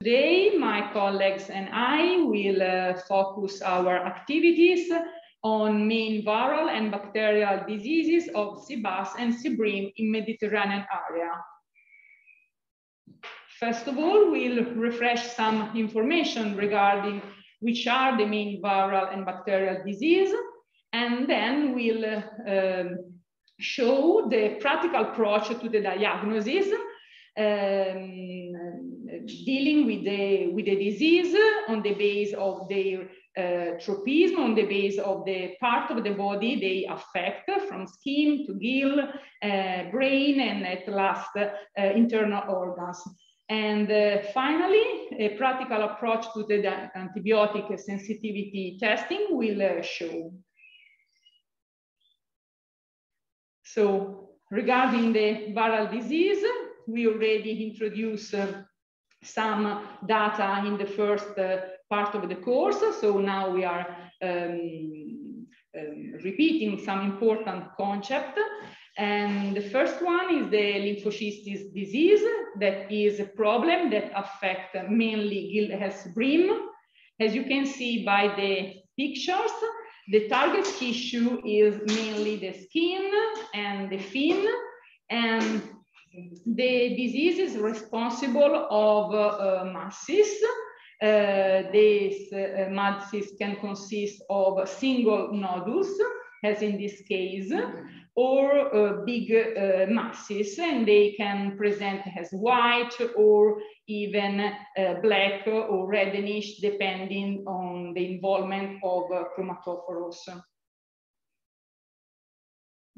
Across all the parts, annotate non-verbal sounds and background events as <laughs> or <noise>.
Today, my colleagues and I will uh, focus our activities on main viral and bacterial diseases of sea bass and sea bream in Mediterranean area. First of all, we'll refresh some information regarding which are the main viral and bacterial disease, and then we'll uh, show the practical approach to the diagnosis um, dealing with the, with the disease on the base of their uh, tropism, on the base of the part of the body they affect, from skin to gill, uh, brain, and at last uh, internal organs. And uh, finally, a practical approach to the antibiotic sensitivity testing will uh, show. So regarding the viral disease, we already introduced uh, some data in the first uh, part of the course. So now we are um, um, repeating some important concept. And the first one is the lymphocystis disease that is a problem that affects mainly Gill bream. As you can see by the pictures, the target tissue is mainly the skin and the fin. And the disease is responsible of uh, masses. Uh, these uh, masses can consist of single nodules, as in this case, or uh, big uh, masses, and they can present as white or even uh, black or reddish, depending on the involvement of chromatophores.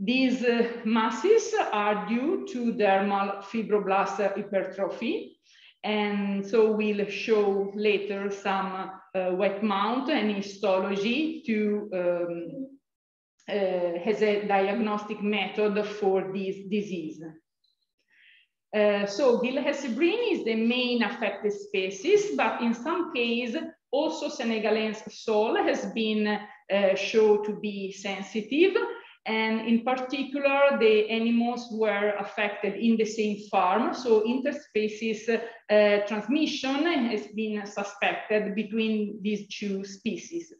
These uh, masses are due to dermal fibroblast hypertrophy. And so we'll show later some uh, wet mount and histology to um, uh, as a diagnostic method for this disease. Uh, so Gilthead sea bream is the main affected species, but in some cases, also Senegalese sole has been uh, shown to be sensitive and in particular, the animals were affected in the same farm. So interspecies uh, transmission has been suspected between these two species.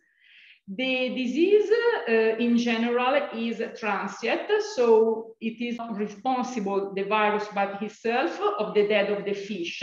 The disease uh, in general is transient, so it is responsible, the virus by itself, of the death of the fish.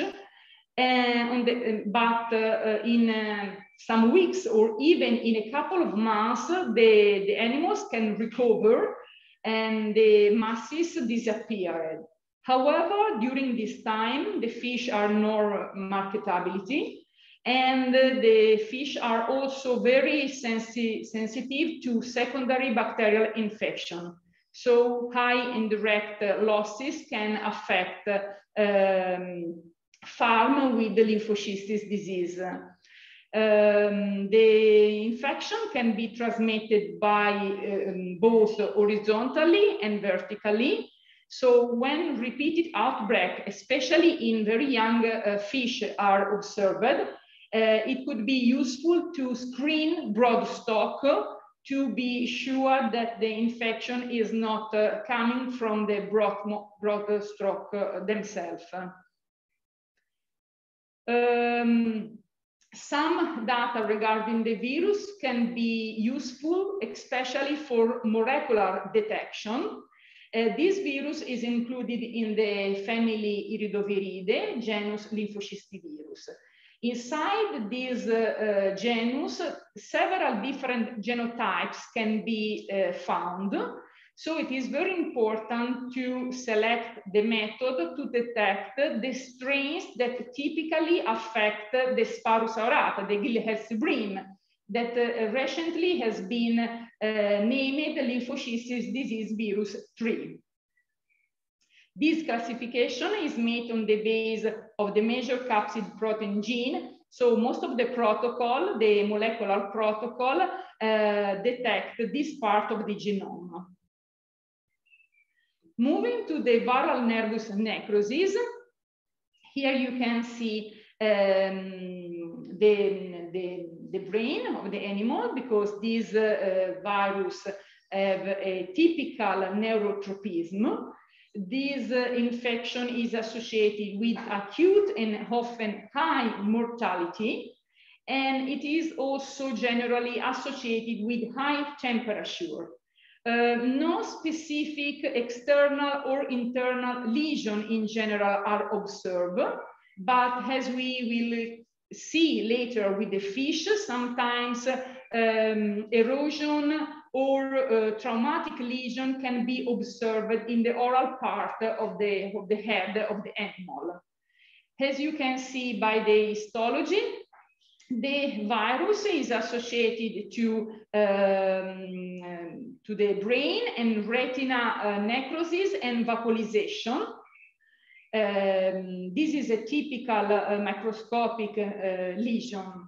And the, but uh, in uh, some weeks or even in a couple of months, the, the animals can recover and the masses disappeared. However, during this time, the fish are no marketability and the fish are also very sensi sensitive to secondary bacterial infection. So high indirect losses can affect um, farm with the lymphocystis disease. Um, the infection can be transmitted by um, both horizontally and vertically. So when repeated outbreak, especially in very young uh, fish are observed, uh, it could be useful to screen broodstock to be sure that the infection is not uh, coming from the broad, broodstock uh, themselves. Um, some data regarding the virus can be useful, especially for molecular detection. Uh, this virus is included in the family Iridoviridae, genus Lymphocystivirus. Inside this uh, uh, genus, several different genotypes can be uh, found. So it is very important to select the method to detect the strains that typically affect the Sparus aurata, the Gill bream, that uh, recently has been uh, named lymphocystis disease virus 3. This classification is made on the base of the major capsid protein gene. So most of the protocol, the molecular protocol, uh, detect this part of the genome. Moving to the viral nervous necrosis, here you can see um, the, the, the, brain of the animal because these uh, uh, virus have a typical neurotropism. this uh, infection is associated with acute and often high mortality. And it is also generally associated with high temperature. Uh, no specific external or internal lesion in general are observed, but as we will see later with the fish, sometimes um, erosion or uh, traumatic lesion can be observed in the oral part of the, of the head of the animal. As you can see by the histology, the virus is associated to, um, to the brain and retina uh, necrosis and vacuolization. Um, this is a typical uh, microscopic uh, lesion.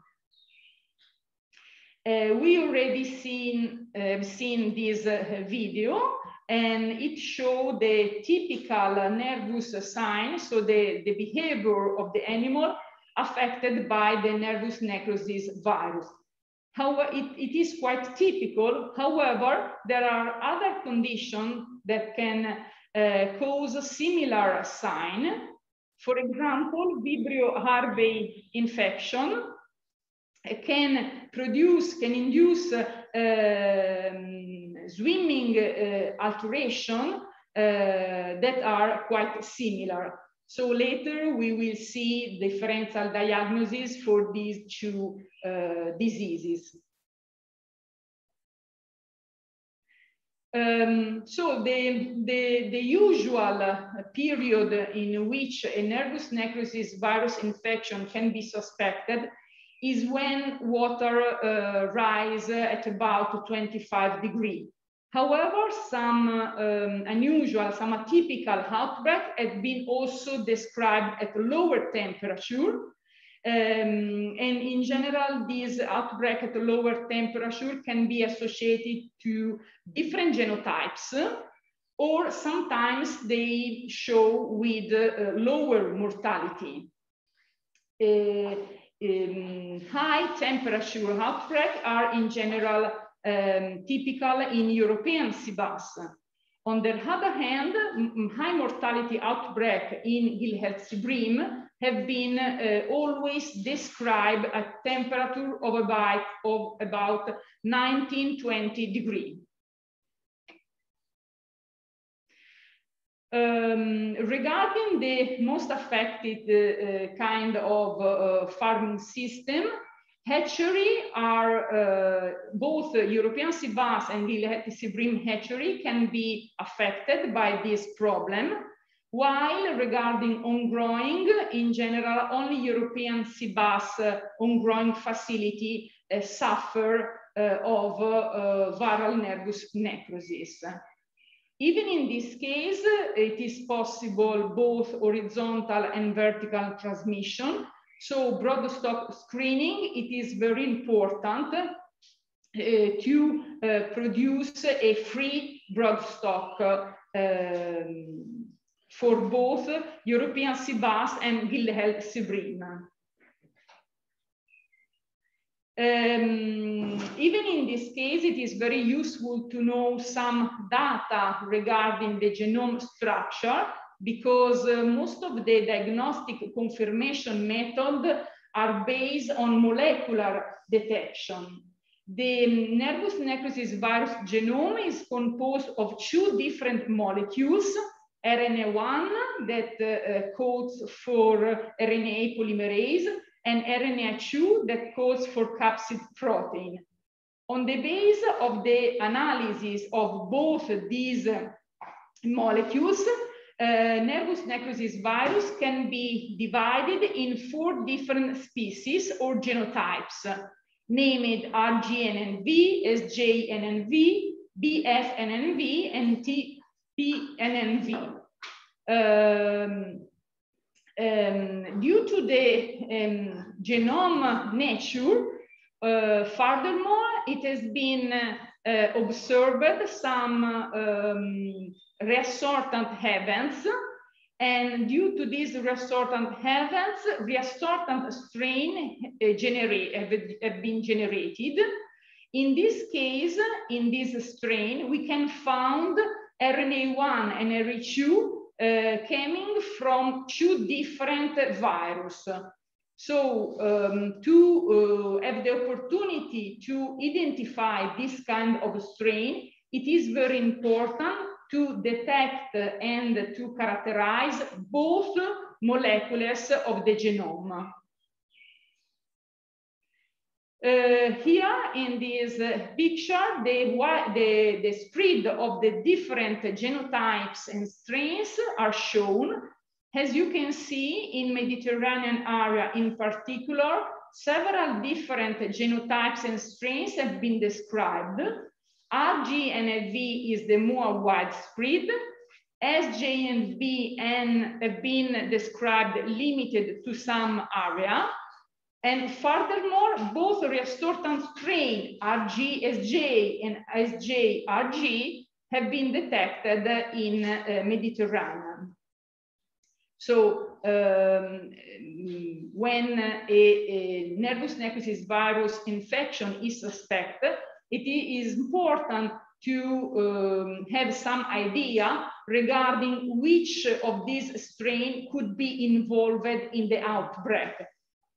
Uh, we already seen, uh, seen this uh, video and it showed the typical nervous sign, so the, the behavior of the animal affected by the nervous necrosis virus. However, it, it is quite typical. However, there are other conditions that can uh, cause a similar sign. For example, Vibrio harveyi infection can produce, can induce uh, swimming uh, alteration uh, that are quite similar. So later we will see differential diagnosis for these two uh, diseases. Um, so the, the, the usual period in which a nervous necrosis virus infection can be suspected is when water uh, rise at about 25 degrees. However, some um, unusual, some atypical outbreak have been also described at lower temperature. Um, and in general, this outbreak at lower temperature can be associated to different genotypes, or sometimes they show with uh, lower mortality. Uh, um, high temperature outbreak are in general um, typical in European sea bass. On the other hand, high mortality outbreak in bream have been uh, always described at temperature of about, of about 19, 20 degrees. Um, regarding the most affected uh, kind of uh, farming system, hatchery are uh, both European sea bass and Gilthead sea bream hatchery can be affected by this problem, while regarding on-growing, in general, only European sea bass uh, on-growing facility uh, suffer uh, of viral nervous necrosis. Even in this case, it is possible both horizontal and vertical transmission. So broodstock screening, it is very important uh, to uh, produce a free broodstock uh, um, for both European sea and Gilthead sea. Um, even in this case, it is very useful to know some data regarding the genome structure because uh, most of the diagnostic confirmation method are based on molecular detection. The nervous necrosis virus genome is composed of two different molecules, RNA1 that uh, codes for RNA polymerase and RNA2 that codes for capsid protein. On the base of the analysis of both these molecules, uh, nervous necrosis virus can be divided in four different species or genotypes, named RGNNV, SJNNV, BFNNV, and TPNNV. Um, um, due to the um, genome nature, uh, furthermore, it has been uh, observed some um, reassortant events and due to these reassortant events, reassortant strain uh, have, been generated. In this case, in this strain, we can found RNA1 and RNA2 coming from two different viruses. So um, to uh, have the opportunity to identify this kind of strain, it is very important to detect and to characterize both molecules of the genome. Uh, here in this picture, the, the, the spread of the different genotypes and strains are shown. As you can see in Mediterranean area in particular, several different genotypes and strains have been described. RGNNV is the more widespread. SJ and VN have been described limited to some area. And furthermore, both Reassortant strain RGSJ and SJ-RG have been detected in uh, Mediterranean. So um, when a, a, nervous necrosis virus infection is suspected, it is important to um, have some idea regarding which of these strain could be involved in the outbreak.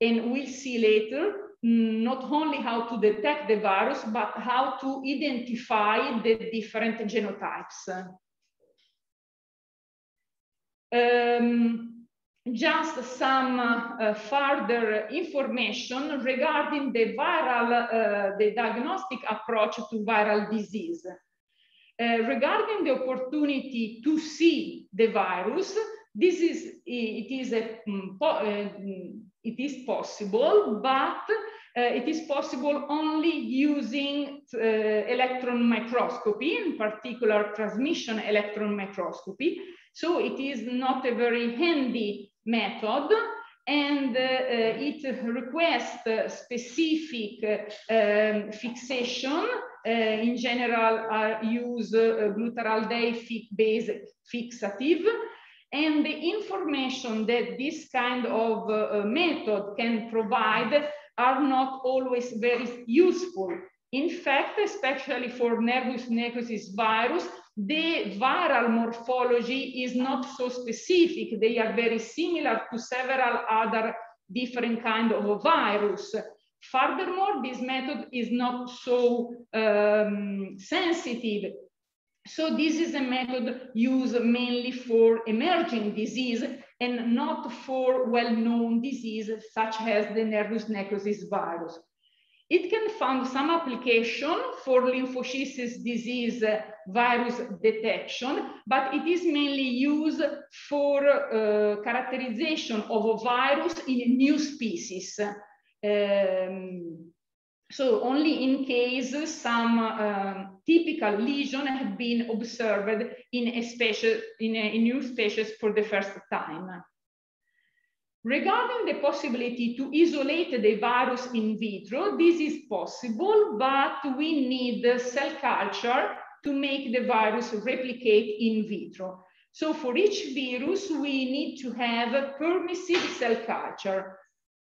And we'll see later not only how to detect the virus, but how to identify the different genotypes. Um, just some uh, further information regarding the viral, uh, the diagnostic approach to viral disease. Uh, regarding the opportunity to see the virus, this is, it is a, mm, uh, it is possible, but uh, it is possible only using uh, electron microscopy, in particular transmission electron microscopy. So it is not a very handy method and uh, uh it requests specific um, fixation. Uh, in general, I use uh, glutaraldehyde based fixative and the information that this kind of uh, method can provide are not always very useful. In fact, especially for nervous necrosis virus, the viral morphology is not so specific. They are very similar to several other different kind of virus. Furthermore, this method is not so um, sensitive so this is a method used mainly for emerging disease and not for well-known diseases such as the nervous necrosis virus. It can find some application for lymphocystis disease virus detection, but it is mainly used for uh, characterization of a virus in new species. Um, so only in case some um, typical lesion have been observed in a species, in a, new species for the first time. Regarding the possibility to isolate the virus in vitro, this is possible, but we need cell culture to make the virus replicate in vitro. So for each virus, we need to have a permissive cell culture.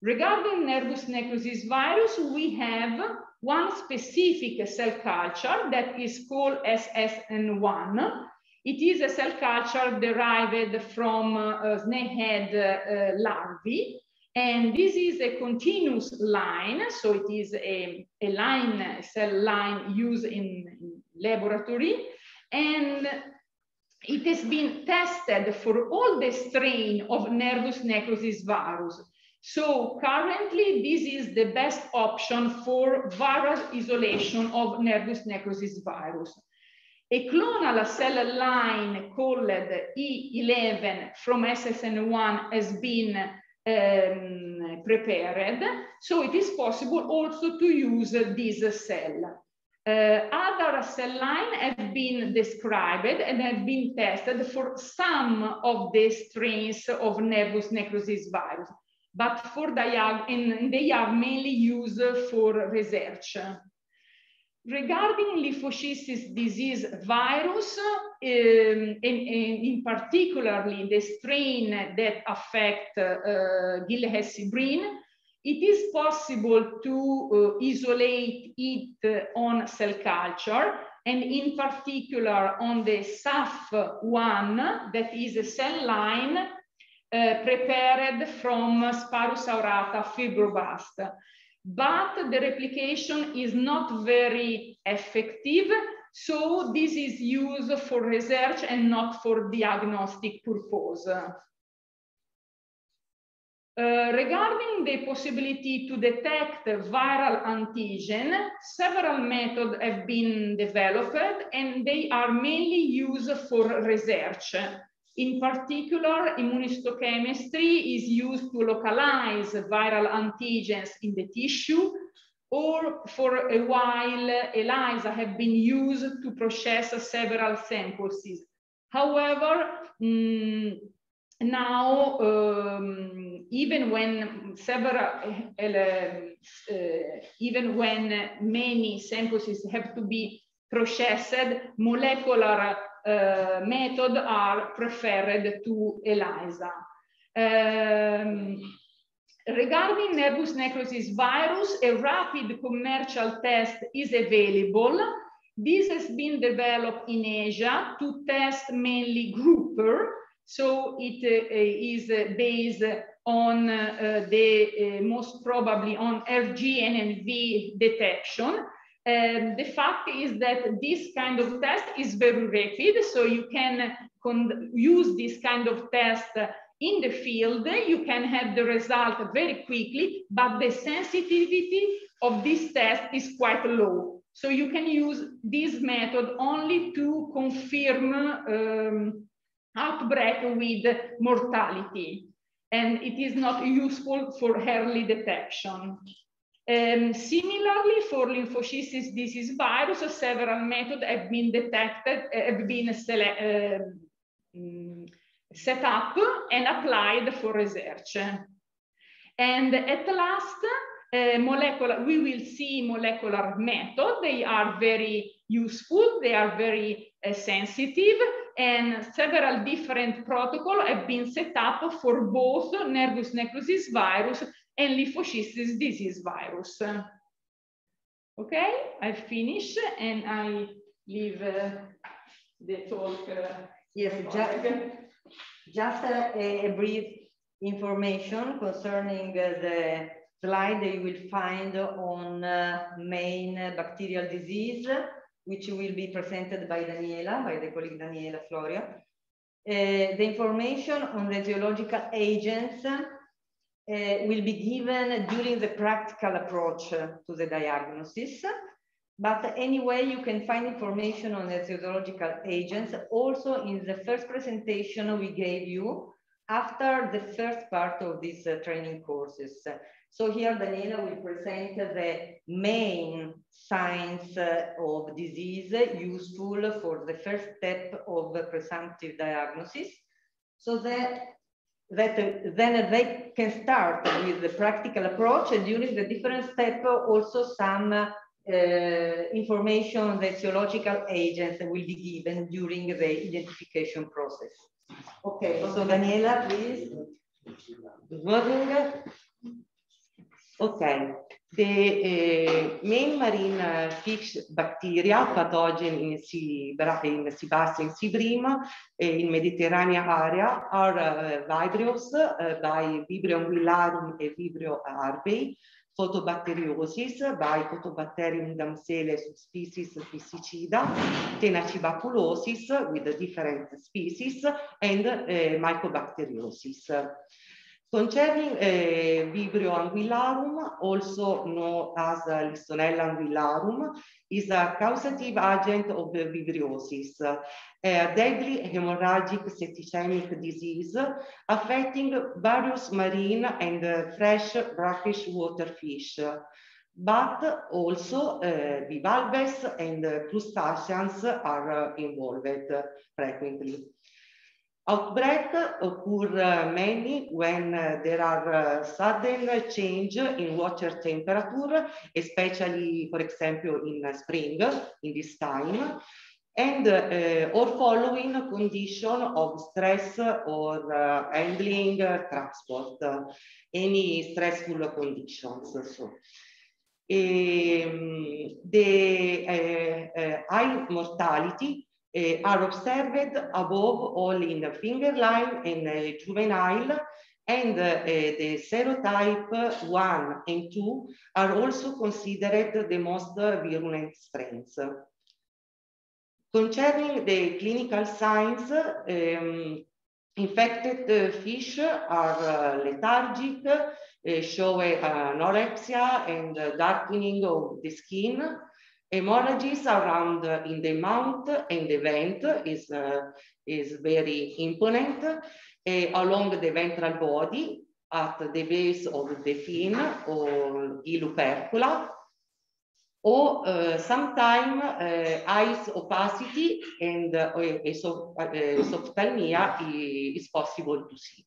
Regarding nervous necrosis virus, we have one specific cell culture that is called SSN1. It is a cell culture derived from uh, snakehead uh, larvae. And this is a continuous line. So it is a, a line, cell line used in, laboratory. And it has been tested for all the strain of nervous necrosis virus. So currently, this is the best option for viral isolation of nervous necrosis virus. A clonal cell line called E11 from SSN1 has been um, prepared. So it is possible also to use this cell. Uh, other cell line have been described and have been tested for some of the strains of nervous necrosis virus but for diag and they are mainly used for research. Regarding lymphocystis disease virus, um, and, and in particularly the strain that affect uh, Gilthead sea bream, it is possible to uh, isolate it on cell culture and in particular on the SAF1, that is a cell line uh, prepared from Sparus aurata fibroblast. But the replication is not very effective, so this is used for research and not for diagnostic purpose. Uh, regarding the possibility to detect viral antigen, several methods have been developed and they are mainly used for research. In particular, immunohistochemistry is used to localize viral antigens in the tissue, or for a while, ELISA have been used to process several samples. However, mm, now, um, even when several, uh, even when many samples have to be processed, molecular uh, methods are preferred to ELISA. Um, regarding nervous necrosis virus, a rapid commercial test is available. This has been developed in Asia to test mainly grouper, so it uh, is uh, based on uh, the most probably on RGNNV detection. Um, the fact is that this kind of test is very rapid, so you can use this kind of test in the field, you can have the result very quickly, but the sensitivity of this test is quite low. So you can use this method only to confirm um, outbreak with mortality. And it is not useful for early detection. Um, similarly, for lymphocystis disease virus, several methods have been detected, have been uh, set up and applied for research. And at last, uh, molecular, we will see molecular method. They are very useful. They are very uh, sensitive and several different protocols have been set up for both nervous necrosis virus and lymphocystis disease virus. Okay, I finish and I leave uh, the talk. Uh, yes, just, just a, a, brief information concerning uh, the slide that you will find on uh, main bacterial disease which will be presented by Daniela, by the colleague Daniela Florio. Uh, the information on etiological agents uh, Eh, will be given during the practical approach eh, to the diagnosis. But anyway, you can find information on the etiological agents also in the first presentation we gave you after the first part of these uh, training courses. So here Daniela will present the main signs of disease useful for the first step of presumptive diagnosis. So that, that uh, then they can start with the practical approach and during the different step also some uh, information on the etiological agents will be given during the identification process. Okay, so Daniela, please. Okay, the uh, main marine fish bacteria pathogen in sea, in Seabass and Seabream uh, in Mediterranean area are uh, Vibrios uh, by Vibrio anguillarum and Vibrio arbei, photobacteriosis by Photobacterium damsele subspecies piscicida, tenacibaculosis with different species, and uh, mycobacteriosis. Concerning uh, Vibrio anguillarum, also known as uh, Listonella anguillarum, is a causative agent of uh, vibriosis, a deadly hemorrhagic septicemic disease affecting various marine and fresh brackish water fish, but also bivalves and uh, crustaceans are involved frequently. Outbreak occur mainly when uh, there are uh, sudden change in water temperature, especially, for example, in spring, in this time, and uh, or following condition of stress or uh, handling transport, any stressful conditions. So. Um, the uh, uh, high mortality are observed above all in the fingerling and juvenile and uh, the serotype 1 and 2 are also considered the most virulent strains. Concerning the clinical signs, um, infected fish are uh, lethargic, uh, show anorexia and darkening of the skin. Hemorrhages around in the mouth and the vent is, uh, is very imponent uh, along the ventral body at the base of the fin or ilupercula or uh, sometimes uh, eyes opacity and uh, a, so, uh, sophtalmia is possible to see.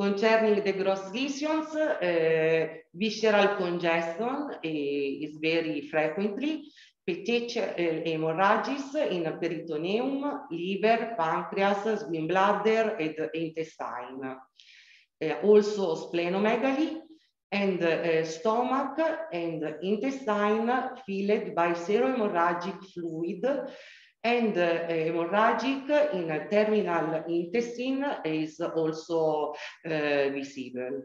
Concerning the gross lesions, uh, visceral congestion is very frequently, petechial hemorrhages in peritoneum, liver, pancreas, swim bladder, and intestine. Uh, also splenomegaly, and uh, stomach and intestine filled by serohemorrhagic fluid and uh, hemorrhagic in terminal intestine is also uh, visible.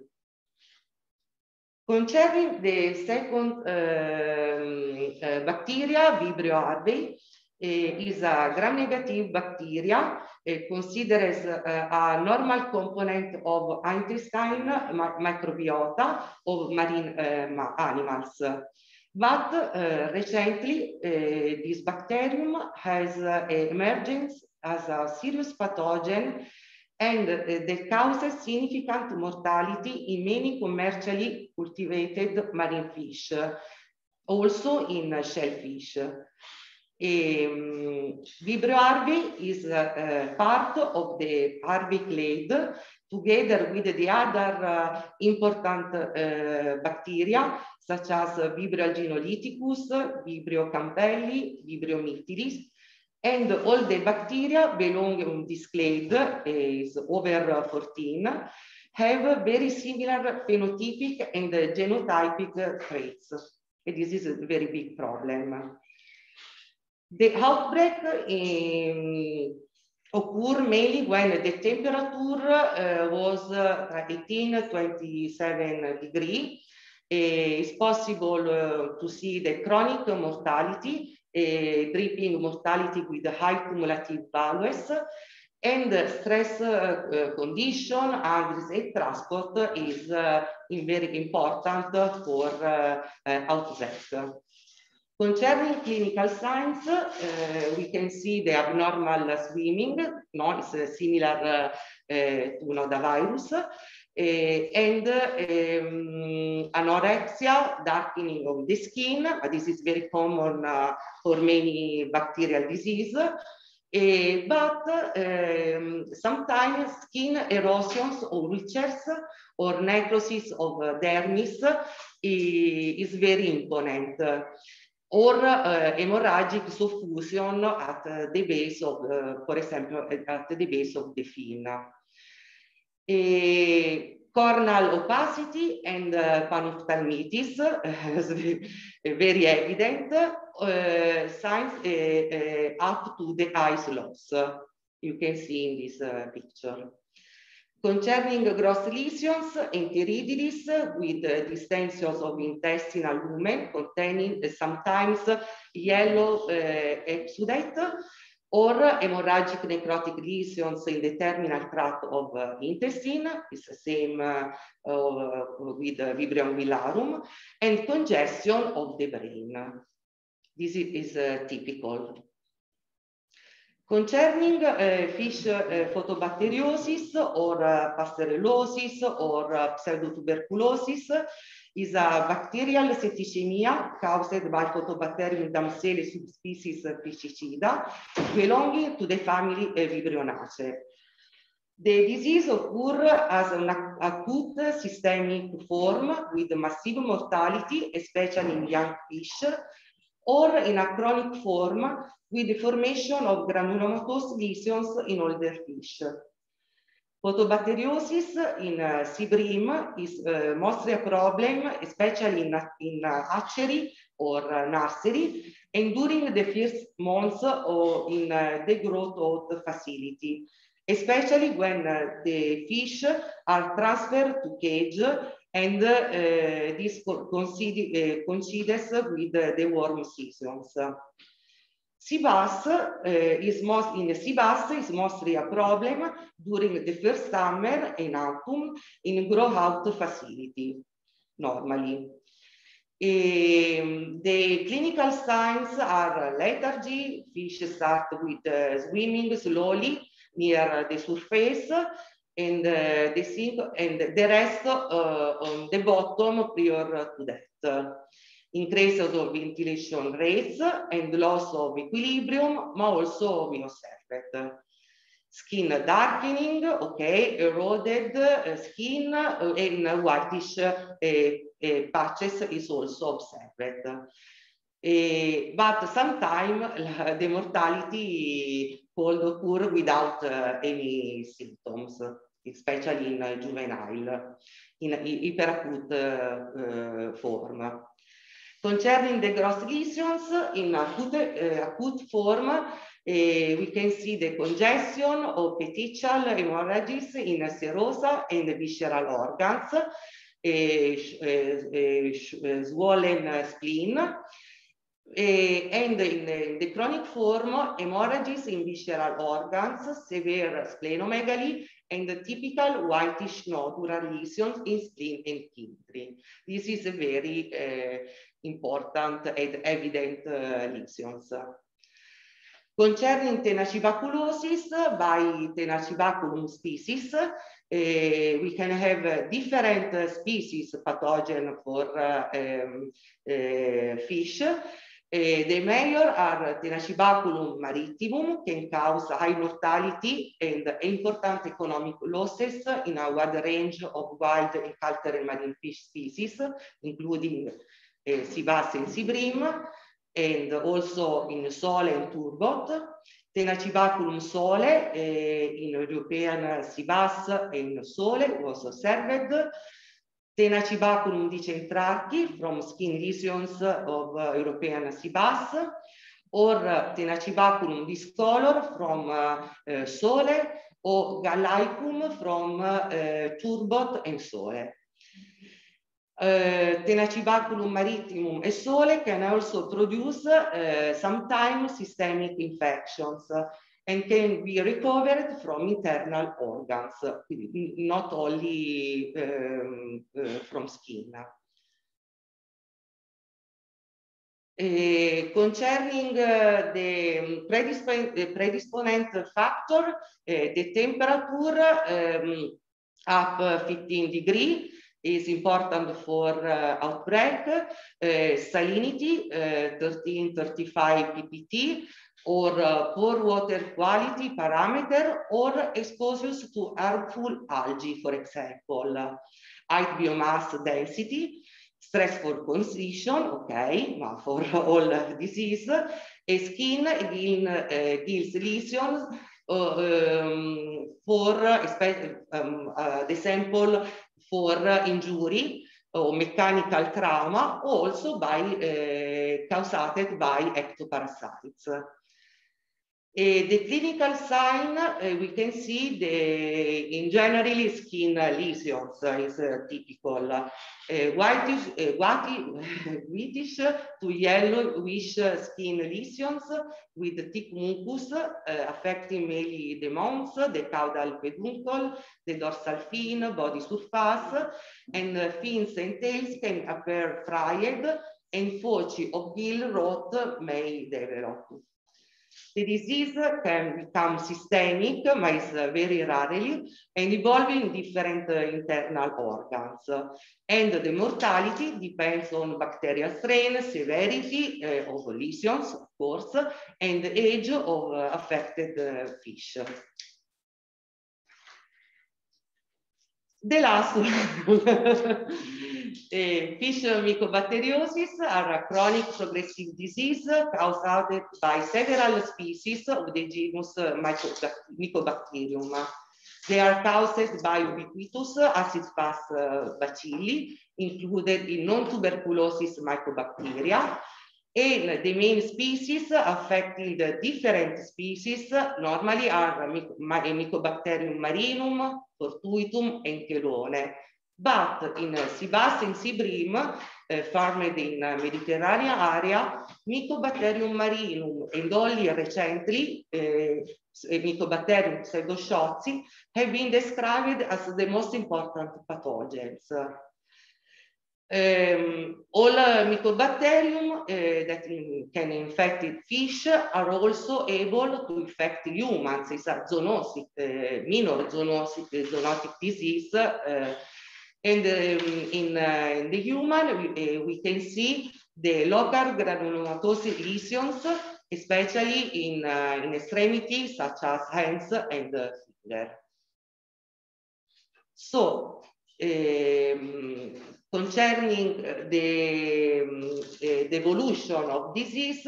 Concerning the second um, uh, bacteria, Vibrio arvei, is a gram-negative bacteria considered as a normal component of intestine microbiota of marine animals. But uh, recently, uh, this bacterium has uh, emerged as a serious pathogen and that causes significant mortality in many commercially cultivated marine fish, also in shellfish. Um, Vibrio harveyi is uh, part of the harvey clade together with the other uh, important uh, bacteria such as Vibrio alginolyticus, Vibrio campbelli, Vibrio mittilis, and all the bacteria belonging to this clade is over 14 have very similar phenotypic and genotypic traits. And this is a very big problem. The outbreak um, occur mainly when the temperature uh, was uh, 18 27 degree. Uh, it's possible uh, to see the chronic mortality, dripping mortality with high cumulative values, and stress condition, and transport is very important for outbreak. Concerning clinical signs, uh, we can see the abnormal swimming, no, it's similar uh, to nodavirus, and um, anorexia, darkening of the skin, this is very common for many bacterial disease. Uh, but um, sometimes skin erosions or ulcers or necrosis of dermis is very imponent or uh, hemorrhagic suffusion at the base of, uh, for example, at the base of the fin. A corneal opacity and uh, panophthalmitis <laughs> very evident uh, signs uh, uh, up to the eyes loss. You can see in this uh, picture. Concerning gross lesions, enteriditis with distensions of intestinal lumen containing sometimes yellow uh, exudate or hemorrhagic necrotic lesions in the terminal tract of uh, intestine, is the same uh, uh, with uh, Vibrio anguillarum, and congestion of the brain. This is, is typical. Concerning uh, fish uh, photobacteriosis or uh, pasteurellosis or uh, pseudotuberculosis is a bacterial septicemia caused by Photobacterium damselae subspecies piscicida belonging to the family uh, Vibrionaceae. The disease occurs as an acute systemic form with massive mortality, especially in young fish, or in a chronic form with the formation of granulomatous lesions in older fish. Photobacteriosis in uh, sea bream is uh, mostly a problem, especially in, in uh, hatchery or uh, nursery, and during the first months or in uh, the growth of the facility, especially when uh, the fish are transferred to cage and this coincides with the warm seasons. Bass uh, is most in bass is mostly a problem during the first summer and autumn in grow out facility normally. Um, the clinical signs are lethargy, fish start with uh, swimming slowly near the surface and uh, the sink and the rest uh, on the bottom prior to that increase of ventilation rates and loss of equilibrium, ma also we observed. Skin darkening, okay, eroded uh, skin uh, and whitish uh, patches is also observed. But sometimes the mortality could occur without any symptoms, especially in juvenile, in hyperacute form. Concerning the gross lesions in acute, uh, acute form, uh, we can see the congestion of petechial hemorrhages in serosa and visceral organs, a, swollen spleen, and in the chronic form, hemorrhages in visceral organs, severe splenomegaly, and the typical whitish nodular lesions in spleen and kidney. This is a very uh, important and evident uh, lesions. Concerning tenacibaculosis by tenacibaculum species, uh, we can have different species pathogen for um, uh, fish. the major are Tenacibaculum maritimum, can cause high mortality and important economic losses in a wide range of wild and cultural marine fish species, including uh, sea bass and sea and also in sole and turbot. Tenacibaculum sole uh, in European sea bass and sole was observed. Tenacibaculum dicentrarchi from skin lesions of uh, European bass, or Tenacibaculum discolor from uh, uh, sole, or Gallicum from turbot and sole. Uh, Tenacibaculum maritimum e sole can also produce uh, sometimes systemic infections. uh, and can be recovered from internal organs, not only um, uh, from skin. Uh, concerning uh, the, predisp the predisponent factor, the temperature um, up 15 degrees is important for uh, outbreak, uh, salinity, uh, 1335 ppt, or uh, poor water quality parameter, or exposures to harmful algae, for example. Height biomass density, stressful condition, okay, but for <laughs> all disease, a skin, gill, uh, gills lesions, uh, um, for um, uh, the sample for injury or mechanical trauma, also by uh, caused by ectoparasites. Uh, the clinical sign, uh, we can see the, in generally skin lesions is eh, typical. whitish, whitish <laughs> to yellowish skin lesions with thick mucus affecting mainly the mons, the caudal peduncle, the dorsal fin, body surface, and fins and tails can appear fried and foci of gill rot may develop. The disease can become systemic, but is very rarely, and involving different uh, internal organs. And the mortality depends on bacterial strain, severity uh, of lesions, of course, and age of uh, affected fish. The last <laughs> Uh, fish mycobacteriosis are a chronic progressive disease caused by several species of the genus Mycobacterium. They are caused by ubiquitous acid fast uh, bacilli, included in non-tuberculosis mycobacteria, and the main species affecting the different species normally are Mycobacterium marinum, fortuitum, and chelonae. But in Seabass and Seabream, uh, farmed in Mediterranean area, Mycobacterium marinum and only recently uh, Mycobacterium pseudosciotti have been described as the most important pathogens. Um, all uh, Mycobacterium uh, that can infect fish are also able to infect humans. It's a zoonotic, uh, minor zoonotic, zoonotic disease. Uh, and um, in, uh, in, the human, we, uh, we can see the local granulomatosis lesions, especially in, in extremities such as hands and finger. So, um, concerning the, um, uh, the, evolution of disease,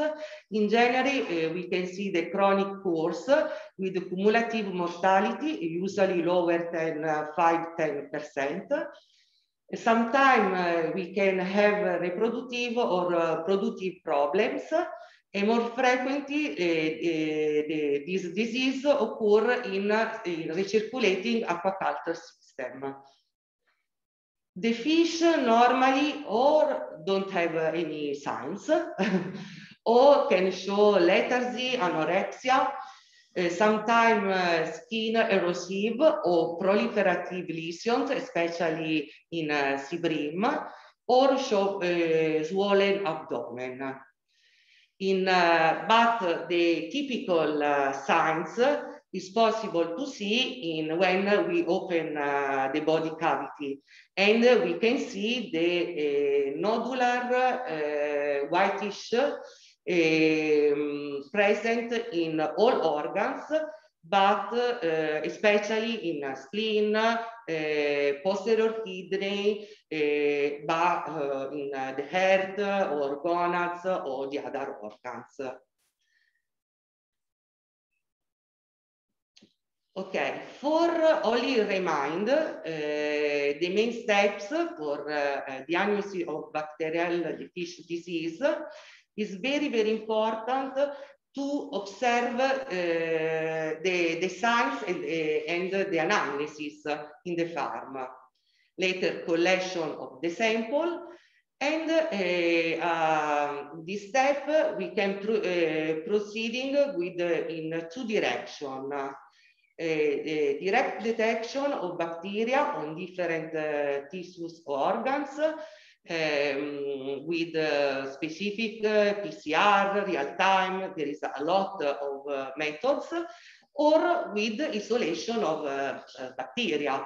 in general, uh, we can see the chronic course with cumulative mortality, usually lower than uh, 5-10%. Sometimes uh, we can have reproductive or uh, productive problems, and more frequently, uh, this disease occur in, in recirculating aquaculture system. The fish normally or don't have any signs <laughs> or can show lethargy, anorexia, uh, sometimes uh, skin erosive or proliferative lesions, especially in uh, or show uh, swollen abdomen. In, uh, but the typical uh, signs is possible to see in when we open uh, the body cavity. And uh, we can see the uh, nodular whitish um, present in all organs, but uh, especially in spleen, uh, posterior kidney, uh, but in the heart or gonads or the other organs. Okay, for only remind uh, the main steps for uh, diagnosis of bacterial fish disease is very, very important to observe uh, the, the signs and, uh, and the analysis in the farm. Later, collection of the sample. And uh, uh, this step, we can pro uh, proceeding with in two directions. Direct detection of bacteria on different tissues or organs um, with uh, specific uh, PCR, real time, there is a lot of uh, methods, or with isolation of uh, uh, bacteria.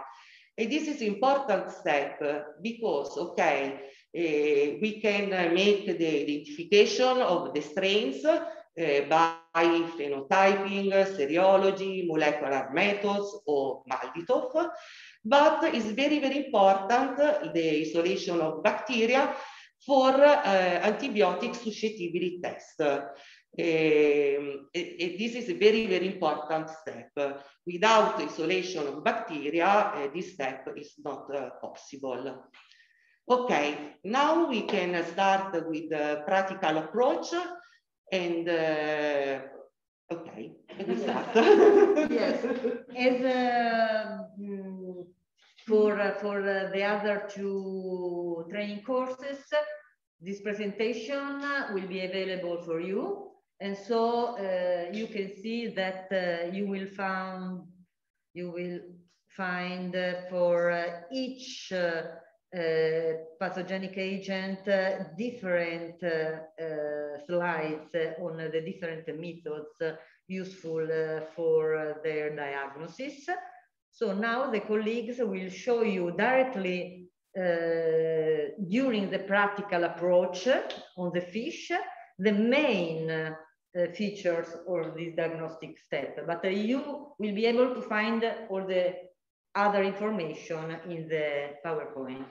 And this is important step because, okay, uh, we can make the identification of the strains by phenotyping, serology, molecular methods, or Malditov. But it's very, very important, the isolation of bacteria for uh, antibiotic susceptibility test. Um, this is a very, very important step. Without isolation of bacteria, uh, this step is not uh, possible. Okay, now we can start with the practical approach and uh, okay, we start. yes, as uh, for, uh, for uh, the other two training courses, this presentation will be available for you. And so uh, you can see that you will find, you will find for each Uh, pathogenic agent uh, different uh, slides on the different methods useful for their diagnosis. So now the colleagues will show you directly uh, during the practical approach on the fish, the main uh, features of this diagnostic step. But uh, you will be able to find all the other information in the PowerPoint.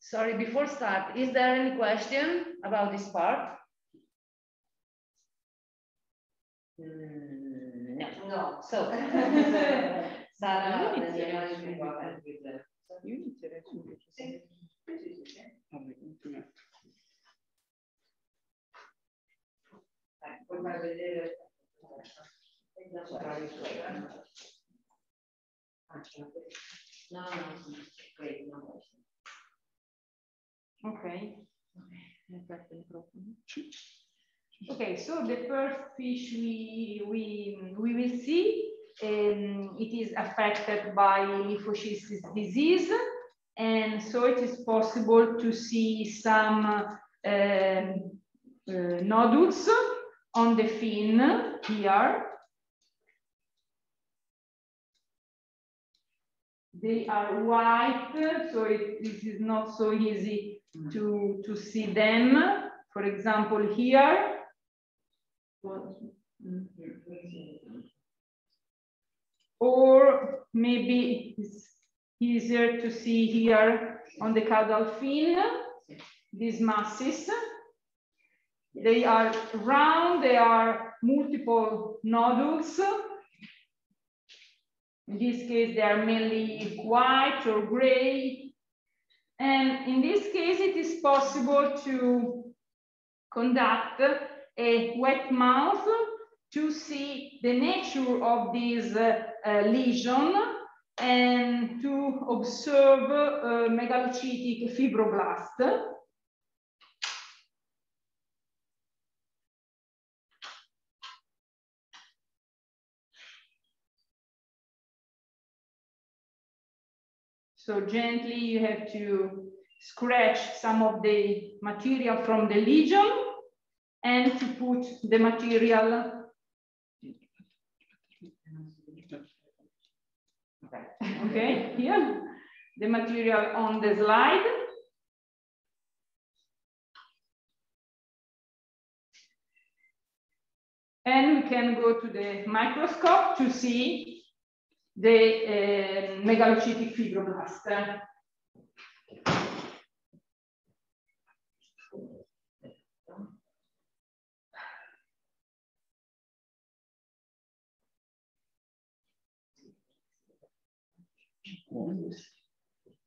Sorry, before start, is there any question about this part? Mm, no. no. So Sara, Io delle inizierei analisi subito. uguali. Io inizierei subito. Vabbè, un attimo. Puoi far vedere. No, no, no, Okay. Okay, so the first fish we we we will see, um, it is affected by lymphocystis disease, and so it is possible to see some um, uh, nodules on the fin here. They are white, so it, it is not so easy to, to see them. For example, here. Or maybe it's easier to see here on the caudal fin, these masses. They are round, they are multiple nodules. In this case, they are mainly white or gray. And in this case, it is possible to conduct a wet mount to see the nature of this uh, uh, lesion and to observe uh, megalocytic fibroblast. So gently you have to scratch some of the material from the lesion and to put the material. Okay here. The material on the slide. And we can go to the microscope to see the uh, megalocytic fibroblast.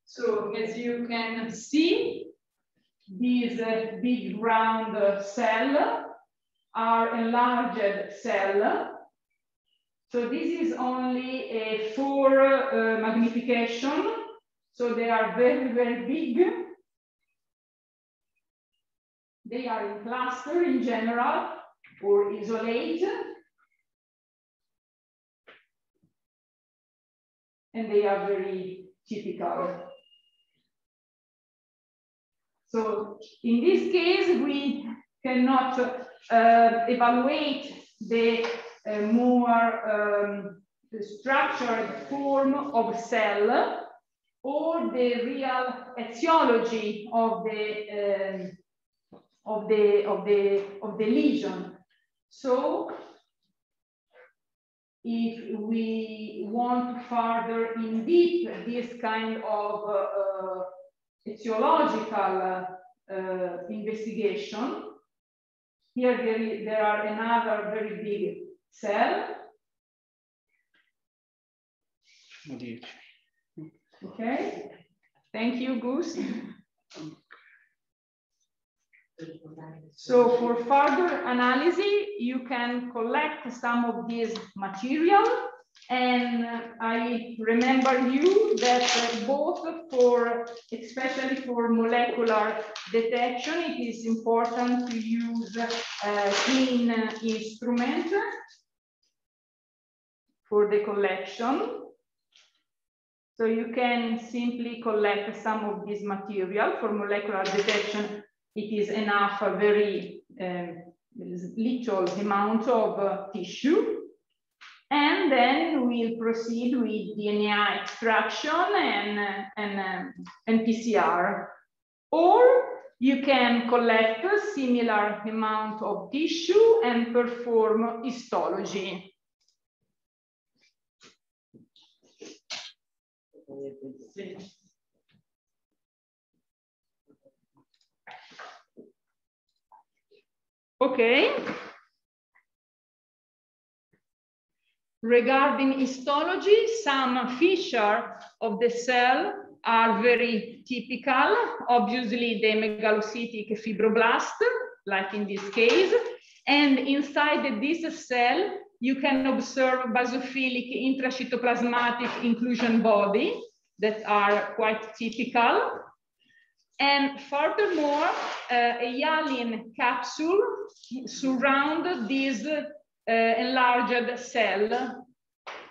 So as you can see, these uh, big round uh, cell are enlarged cell. So this is only a four uh, magnification. So they are very, very big. They are in cluster in general or isolate. And they are very typical. So in this case, we cannot uh, evaluate the uh, more um, structured form of cell or the real etiology of the um, of the of the of the lesion. So if we want to further in deep this kind of uh, etiological uh, investigation, here there, there are another very big cell. Okay, thank you, Gus. So for further analysis, you can collect some of this material. And I remember you that uh, both for, especially for molecular detection, it is important to use a clean instrument for the collection. So you can simply collect some of this material for molecular detection it is enough a very um, little amount of uh, tissue. And then we'll proceed with DNA extraction and, uh, and, um, and PCR. Or you can collect a similar amount of tissue and perform histology. Okay. Regarding histology, some feature of the cell are very typical. Obviously, the megalocytic fibroblast, like in this case. And inside this cell, you can observe basophilic intracytoplasmatic inclusion body that are quite typical. And furthermore, uh, a hyaline capsule surround this uh, enlarged cell,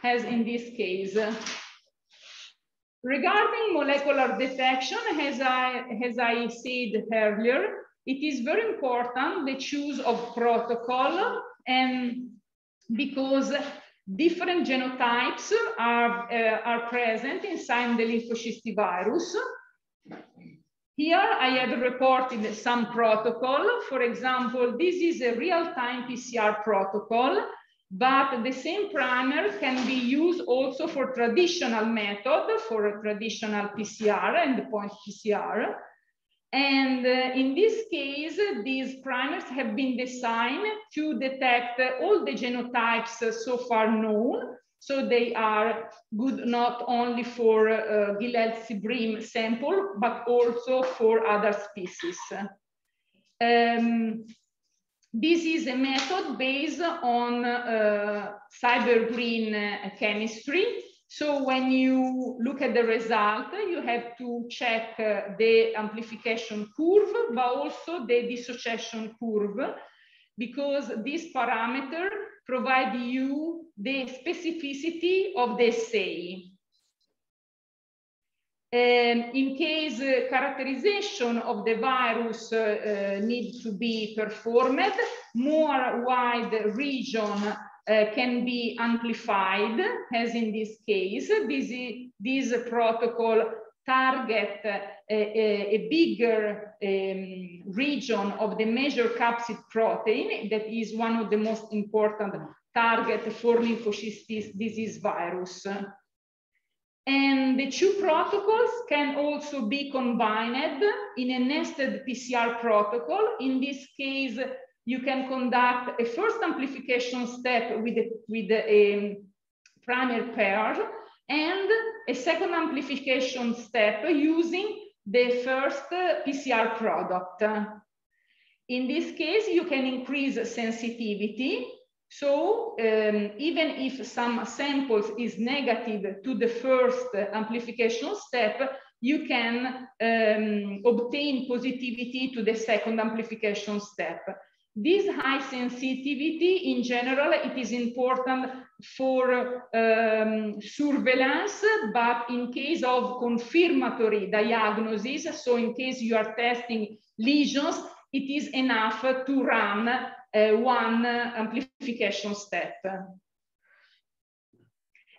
as in this case. Regarding molecular detection, as I, as I said earlier, it is very important the choose of protocol and because different genotypes are, uh, are present inside the lymphocystis virus. Here I have reported some protocol. For example, this is a real-time PCR protocol, but the same primer can be used also for traditional method, for a traditional PCR and point PCR. And uh, in this case, these primers have been designed to detect all the genotypes so far known. So they are good not only for uh, Gilthead sample, but also for other species. Um, this is a method based on uh, SYBR Green uh, chemistry. So when you look at the result, you have to check uh, the amplification curve, but also the dissociation curve, because this parameter provide you the specificity of the assay. Um, in case uh, characterization of the virus uh, uh, need to be performed, more wide region uh, can be amplified, as in this case. This, this protocol target a, a, a bigger um, region of the major capsid protein that is one of the most important target for lymphocystis disease virus. And the two protocols can also be combined in a nested PCR protocol. In this case, you can conduct a first amplification step with, a, with a primer pair and a second amplification step using the first PCR product. In this case, you can increase sensitivity. So um, even if some samples is negative to the first amplification step, you can um, obtain positivity to the second amplification step. This high sensitivity, in general, it is important for um, surveillance, but in case of confirmatory diagnosis, so in case you are testing lesions, it is enough to run uh, one amplification step.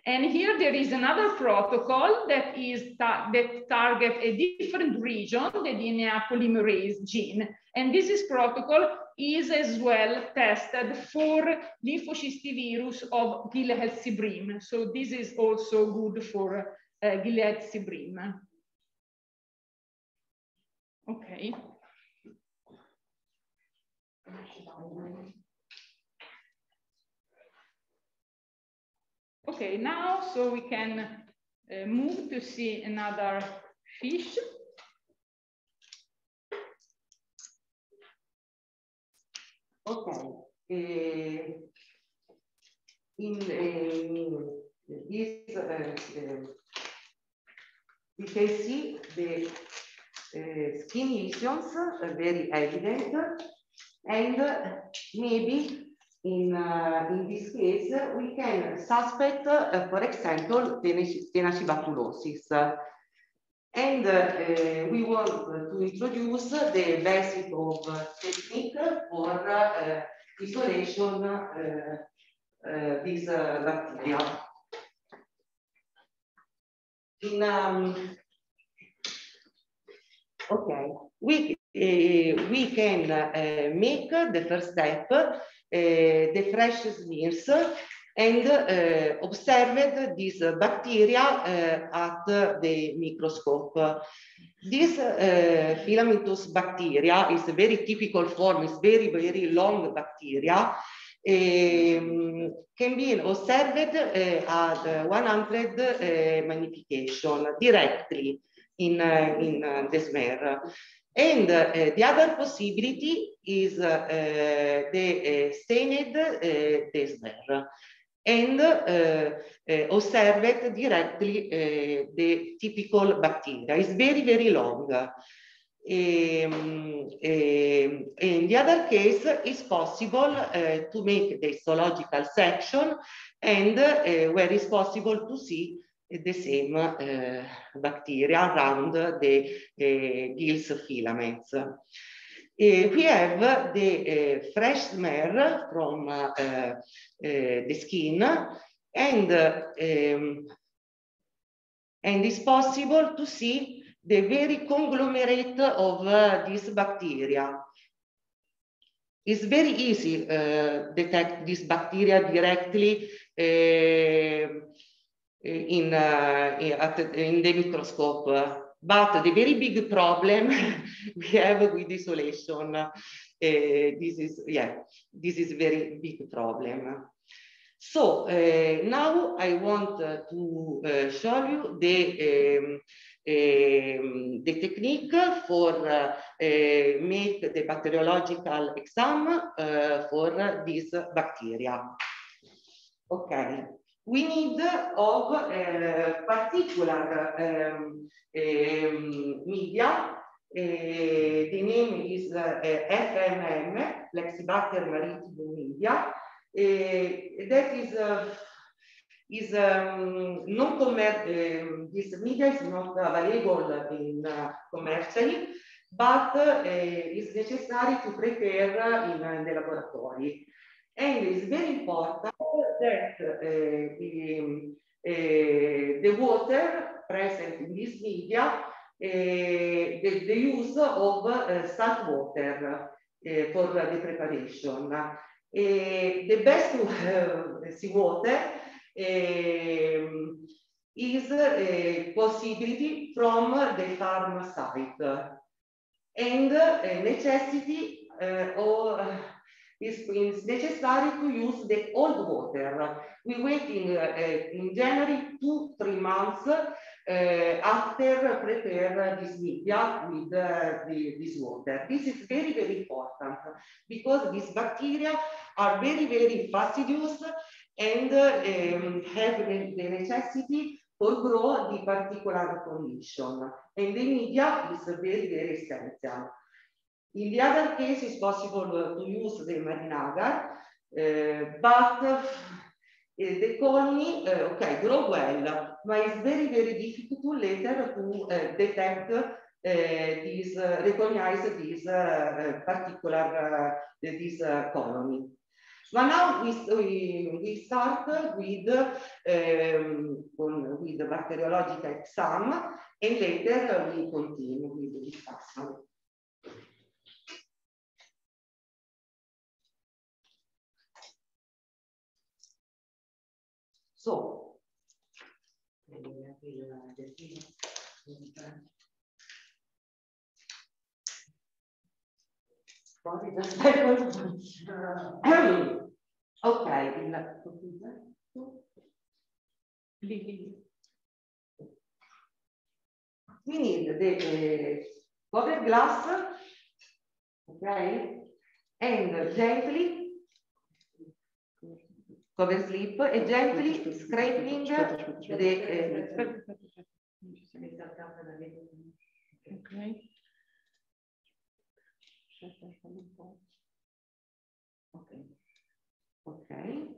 And here there is another protocol that is ta that target a different region, the DNA polymerase gene. And this is protocol is as well tested for lymphocystis virus of Gilthead sea bream. So this is also good for uh, Gilead Cibrim. Okay. Okay, now so we can uh, move to see another fish. Okay. Uh, in uh, this, uh, we can see the skin lesions very evident, and maybe in, uh, in this case, we can suspect, uh, for example, tenacibaculosis. And uh, we want to introduce the basic of technique for uh, isolation uh, uh, this bacteria. In, um, okay, we, we can make the first step, the fresh smears and uh, observed this bacteria uh, at the microscope. This uh, filamentous bacteria is a very typical form, it's very, very long bacteria. um, can be observed at 100 uh, magnification directly in, in the smear. And uh, the other possibility is uh, the uh, stained uh, desmer and uh, uh, observed directly uh, the typical bacteria. It's very, very long. Um, um, in the other case, it's possible uh, to make the histological section and uh, where it's possible to see the same uh, bacteria around the gills filaments. Uh, we have the fresh smear from the skin and, um, and it's possible to see the very conglomerate of uh, these bacteria. It's very easy uh, detect this bacteria directly uh, in, uh, in the microscope. But the very big problem <laughs> we have with isolation, uh, this is, yeah, this is very big problem. So uh, now I want uh, to uh, show you the, um, um, the technique for uh, make the bacteriological exam for this bacteria. Okay we need of uh, particular um, um, media. Uh, the name is uh, FMM, Flexibacter maritime media. that is is um, non um, this media is not available in uh, commercially, but uh, is necessary to prepare in, in the laboratory. And it's very important that uh, the, uh, the water present in this media, uh, the, the, use of salt water for the preparation. the best seawater um, is a possibility from the farm site and necessity uh, or it's necessary to use the old water. We wait in, uh, in January two, three months uh, after prepare this media with uh, the, this water. This is very, very important because these bacteria are very, very fastidious and um, have the, the necessity for grow the particular condition. And the media is very, very essential. In the other case, it's possible to use the marine agar, uh, but uh, the colony, uh, okay, grow well, but it's very, very difficult later to uh, detect uh, this, uh, recognize this particular, this colony. But now we, we, we start with, um, with the bacteriological exam and later we continue with the discussion. So, ok, il we need the uh, cover glass, okay, and gently cover slip e gently scraping the. Okay. Okay.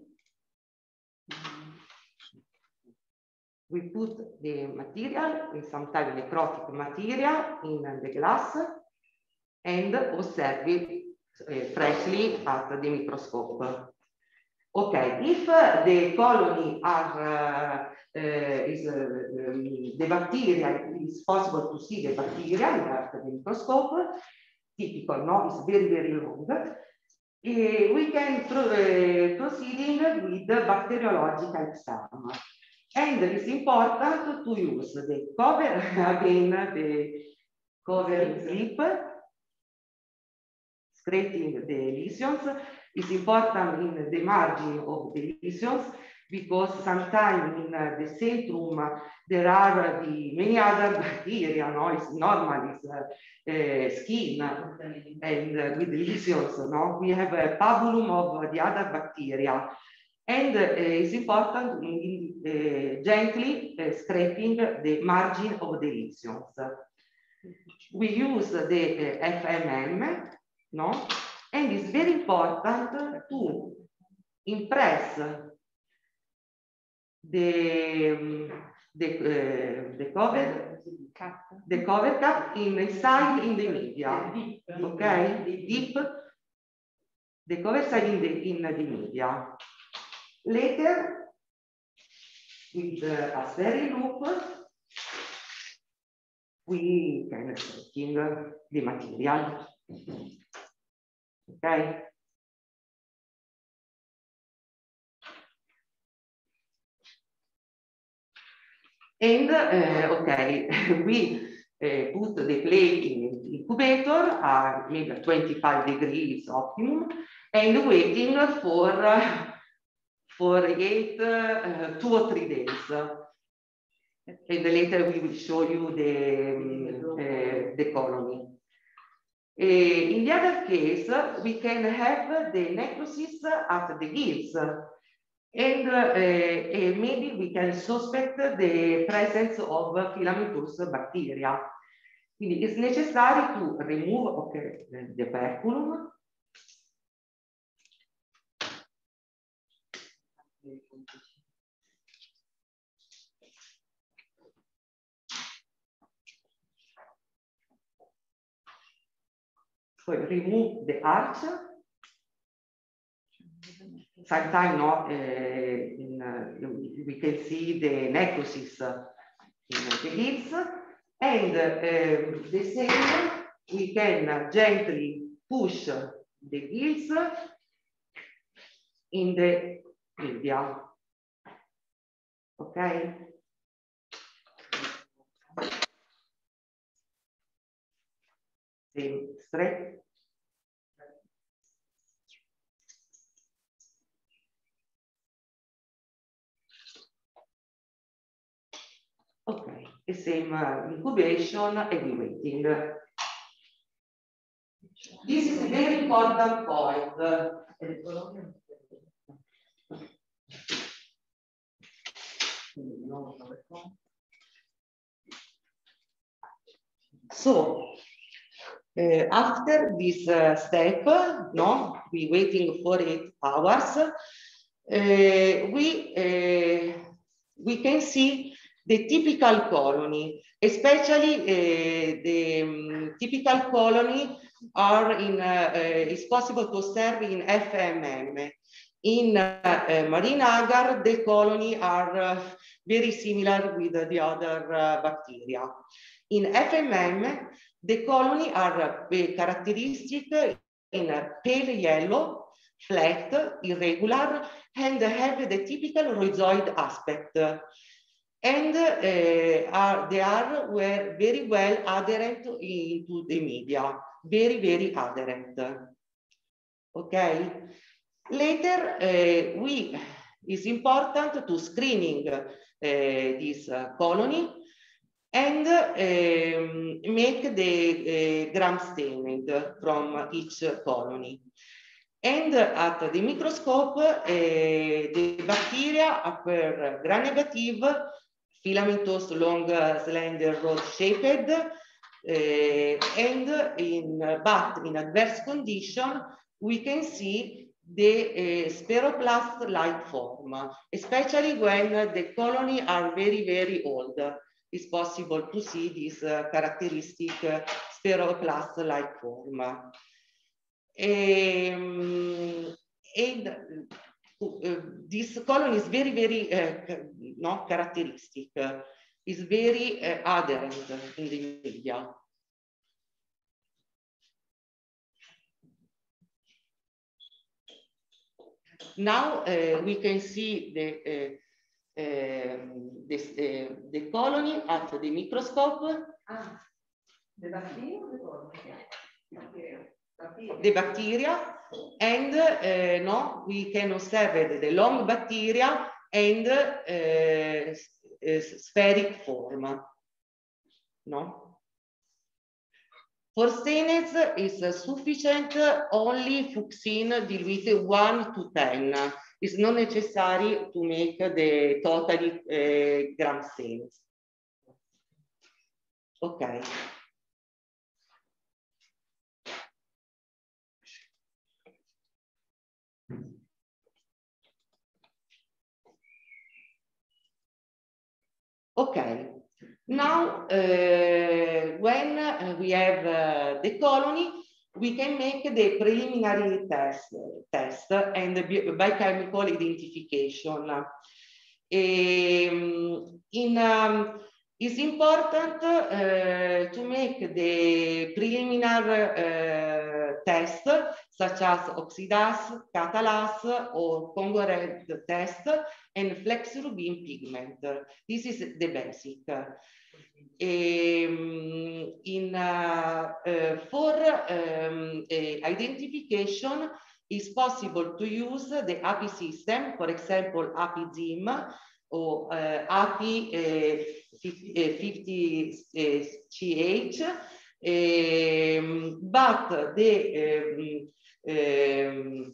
We put the material, sometimes necrotic material in the glass and observe it uh, freshly at the microscope. Okay, if the colony are, uh, is, um, the bacteria, it's possible to see the bacteria under the microscope, typical, no? It's very, very long. Uh, we can uh, proceeding with the bacteriological exam. And it's important to use the cover, <laughs> again, the cover slip, scraping the lesions, It's important in the margin of the lesions because sometimes in uh, the centrum uh, there are uh, the many other <laughs> bacteria, no? It's normal, it's uh, uh skin uh, and with lesions, no? We have a pabulum of the other bacteria. And it's important in gently scraping the margin of the lesions. We use the FMM, no? And it's very important to impress the the uh, the cover cap. the cover cap inside in the media. Okay, deep the cover side in the in the media. Later, with a very loop, we can setting the material. Okay. And uh, okay, <laughs> we uh, put the clay in incubator at maybe 25 degrees optimum and waiting for uh, for eight, uh, two or three days. And later we will show you the, um, uh, the colony. Uh, in the other case, we can have the necrosis at the gills. And uh, uh, maybe we can suspect the presence of filamentous bacteria. Quindi it's necessary to remove okay, the operculum. So remove the arch sometimes no, uh, in, uh, we can see the necrosis in the lips, and uh, the same, we can gently push the gills in the media. Okay? Same straight. The same uh, incubation and waiting. This is a very important point. So, uh, after this uh, step, no, we waiting for eight hours, uh, we, uh, we can see the typical colony, especially uh, the um, typical colony are in, uh, uh, is possible to observe in FMM. In uh, marine agar, the colony are very similar with the other bacteria. In FMM, the colony are characteristic in pale yellow, flat, irregular, and have the typical rhizoid aspect and uh, are, they are were very well adherent to, into the media, very, very adherent. Okay. Later, uh, we is important to screening uh, this uh, colony and um, make the uh, gram staining from each colony. And at the microscope, uh, the bacteria appear gram-negative filamentous, long, slender, uh, and in but in adverse condition, we can see the uh, spheroplast-like form, especially when the colony are very, very old. It's possible to see this uh, characteristic uh, spheroplast-like form. Um, and uh, this colony is very, very uh, no, characteristic. Uh, is very uh, adherent in the media. Now uh, we can see the um, this, the colony at the microscope. Ah, the bacteria The bacteria and uh, no, we can observe the long bacteria and uh, spheric form. No? For stainless, it's sufficient only fuchsin diluted 1 to 10. It's not necessary to make the totally uh, gram stains. Okay. Okay, now uh, when uh, we have uh, the colony, we can make the preliminary test, test and the biochemical identification. Um, in, um, it's important uh, to make the preliminary test, such as oxidase, catalase, or Congo red test, and flexirubin pigment. This is the basic. Um, in, uh, uh, for um, identification, it's possible to use the API system, for example, API-ZYM, or uh, API uh, 50, uh, ch um, but the um, the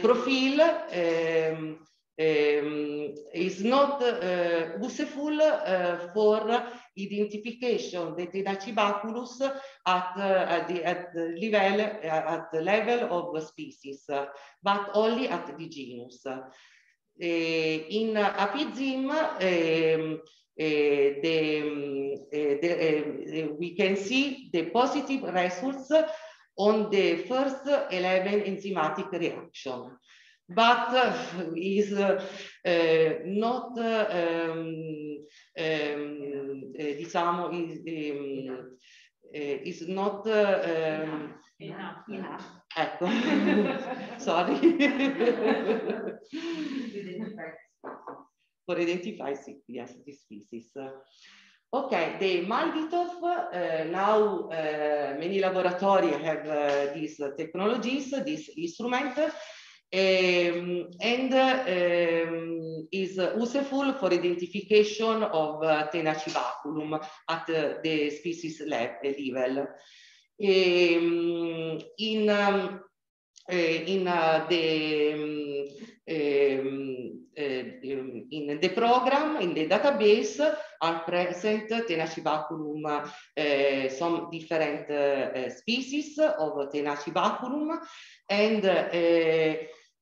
profile um, um, is not uh, useful uh, for identification the Tenacibaculus at, uh, at, the, at the level at the level of species, but only at the genus. In API ZYM, um, the, the, we can see the positive results on the first 11 enzymatic reaction but uh, is uh, uh, not um, um, diciamo is, um, is not um, enough. enough. Ecco, <laughs> sorry. For identify, yes, the species. Okay, the Malditos, uh, now uh, many laboratories have uh, these technologies, this instrument, um, and um, is useful for identification of uh, Tenacibaculum at the species level. Um, in in the in the program in the database are present Tenacibaculum, uh, some different uh, species of Tenacibaculum, and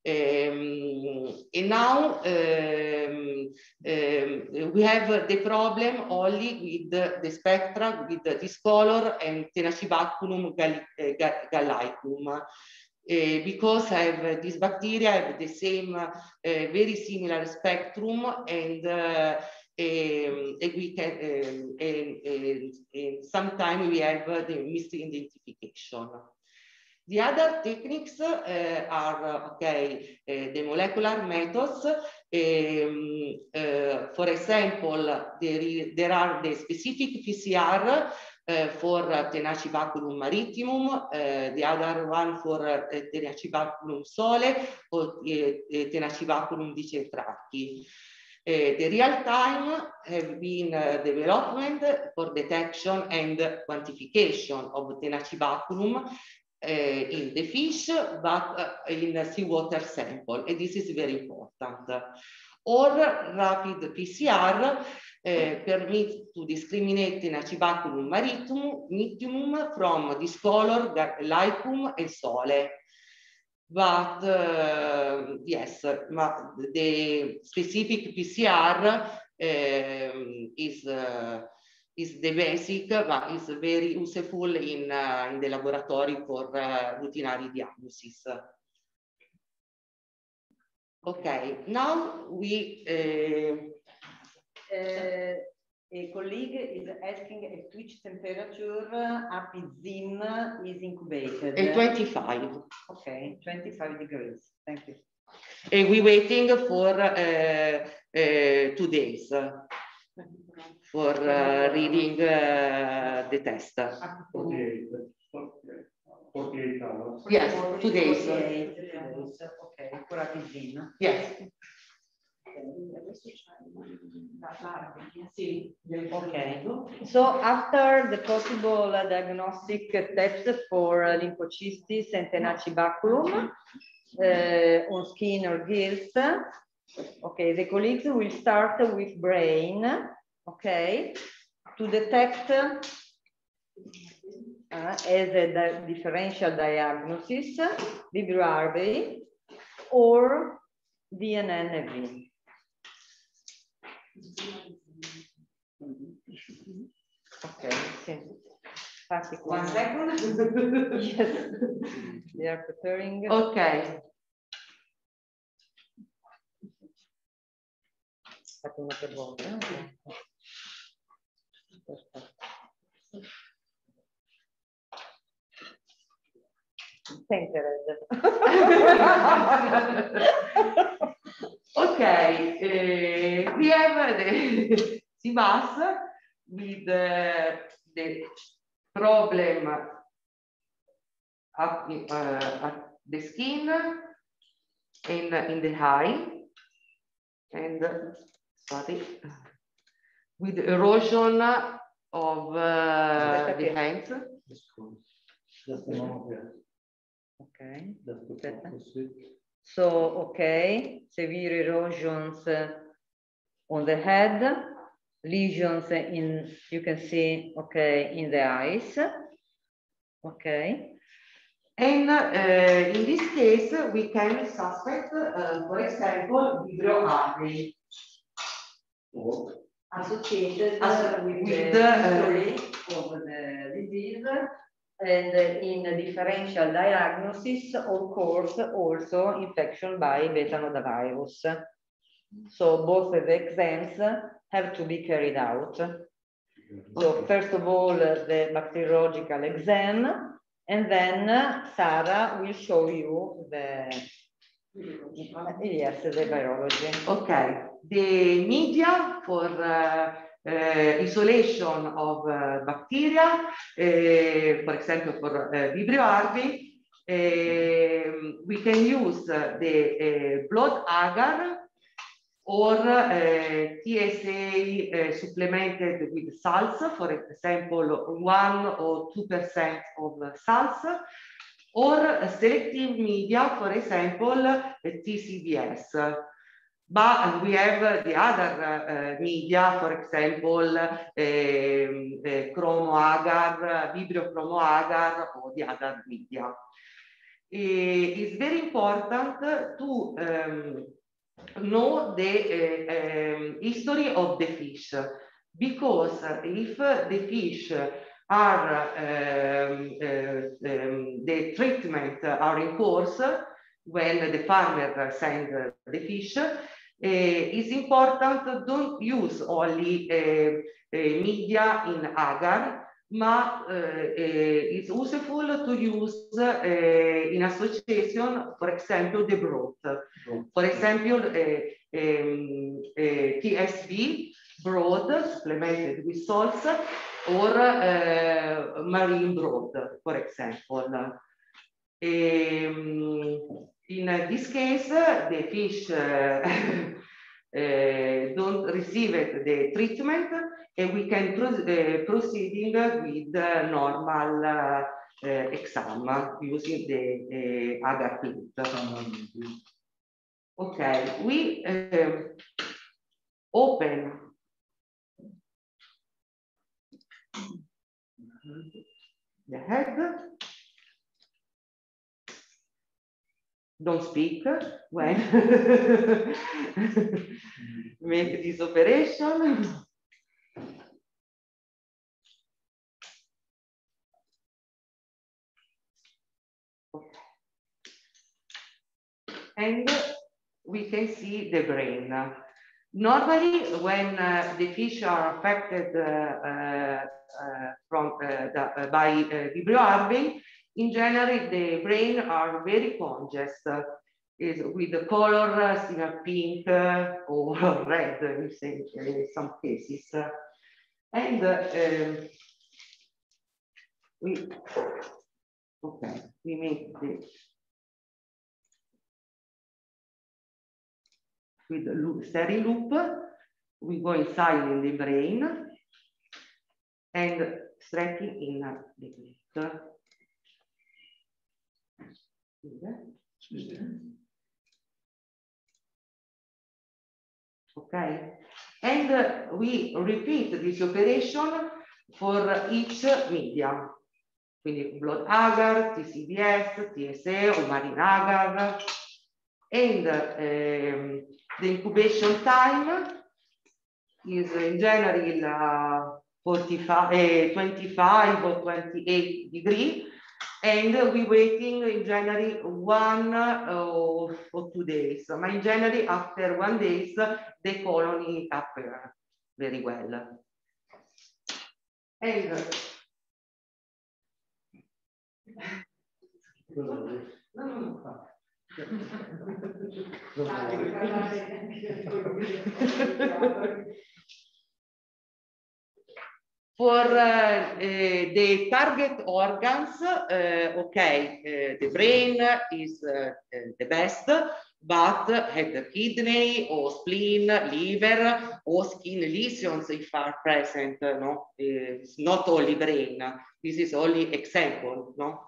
um, and now um, um, we have the problem only with the, the spectra with the discolor and Tenacibaculum gallaicum. Uh, because I have uh, this bacteria have the same, uh, very similar spectrum, and, um, and we can, um, and, and, and sometimes we have the misidentification. The other techniques uh, are, uh, okay, uh, the molecular methods. Um, for example, there, there are the specific PCR uh, for Tenacibaculum maritimum, uh, the other one for uh, Tenacibaculum sole or uh, Tenacibaculum dicentrarchi. Uh, the real time have been uh, development for detection and quantification of Tenacibaculum uh, in the fish, but uh, in seawater sample. And this is very important. Or rapid PCR uh, permits to discriminate Tenacibaculum maritimum from discolor, Lycum, and Sole. But uh, yes, the specific PCR um, is uh, is the basic, but is very useful in, uh, in the laboratory for uh, routinary diagnosis. Okay, now we... Uh, a colleague is asking at which temperature APIZIM is incubated. At 25. Okay, 25 degrees. Thank you. And we're waiting for uh, uh, two days for uh, reading uh, the test. 48, 48 hours. Yes, two days. 48 days. Ok, curatizina. Yes. Okay. So after the possible diagnostic steps for lymphocystis and tenacibaculum uh, on skin or gills, okay, the colleagues will start with brain, okay, to detect uh, as a di differential diagnosis, Vibrio or DNNV. Okay, sì. Infatti qua... One second. Yes, they are preparing. Ok, Fate una per volta. eh? Perfetto. Centered. <laughs> okay, uh, we have the CBAS with the, the problem at, uh, at the skin and in the eye and sorry with erosion of uh, the hands Just yeah. Okay. To Aspetta. So, okay, severe erosions uh, on the head, lesions in, you can see, okay, in the eyes. Okay, And uh, in this case, we can suspect, uh, for example, vibrio artery. Or associated As- with, with the the, uh, history of the disease and in differential diagnosis, of course, also infection by betanovirus. So both of the exams have to be carried out. So first of all, the bacteriological exam, and then Sarah will show you the, yes, the biology. Okay, the media for uh, isolation of uh, bacteria, for example, for Vibrio harveyi, um, we can use uh, the uh, blood agar or uh, TSA supplemented with salts, for example, one or two percent of salts, or selective media, for example, TCBS. But we have the other uh, media, for example, um, uh, chromo agar, vibrio chromo agar, or the other media. Eh, it's very important to um, know the uh, um, history of the fish because if the fish are um, uh, um, the treatment are in course when the farmer send the fish uh, it's important don't use only uh, media in agar ma uh, it's useful to use uh, in association for example the broth for example, uh, um, uh, TSV, broad, supplemented with salts, or uh, marine broad, for example. Um, in uh, this case, uh, the fish uh, <laughs> uh, don't receive the treatment, and we can pro uh, proceeding with the normal uh, uh, exam using the uh, agar plate. Okay, we um, open the head. Don't speak when <laughs> make this operation. And we can see the brain. Normally, when uh, the fish are affected uh, uh, uh from, uh, the, uh, by Vibrio harveyi, in general, the brain are very congested, is with the color still pink or red in some, cases. And um, we, okay, we make the with the loop, steady loop, we go inside in the brain and stretching in the plate. Okay, and uh, we repeat this operation for each medium. Quindi blood agar, TCBS, TSA o marine agar. And um, the incubation time is in general uh, 45, uh, 25 or 28 degree. And we waiting in January one uh, or, two days. But in January, after one days, the colony appear very well. And no. <laughs> <laughs> <laughs> For uh, uh, the target organs, uh, okay, the brain is the best, but head kidney or spleen, liver, or skin lesions if are present, no? It's not only brain. This is only example, no?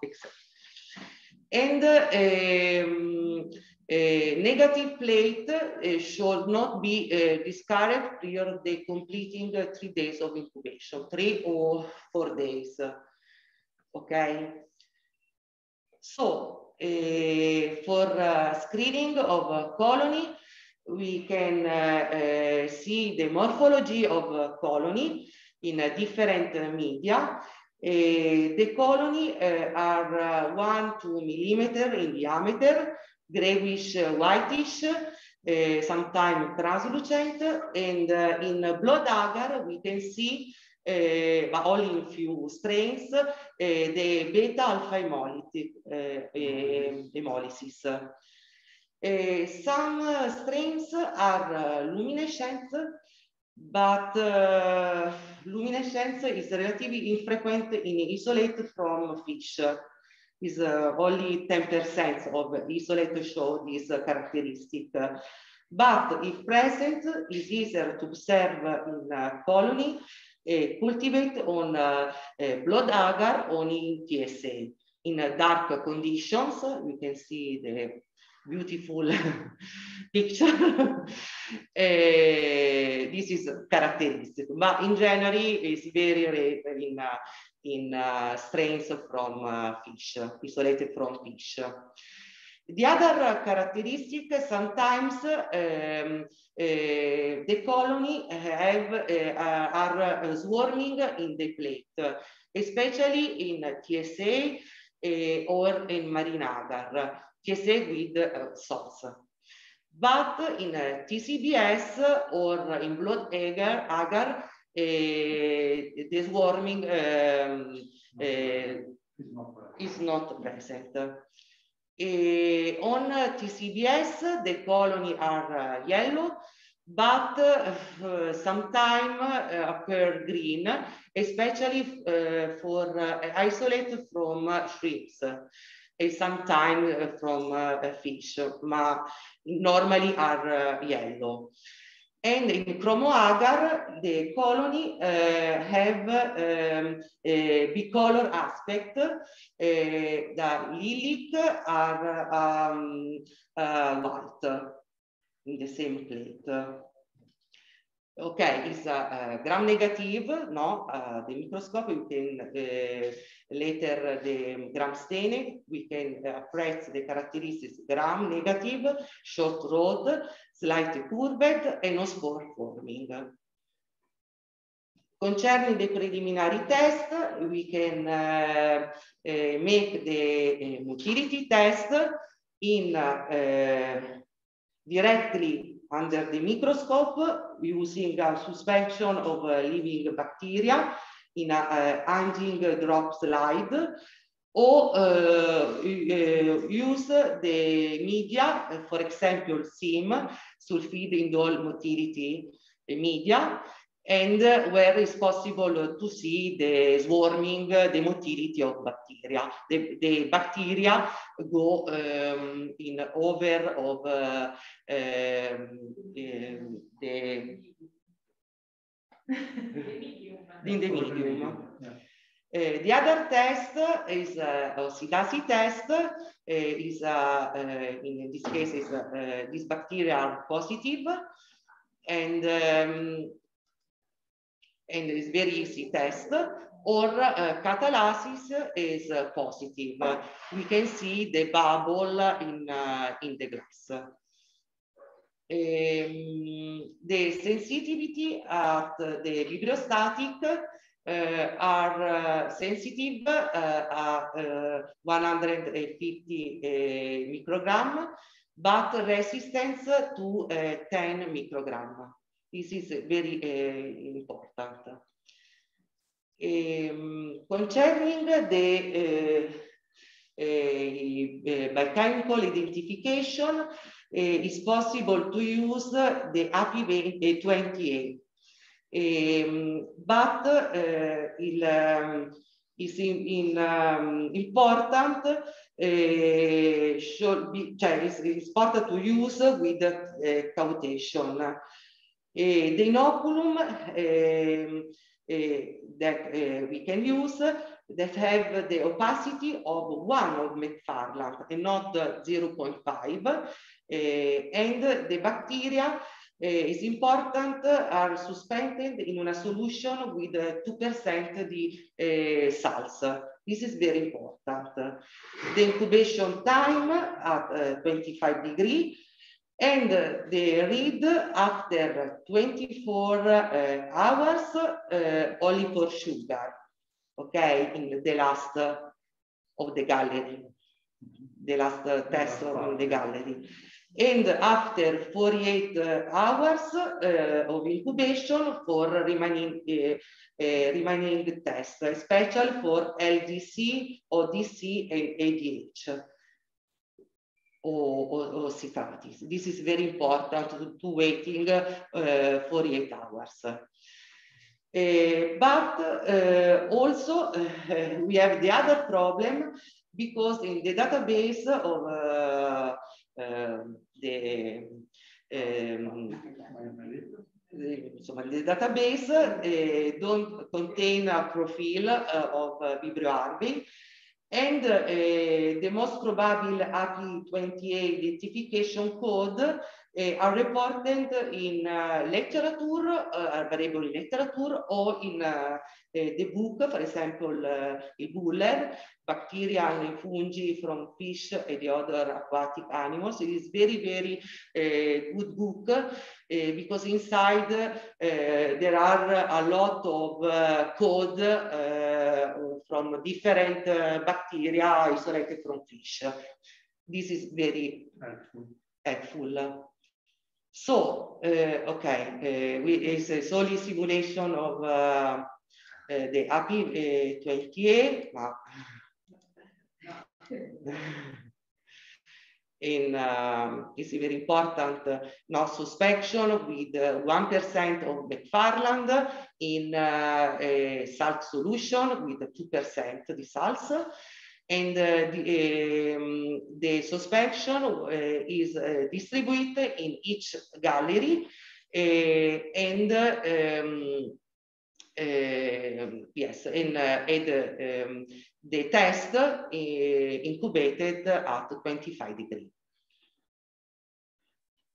And um, negative plate uh, should not be uh, discarded prior to completing uh, three days of incubation, three or four days. Okay. So for screening of a colony, we can see the morphology of colony in different media. Uh, the colony uh, are uh, one to millimeter in diameter, grayish whitish, uh, sometimes translucent, and uh, in blood agar we can see, uh, but only in few strains, the beta alpha hemolytic hemolysis. some strains are luminescent, but uh, luminescence is relatively infrequent in isolate from fish. Is uh, only 10% of isolate show this uh, characteristic. But if present, is easier to observe in a colony, cultivate on blood agar or in TSA. In dark conditions, you can see the beautiful <laughs> picture. uh, <laughs> this is characteristic, but in general, it's very rare in, uh, in uh, strains from uh, fish, isolated from fish. The other characteristic, sometimes um, the colony have, are swarming in the plate, especially in TSA or in marine agar che seguid uh, SOS. But in uh, TCBS or in blood agar, agar uh, the swarming um, is not present. Uh, on TCBS, the colony are uh, yellow, but uh, sometimes appear green, especially for isolate from shrimps and sometimes uh, from uh, fish, but normally are uh, yellow. And in chromo agar, the colony uh, have um, a bicolor aspect. The lilac are um, white in the same plate. Okay, it's a, a gram negative, no? Uh, the microscope, you can uh, later the gram staining, we can appraise the characteristics gram negative, short rod, slightly curved, and no spore forming. Concerning the preliminary test, we can uh, uh, make the uh, motility test in directly under the microscope using a suspension of living bacteria in a hanging drop slide or uh, use the media, for example, SIM, sulfide indole motility media, and uh, where it's possible to see the swarming, the motility of bacteria. The, the bacteria go um, in over of uh, um, um, the in <laughs> the medium. Uh, the other test is uh, oxidase test. Uh, is uh, in this case is these bacteria are positive, and um, and it's very easy test. Or uh, catalase is uh, positive. We can see the bubble in, uh, in the glass. Um, the sensitivity at the vibriostatic uh, are sensitive at 150 microgram, but resistance to 10 microgram. This is very uh, important. Um, concerning the uh, uh, biochemical identification, it's possible to use the API 28. Um, but il, um, is in, in, um, important uh, be, cioè, is, is important to use with uh, caution. The inoculum that we can use that have the opacity of one of McFarland and not 0.5. and the bacteria is important are suspended in a solution with 2% di salts. This is very important. The incubation time at uh, 25 degrees and the read after 24 uh, hours uh, only for sugar, okay, in the last of the gallery, the last test of the gallery. And after 48 uh, hours uh, of incubation for remaining, uh, remaining tests, especially for LDC, ODC, and ADH or, or, or cicatrices. This is very important to, to waiting uh, 48 hours. Uh, but uh, also uh, we have the other problem because in the database of the, um, insomma, the database don't contain a profile of Vibrio arbi and uh, the most probable API-20E identification code uh, are reported in uh, literature, uh, variable literature, or in uh, the book, for example, uh, Buller, Bacteria and Fungi from Fish and the other aquatic animals. It is very, very uh, good book because inside there are a lot of code Eh, from different eh, bacteria isolated from fish. This is very helpful. So, eh, okay, we, it's a solid simulation of the API 20E, ma <laughs> in um, is very important uh, now suspension with 1% uh, of McFarland in uh, a salt solution with 2% the salts. And uh, the, um, the suspension is distributed in each gallery and um, yes, and, and um, the test uh, incubated at 25 degrees.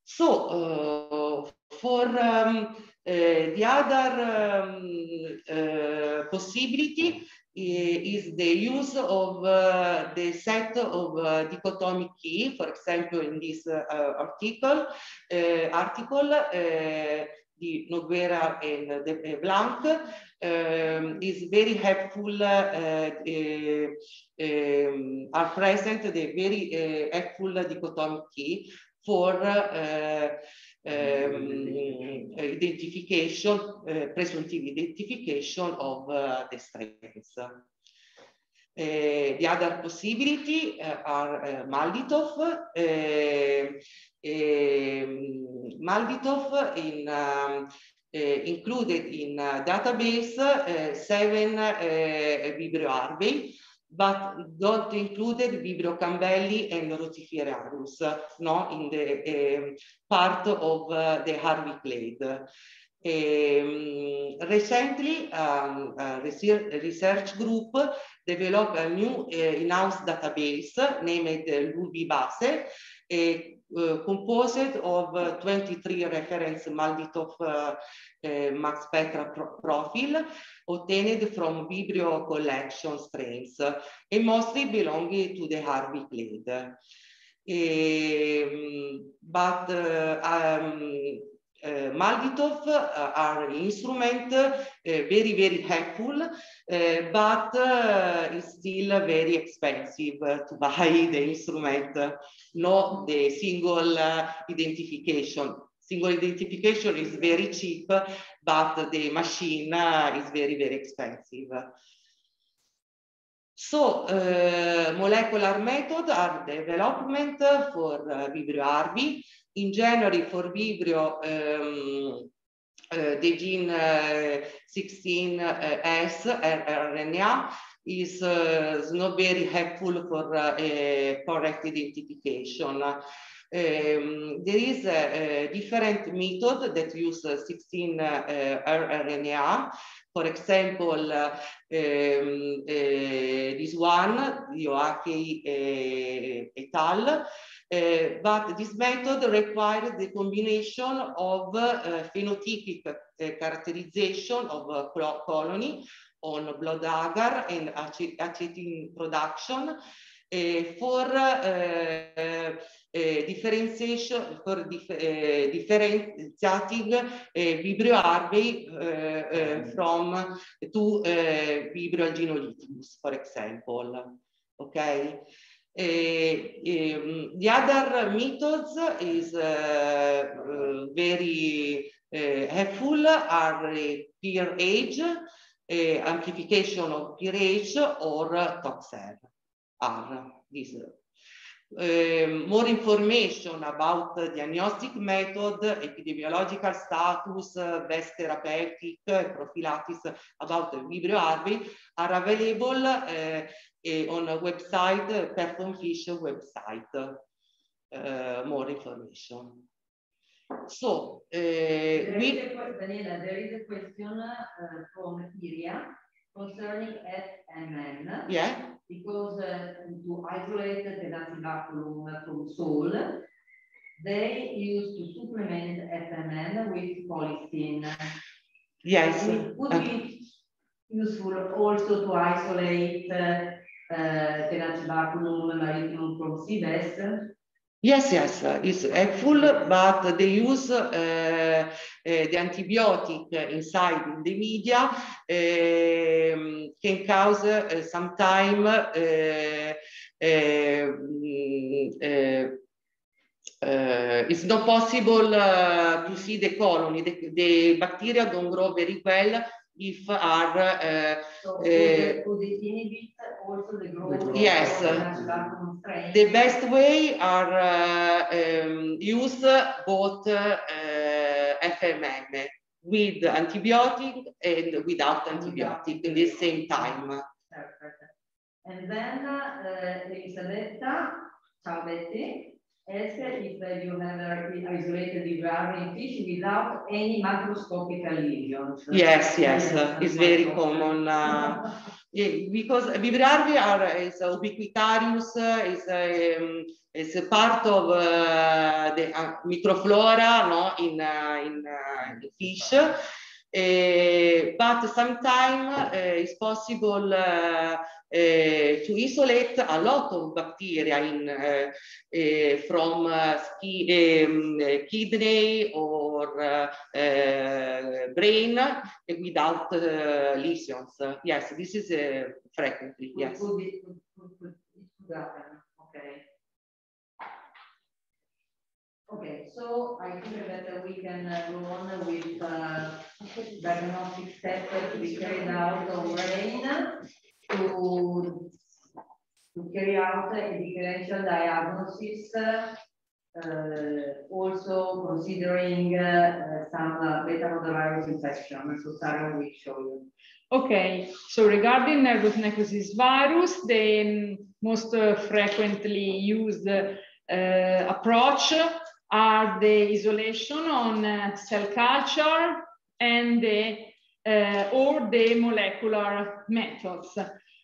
So uh, for um, uh, the other um, uh, possibility is the use of uh, the set of uh, dichotomic key, for example, in this article, article di Noguera and De Blanc um, is very helpful, uh, uh, um, are present the very uh, helpful dichotomic key for um, identification, presumptive identification of the strains. Uh, the other possibility uh, are uh, MALDI-TOF. Um, MALDI-TOF in um, included in database seven Vibrio arvei, but don't included Vibrio cambelli and Rotiferianus, no, in the part of the Harvey clade. Um, recently, um, a research group developed a new uh, in-house database named Lubi Base, uh, composed of uh, 23 reference MALDI-TOF uh, mass spectra pro profile obtained from Vibrio collection strains and mostly belonging to the Harvey clade. Um, but um, uh, Malditov uh, are instrument uh, very, very helpful, but it's still very expensive to <laughs> buy the instrument, not the single identification. Single identification is very cheap, but the machine is very, very expensive. So, uh, molecular method are development for uh, Vibrio Harvey in January for Vibrio, um, uh, the gene uh, 16S RNA is, uh, is, not very helpful for correct identification. Um, there is a, a, different method that use 16 RNA. For example, um, this one, Yoaki et al., uh, but this method requires the combination of uh, phenotypic uh, characterization of colony on blood agar and acetylene production for differentiation for dif differentiating Vibrio arvei from two Vibrio genolithicus, for example. Okay. Uh, um, the other methods is uh, uh, very helpful are peer age, amplification of peer age, or TOXER are these. Um, more information about the diagnostic method, epidemiological status, best therapeutic, prophylaxis about the Vibrio arvei are available uh, on a website, Performfish website, uh, more information. So, uh, we... Daniela, there is a question uh, from Iria concerning FMN. Yeah. Because uh, to isolate the Tenacibaculum from sole, they used to supplement FMM with polystyrene. Yes. Would it be useful also to isolate uh, uh, Tenacibaculum maritimum from sea bass? Yes, yes, it's helpful, but they use uh, uh, the antibiotic inside in the media um, can cause uh, sometime uh, uh, it's not possible to see the colony. The, the bacteria don't grow very well if are uh, so could, uh, could it inhibit also the growth yes. The best way are uh, um, use both uh, FMM with antibiotic and without antibiotic in the same time. Perfect. and then uh, Elisabetta ciao Betty Ask if you have isolated the in fish without any macroscopic lesions. Yes, yes, yes it's very common. Uh, yeah, because Vibrio are is ubiquitarius, is um, is a part of uh, the uh, microflora no, in uh, in, uh, in fish. Uh, but sometimes uh, it's possible uh, Eh, to isolate a lot of bacteria in, eh, eh, from um, kidney or brain without lesions. Yes, this is frequently, yes. Okay. Okay, so I think that we can uh, go on with uh, diagnostic steps to be carried out on brain to, to carry out a differential diagnosis uh, also considering uh, some uh, betanodavirus infection. So Sarah will show you. Okay, so regarding nervous necrosis virus, the most uh, frequently used uh, approach are the isolation on uh, cell culture and the, or the molecular methods.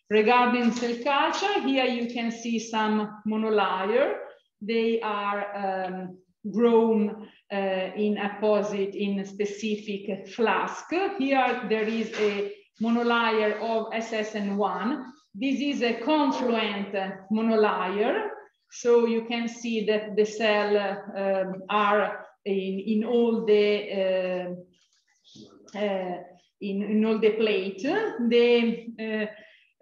Regarding cell culture, here you can see some monolayer. They are um, grown uh, in apposite in a specific flask. Here there is a monolayer of SSN1. This is a confluent monolayer. So you can see that the cell uh, are in, in all the uh, uh, in, in all the plate. The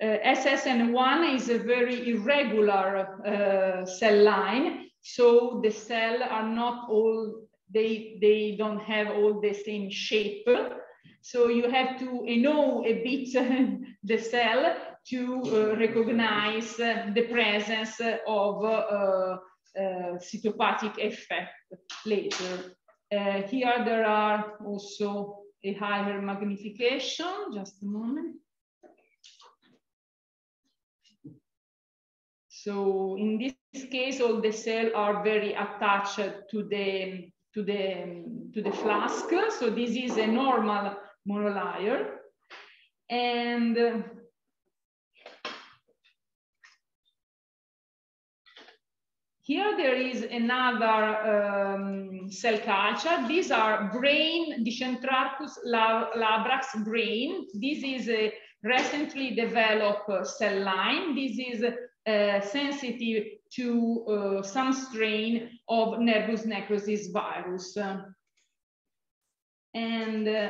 uh, uh, SSN1 is a very irregular uh, cell line. So the cell are not all, they, they don't have all the same shape. So you have to know a bit <laughs> the cell to uh, recognize uh, the presence of uh, cytopathic effect later. here there are also a higher magnification, just a moment. So in this case, all the cells are very attached to the to the to the flask. So this is a normal monolayer, and Here there is another um, cell culture. These are brain, Dicentrarchus labrax brain. This is a recently developed cell line. This is uh, sensitive to uh, some strain of nervous necrosis virus. And uh,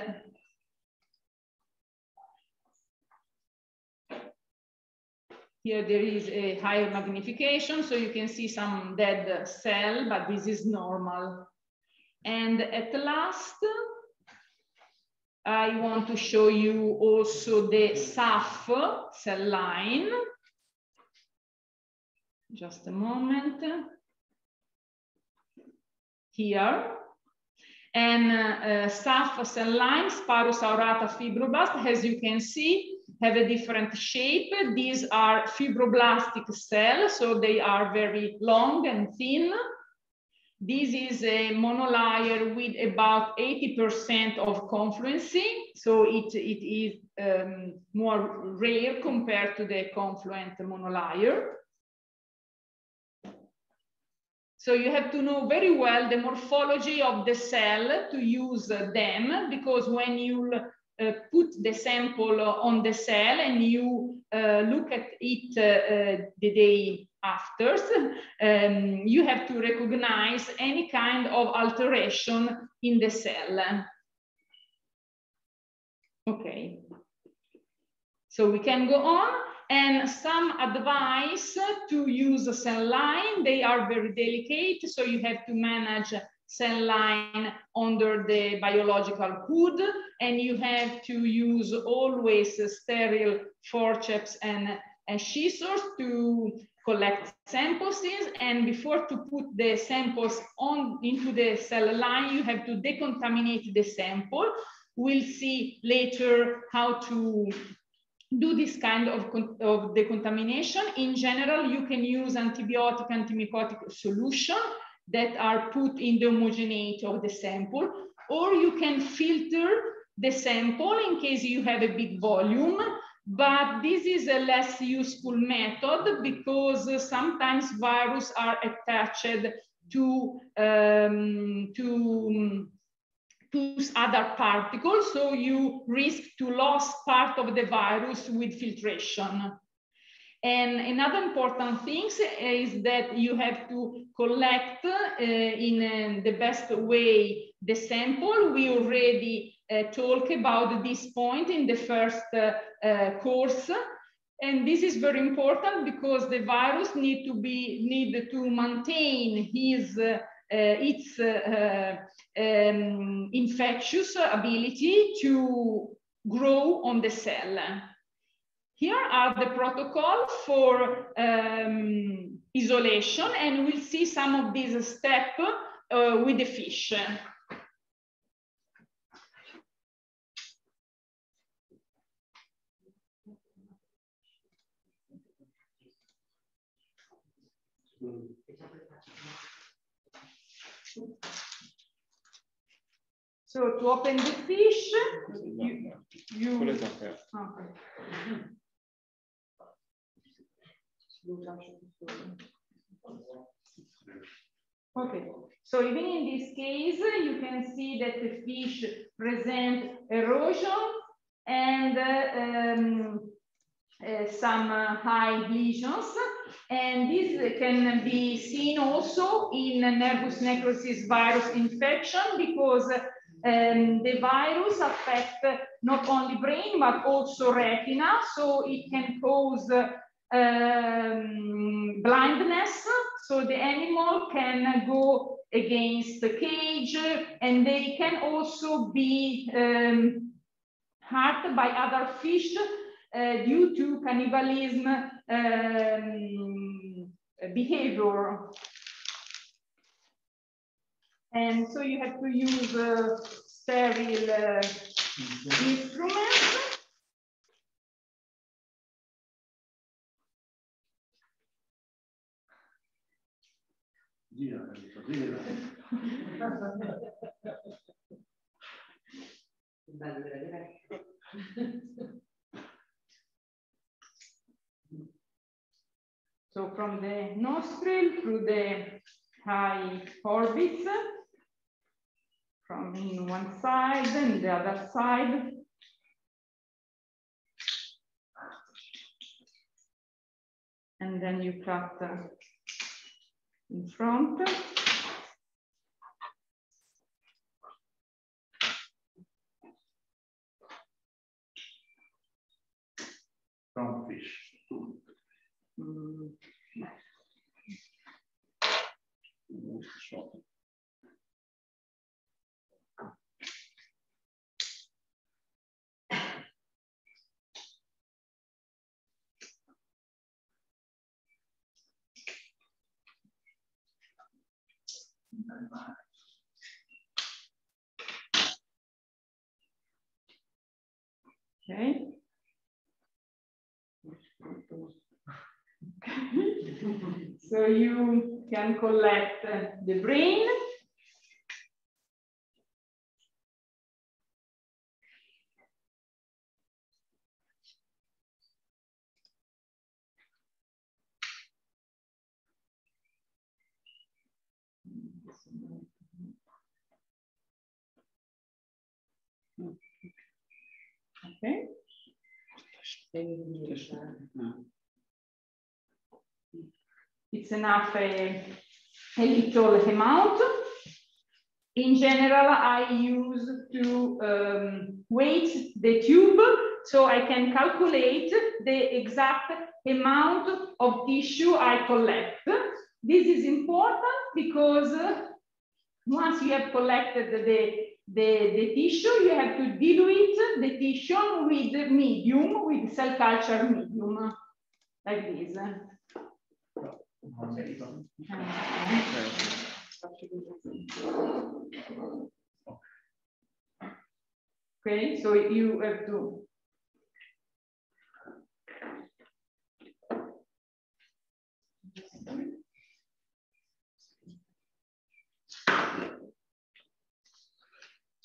Here there is a higher magnification, so you can see some dead cell, but this is normal. And at last, I want to show you also the SAF cell line. Just a moment. Here. And uh, SAF cell line, Sparus aurata fibroblast, as you can see, have a different shape. These are fibroblastic cells, so they are very long and thin. This is a monolayer with about 80% of confluency, so it, it is um, more rare compared to the confluent monolayer. So you have to know very well the morphology of the cell to use them, because when you uh, put the sample on the cell and you uh, look at it uh, the day after, <laughs> um, you have to recognize any kind of alteration in the cell. Okay. So we can go on and some advice to use a cell line. They are very delicate, so you have to manage cell line under the biological hood, and you have to use always sterile forceps and, and scissors to collect samples and before to put the samples on into the cell line, you have to decontaminate the sample. We'll see later how to do this kind of, of decontamination. In general, you can use antibiotic, antimicotic solution that are put in the homogeneity of the sample, or you can filter the sample in case you have a big volume, but this is a less useful method because sometimes viruses are attached to, um, to, to other particles, so you risk to lose part of the virus with filtration. And another important thing is that you have to collect uh, in uh, the best way the sample. We already uh, talk about this point in the first uh, uh, course. And this is very important because the virus need to be need to maintain his uh, its um, infectious ability to grow on the cell. here are the protocol for um, isolation, and we'll see some of these steps uh, with the fish. So to open the fish, you, you Quello è sempre. Okay. Okay, so even in this case, you can see that the fish present erosion and uh, um, uh, some uh, high lesions. And this can be seen also in nervous necrosis virus infection because um, the virus affect not only brain but also retina, so it can cause um, blindness. So the animal can go against the cage, and they can also be um, hurt by other fish due to cannibalism um, behavior. And so you have to use uh, sterile uh, instruments. Gira, <laughs> <laughs> So from the nostril through the high orbits, from one side and the other side. And then you cut in front. From fish. Mm, Okay. <laughs> So you can collect the brain. Okay. It's enough a, a little amount. In general, I use to um, weight the tube so I can calculate the exact amount of tissue I collect. This is important because uh, once you have collected the, the, the tissue, you have to dilute the tissue with medium, with cell culture medium, like this. Okay, so you have to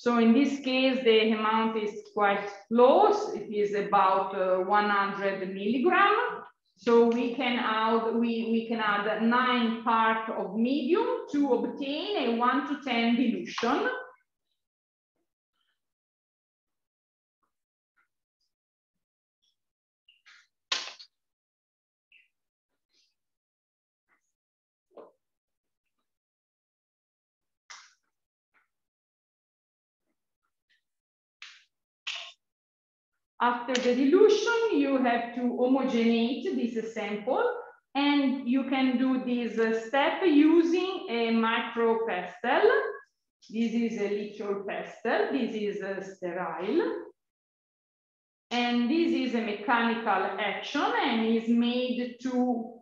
So in this case, the amount is quite low. It is about uh, 100 milligram. So we can add we, we can add nine part of medium to obtain a one to 10 dilution. After the dilution, you have to homogenate this sample and you can do this step using a micro pestle. This is a little pestle, this is uh, sterile. And this is a mechanical action and is made to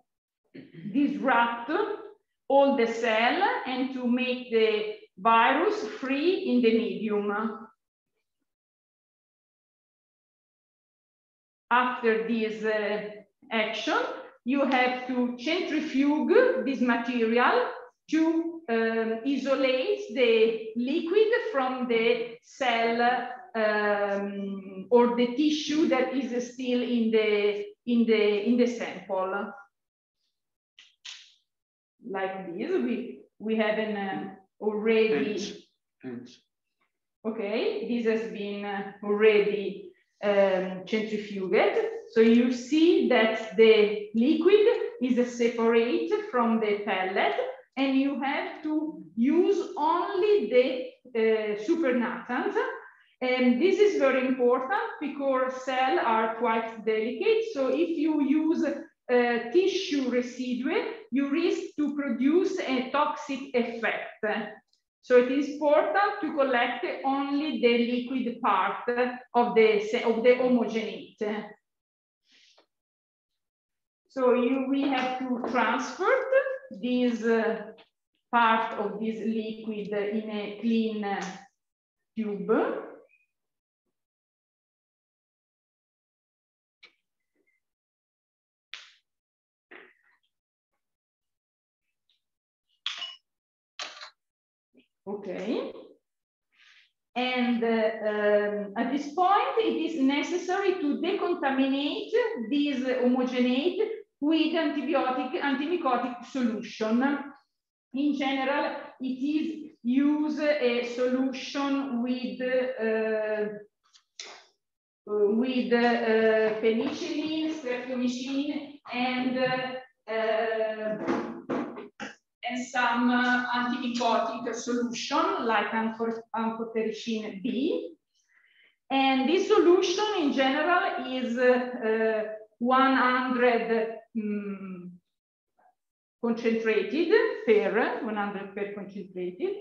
disrupt all the cell and to make the virus free in the medium. After this uh, action, you have to centrifuge this material to um, isolate the liquid from the cell um, or the tissue that is still in the in the in the sample. Like this, we we have an uh, already. Okay, this has been uh, already um, centrifuged. So you see that the liquid is separate from the pellet and you have to use only the uh, supernatant. And this is very important because cells are quite delicate. So if you use uh, tissue residue, you risk to produce a toxic effect. So it is important to collect only the liquid part of the, of the homogenate. So you, we have to transfer this uh, part of this liquid in a clean uh, tube. Okay. And uh, um, at this point, it is necessary to decontaminate this homogenate with antibiotic, antimycotic solution. In general, it is use a solution with uh, with uh, penicillin, streptomycin, and uh, and some uh, antimycotic solution like amphotericin B. And this solution in general is uh, 100 um, concentrated per 100 per concentrated.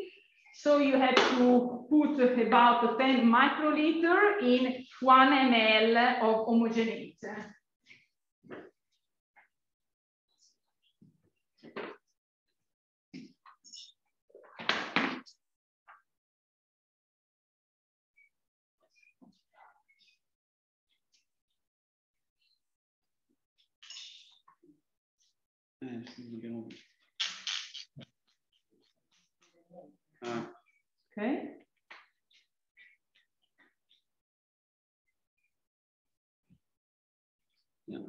So you have to put about 10 microliter in 1 ml of homogenate. Okay. yeah.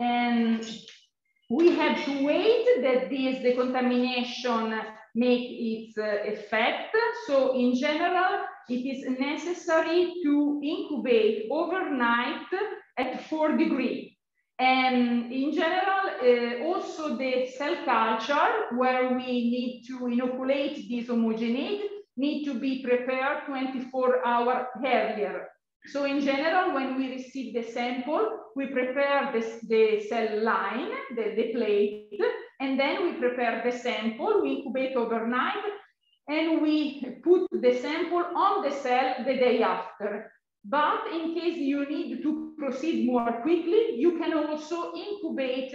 And we have to wait that this decontamination make its uh, effect. So in general, it is necessary to incubate overnight at four degrees. And in general, uh, also the cell culture where we need to inoculate this homogenate need to be prepared 24 hours earlier. So in general, when we receive the sample, we prepare the, the cell line, the, the plate, and then we prepare the sample, we incubate overnight, and we put the sample on the cell the day after. But in case you need to proceed more quickly, you can also incubate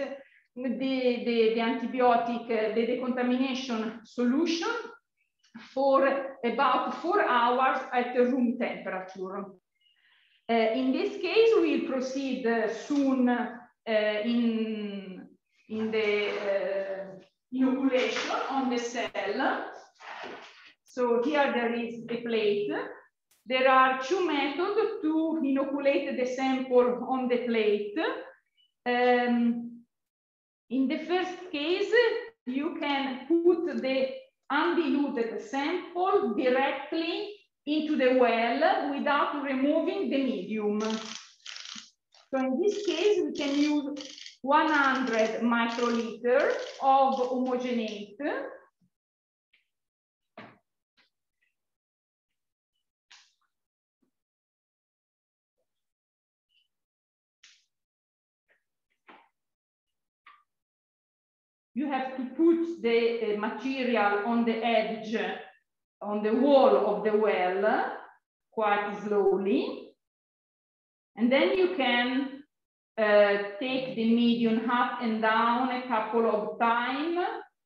the, the, the antibiotic, uh, the decontamination solution for about four hours at room temperature. Uh, in this case, we'll proceed uh, soon uh, in, in the uh, inoculation on the cell. So here there is a plate. There are two methods to inoculate the sample on the plate. Um, in the first case, you can put the undiluted sample directly into the well without removing the medium. So in this case, we can use 100 microliter of homogenate. You have to put the uh, material on the edge on the wall of the well quite slowly. And then you can uh, take the medium up and down a couple of times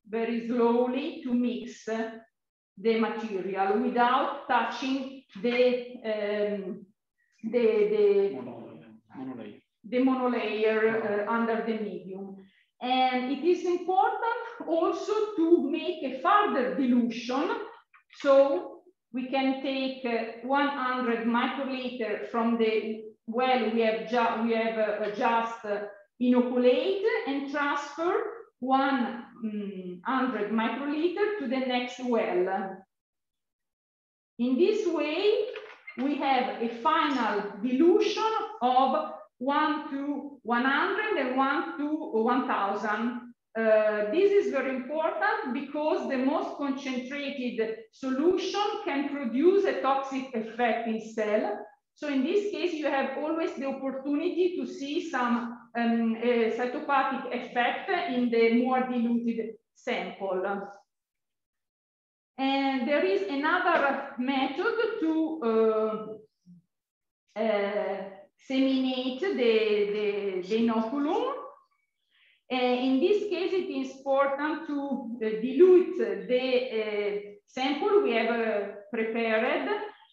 very slowly to mix the material without touching the um, the the monolayer. the monolayer uh, under the medium. And it is important also to make a further dilution. So we can take uh, 100 microliter from the well we have, ju we have uh, just uh, inoculate and transfer 100 microliter to the next well. In this way, we have a final dilution of 1 to 100 and 1 to 1000. Uh, this is very important because the most concentrated solution can produce a toxic effect in cell. So in this case, you have always the opportunity to see some um, cytopathic effect in the more diluted sample. And there is another method to uh, uh, seminate the, the, the inoculum. Uh, in this case, it is important to uh, dilute the uh, sample we have uh, prepared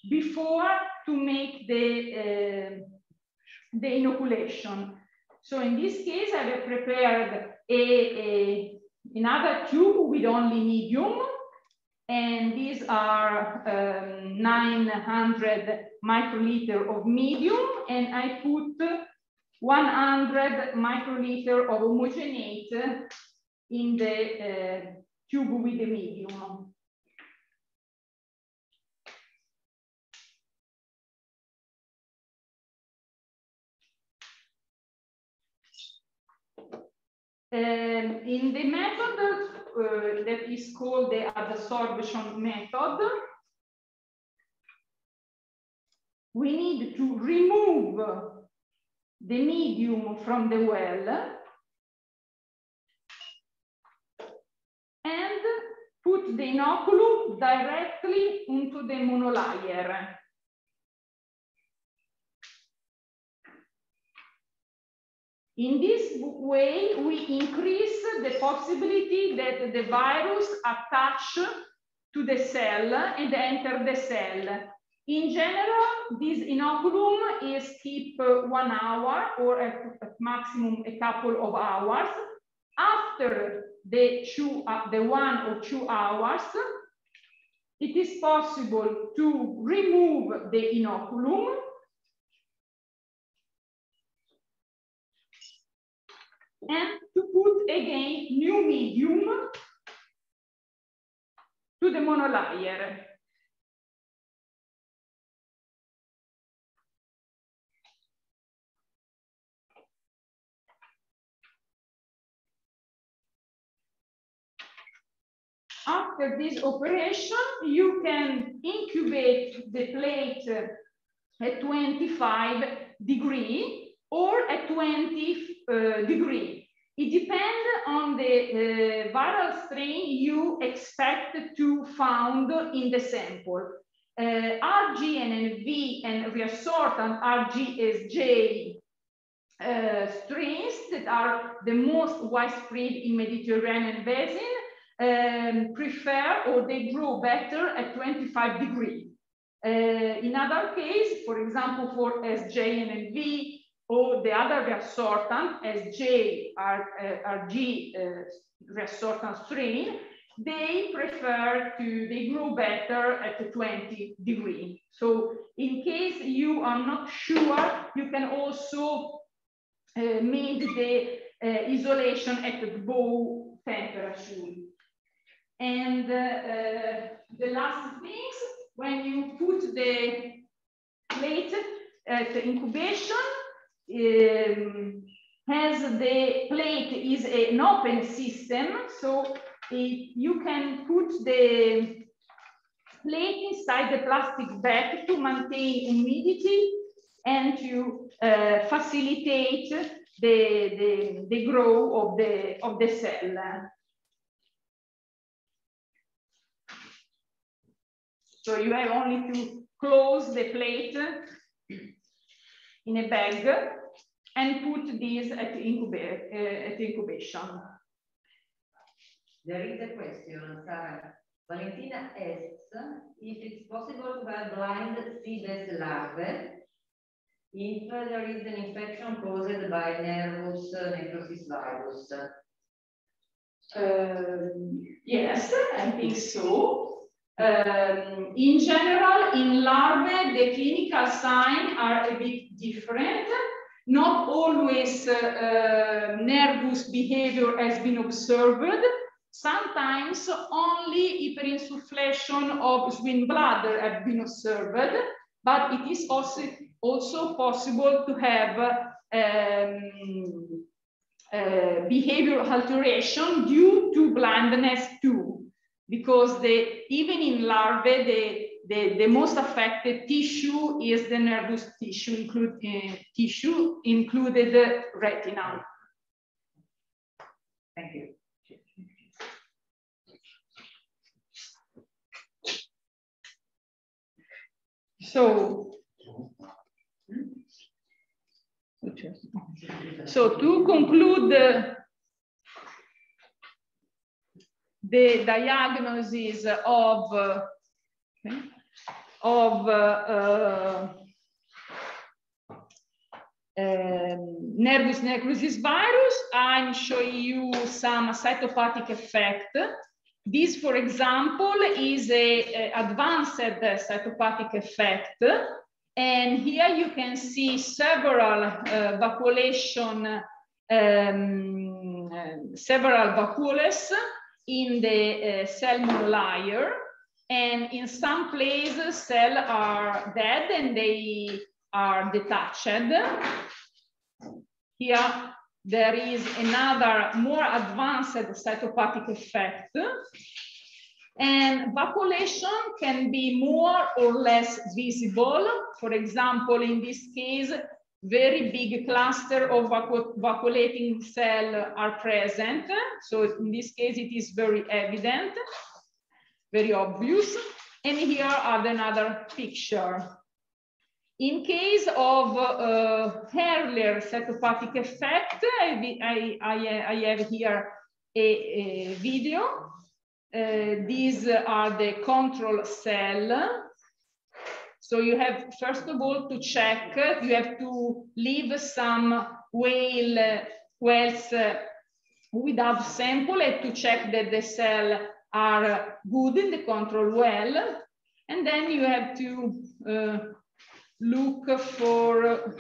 before to make the, the inoculation. So in this case, I have prepared a, a, another tube with only medium and these are um, 900 microliter of medium, and I put 100 microliter of homogenate in the uh, tube with the medium. Um, in the method uh, that is called the adsorption method, we need to remove the medium from the well and put the inoculum directly into the monolayer. In this way, we increase the possibility that the virus attach to the cell and enter the cell. In general, this inoculum is keep one hour or at, at maximum a couple of hours. After the, two, uh, the one or two hours, it is possible to remove the inoculum and to put again new medium to the monolayer. After this operation, you can incubate the plate at 25 degree or at 20 uh, degree. It depends on the uh, viral strain you expect to found in the sample. Uh, RGNNV and NV and reassortant RGSJ uh, strains that are the most widespread in Mediterranean basin um, prefer or they grow better at 25 degrees. Uh, in other case, for example, for SJNNV or the other reassortant, SJ, R, uh, RG uh, reassortant strain, they prefer to, they grow better at 20 degree. So in case you are not sure, you can also uh, make the uh, isolation at the bow temperature. And uh, uh, the last things, when you put the plate at the incubation, um, has the plate is an open system, so it, you can put the plate inside the plastic bag to maintain humidity and to uh, facilitate the, the, the growth of the, of the cell. So you have only to close the plate in a bag and put these at, incuba uh, at incubation. There is a question, Sarah. Valentina asks if it's possible to have blind seedless larvae if there is an infection caused by nervous necrosis virus. Um, yes, I think so. Um, in general, in larvae, the clinical signs are a bit different. Not always uh, uh, nervous behavior has been observed. Sometimes only hyperinsufflation of swim bladder have been observed, but it is also, also possible to have um, uh, behavior alteration due to blindness too, because the, even in larvae, the, the, the most affected tissue is the nervous tissue, include, uh, tissue included retina. Thank you. So, so to conclude the, the diagnosis of, uh, of uh, uh, um, nervous necrosis virus, I'm showing you some cytopathic effect. This, for example, is a, a advanced cytopathic effect. And here you can see several uh, vacuolation, um, several vacuoles in the uh, cell monolayer. And in some places, cells are dead and they are detached. Here, there is another more advanced cytopathic effect. And vacuolation can be more or less visible. For example, in this case, very big cluster of vacu vacuolating cell are present. So in this case, it is very evident, very obvious. And here are another picture. In case of uh, earlier cytopathic effect, I, I, I, I have here a, a video uh, these are the control cell. So you have, first of all, to check, you have to leave some whale wells uh, without sample and to check that the cell are good in the control well. And then you have to uh, look for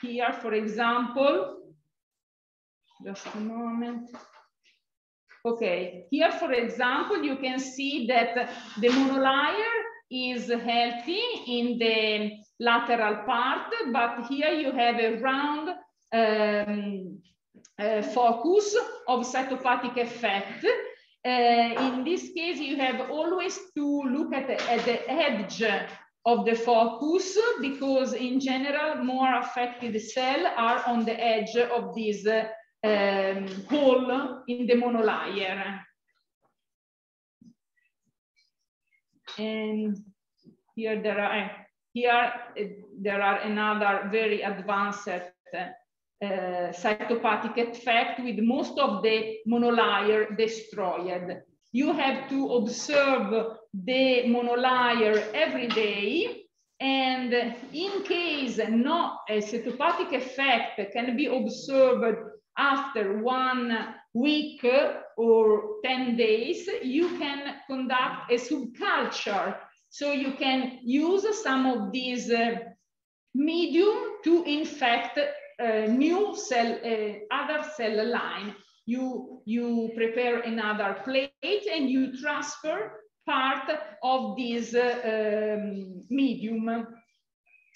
here, for example, just a moment. Okay, here, for example, you can see that the monolayer is healthy in the lateral part, but here you have a round um, uh, focus of cytopathic effect. Uh, in this case, you have always to look at the, at the edge of the focus because in general, more affected cells are on the edge of this uh, um, hole in the monolayer. And here there are here there are another very advanced uh, cytopathic effect with most of the monolayer destroyed. You have to observe the monolayer every day and in case no a cytopathic effect can be observed after one week or 10 days, you can conduct a subculture. So you can use some of these uh, medium to infect uh, new cell, uh, other cell line. You, you prepare another plate and you transfer part of this uh, um, medium.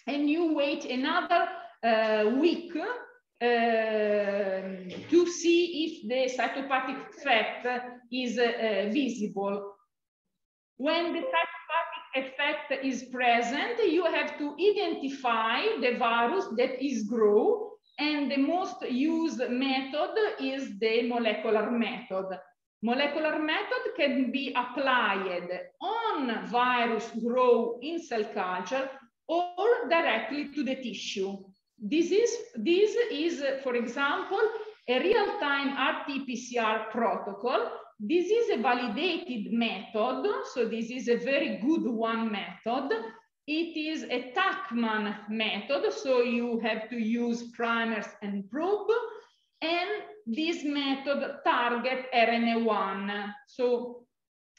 And you wait another uh, week to see if the cytopathic effect is uh, visible. When the cytopathic effect is present, you have to identify the virus that is grow, and the most used method is the molecular method. Molecular method can be applied on virus grow in cell culture or directly to the tissue. This is, this is for example, a real-time RT-PCR protocol. This is a validated method, so this is a very good one method. It is a Tachman method, so you have to use primers and probe, and this method target RNA1. So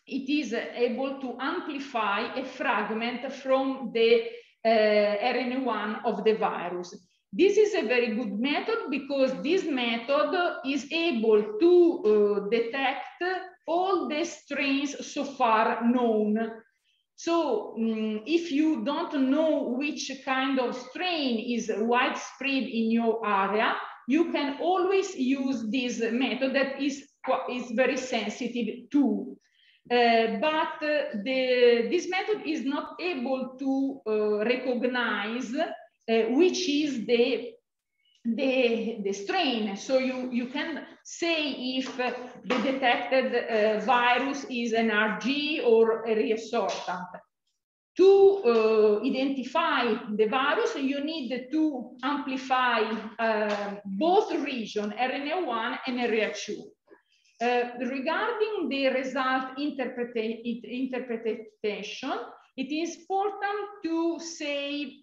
it is able to amplify a fragment from the uh, RNA1 of the virus. This is a very good method because this method is able to uh, detect all the strains so far known. So um, if you don't know which kind of strain is widespread in your area, you can always use this method that is, is very sensitive too. Uh, but uh, the, this method is not able to uh, recognize which is the, the, the strain. So you, you can say if the detected uh, virus is an RG or a reassortant to uh, identify the virus, you need to amplify uh, both region, RNA1 and RNA2. Uh, regarding the result interpreta interpretation, it is important to say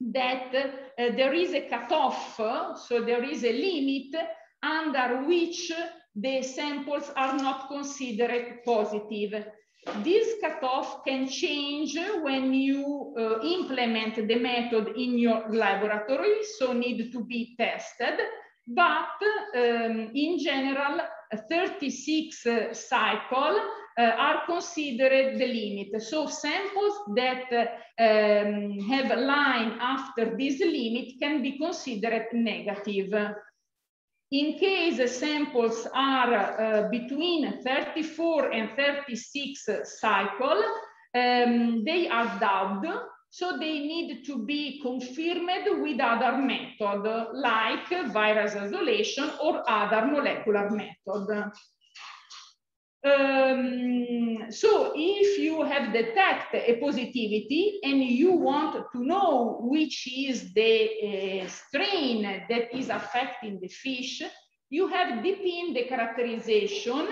that uh, there is a cutoff, so there is a limit under which the samples are not considered positive. This cutoff can change when you uh, implement the method in your laboratory, so need to be tested. But um, in general, 36 uh, cycle are considered the limit. So samples that um, have a line after this limit can be considered negative. In case the samples are uh, between 34 and 36 cycle, um, they are dubbed, so they need to be confirmed with other method, like virus isolation or other molecular method. Um, so if you have detected a positivity and you want to know which is the uh, strain that is affecting the fish, you have deepened the characterization,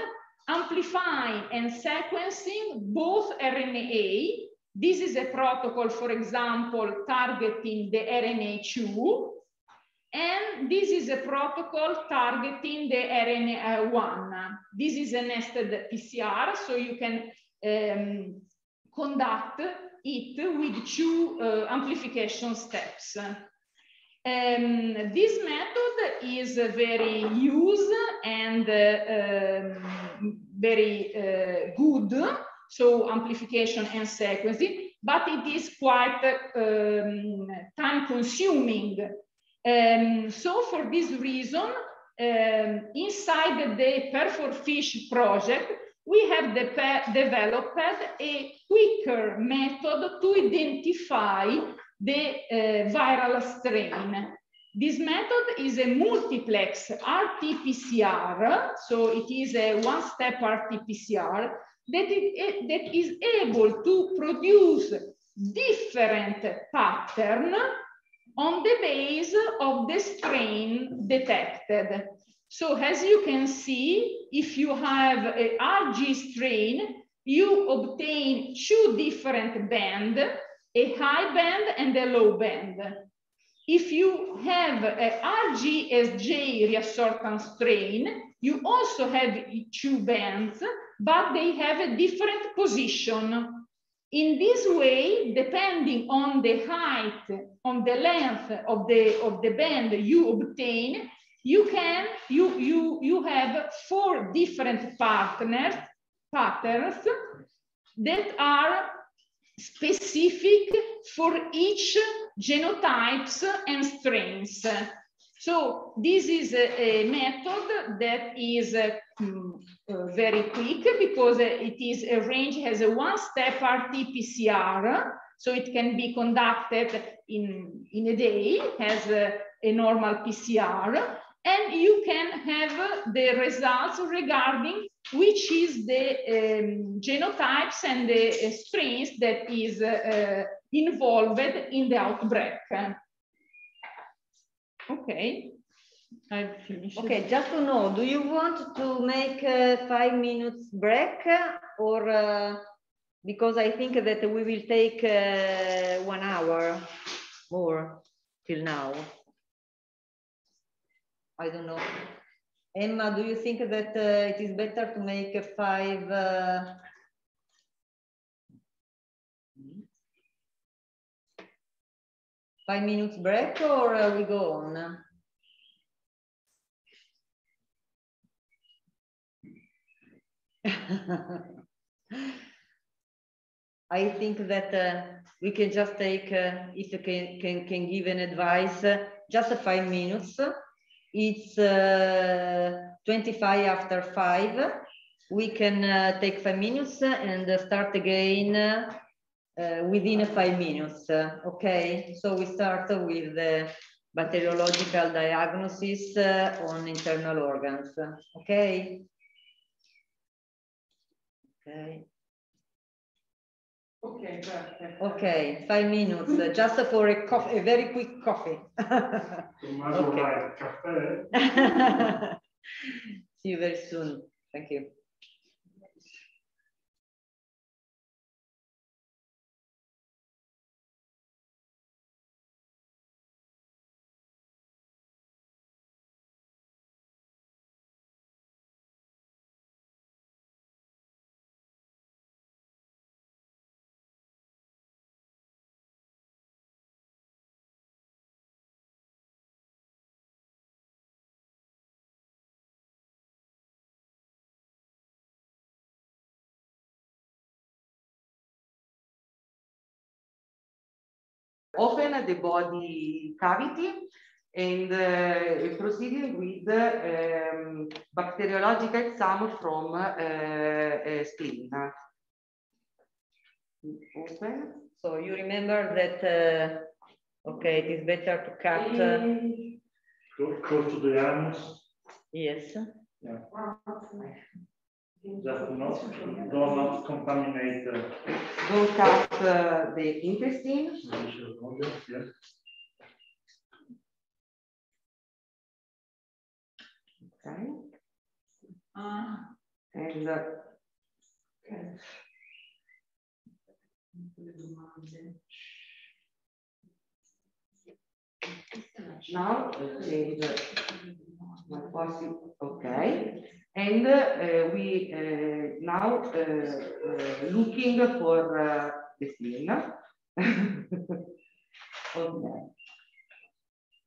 amplifying and sequencing both RNA. This is a protocol, for example, targeting the RNA2, and this is a protocol targeting the RNA1. This is a nested PCR, so you can um, conduct it with two uh, amplification steps. Um, this method is very used and uh, um, very uh, good, so amplification and sequencing, but it is quite um, time consuming um, so for this reason, um, inside the Perfor-FISH project, we have de developed a quicker method to identify the uh, viral strain. This method is a multiplex RT-PCR, so it is a one-step RT-PCR that, that is able to produce different pattern on the base of the strain detected. So as you can see, if you have a RG strain, you obtain two different band, a high band and a low band. If you have a RGSJ reassortant strain, you also have two bands, but they have a different position. In this way, depending on the height, on the length of the, of the band you obtain, you can, you, you, you have four different partners, patterns that are specific for each genotypes and strains. So this is a, a method that is uh, very quick because it is arranged range has a one-step RT-PCR, so it can be conducted in, in a day as a, a normal PCR, and you can have the results regarding which is the um, genotypes and the uh, strains that is uh, involved in the outbreak. Okay, I've. Okay, just to know, do you want to make a five minutes break or uh, because I think that we will take uh, one hour more till now. I don't know. Emma, do you think that uh, it is better to make a five? Uh, five minutes break or uh, we go on? <laughs> I think that uh, we can just take, uh, if you can, can, can give an advice, uh, just five minutes. It's uh, 25 after five. We can uh, take five minutes and start again uh, within five minutes, okay? So we start with the bacteriological diagnosis on internal organs, okay? Okay. Okay, perfect. Okay, five minutes, uh, just for a coffee, a very quick coffee. <laughs> Tommaso Okay. vai caffè? <laughs> See you very soon. Thank you. Open the body cavity and uh, proceeding with um, bacteriological exam from uh, uh, spleen. Open. So you remember that, uh, okay, it is better to cut, uh, Go, go to the anus, yes. Just not, do not contaminate the Don't cut uh, the intestine. yes. Okay. Ah, And uh, now uh, change my possible. Okay. And uh, we uh, now uh, looking for the spleen. <laughs> okay.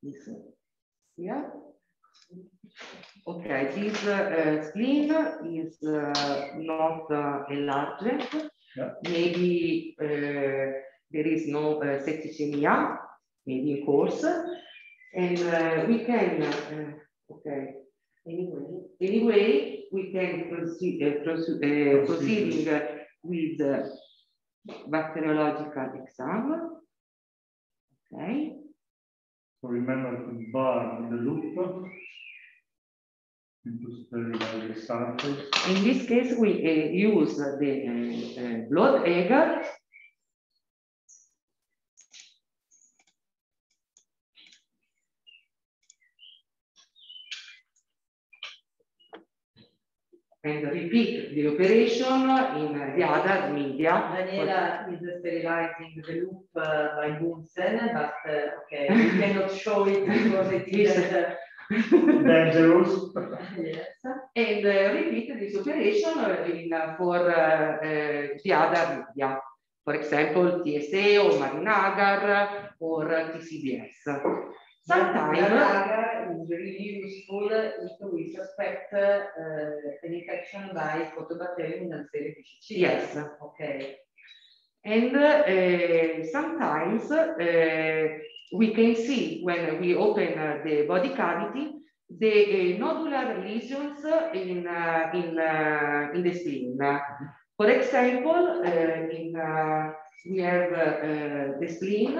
This here. Okay, this uh, spleen is uh, not uh, enlarged. Yeah. Maybe uh, there is no uh, septicemia, maybe in course. And we can, okay, anyway, anyway, we can proceed, uh, proceed, uh, proceeding uh, with uh, bacteriological exam. Okay. So remember to bar in the loop. And to sterilize the surface. In this case, we uh, use the uh, uh, blood agar and repeat the operation in the other media. Daniela is sterilizing the loop uh, by Bunsen, but uh, okay, we <laughs> cannot show it because it is. uh, <laughs> Dangerous. yes. And uh, repeat this operation uh, in, uh, for uh, uh, the other media. For example, TSA or Marinagar or TCBS. Sometimes Agar is really useful if we suspect uh, an infection by Photobacterium Neisseria difficile. Yes. Okay. And uh, sometimes uh, we can see when we open uh, the body cavity the uh, nodular lesions in uh, in uh, in the spleen. For example, uh, in uh, we have uh, uh, the spleen.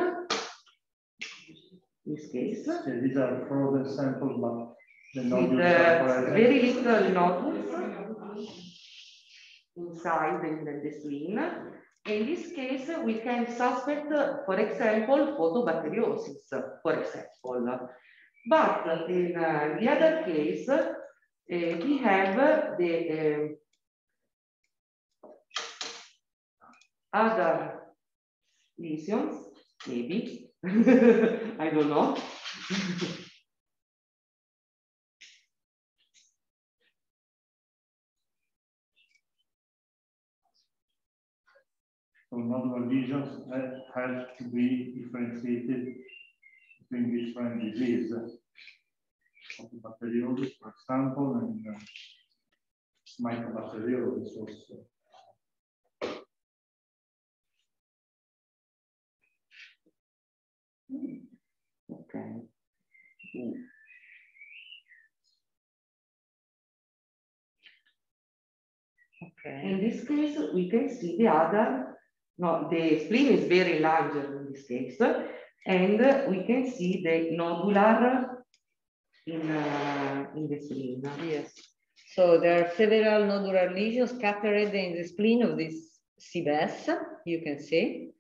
In this case, these are frozen samples, but the nodules uh, are very little nodules. inside the, the spleen. In this case, we can suspect, for example, photobacteriosis, for example. But in uh, the other case, uh, we have the uh, other lesions, maybe, <laughs> I don't know. <laughs> So nodular lesions ha- have to be differentiated between different diseases. Bacteriosis, for example, and uh, mycobacteriosis also. Okay. Okay. In this case, we can see the other, no, the spleen is very larger in this case, and we can see the nodular in, uh, in the spleen. Yes. So there are several nodular lesions scattered in the spleen of this CBS, you can see.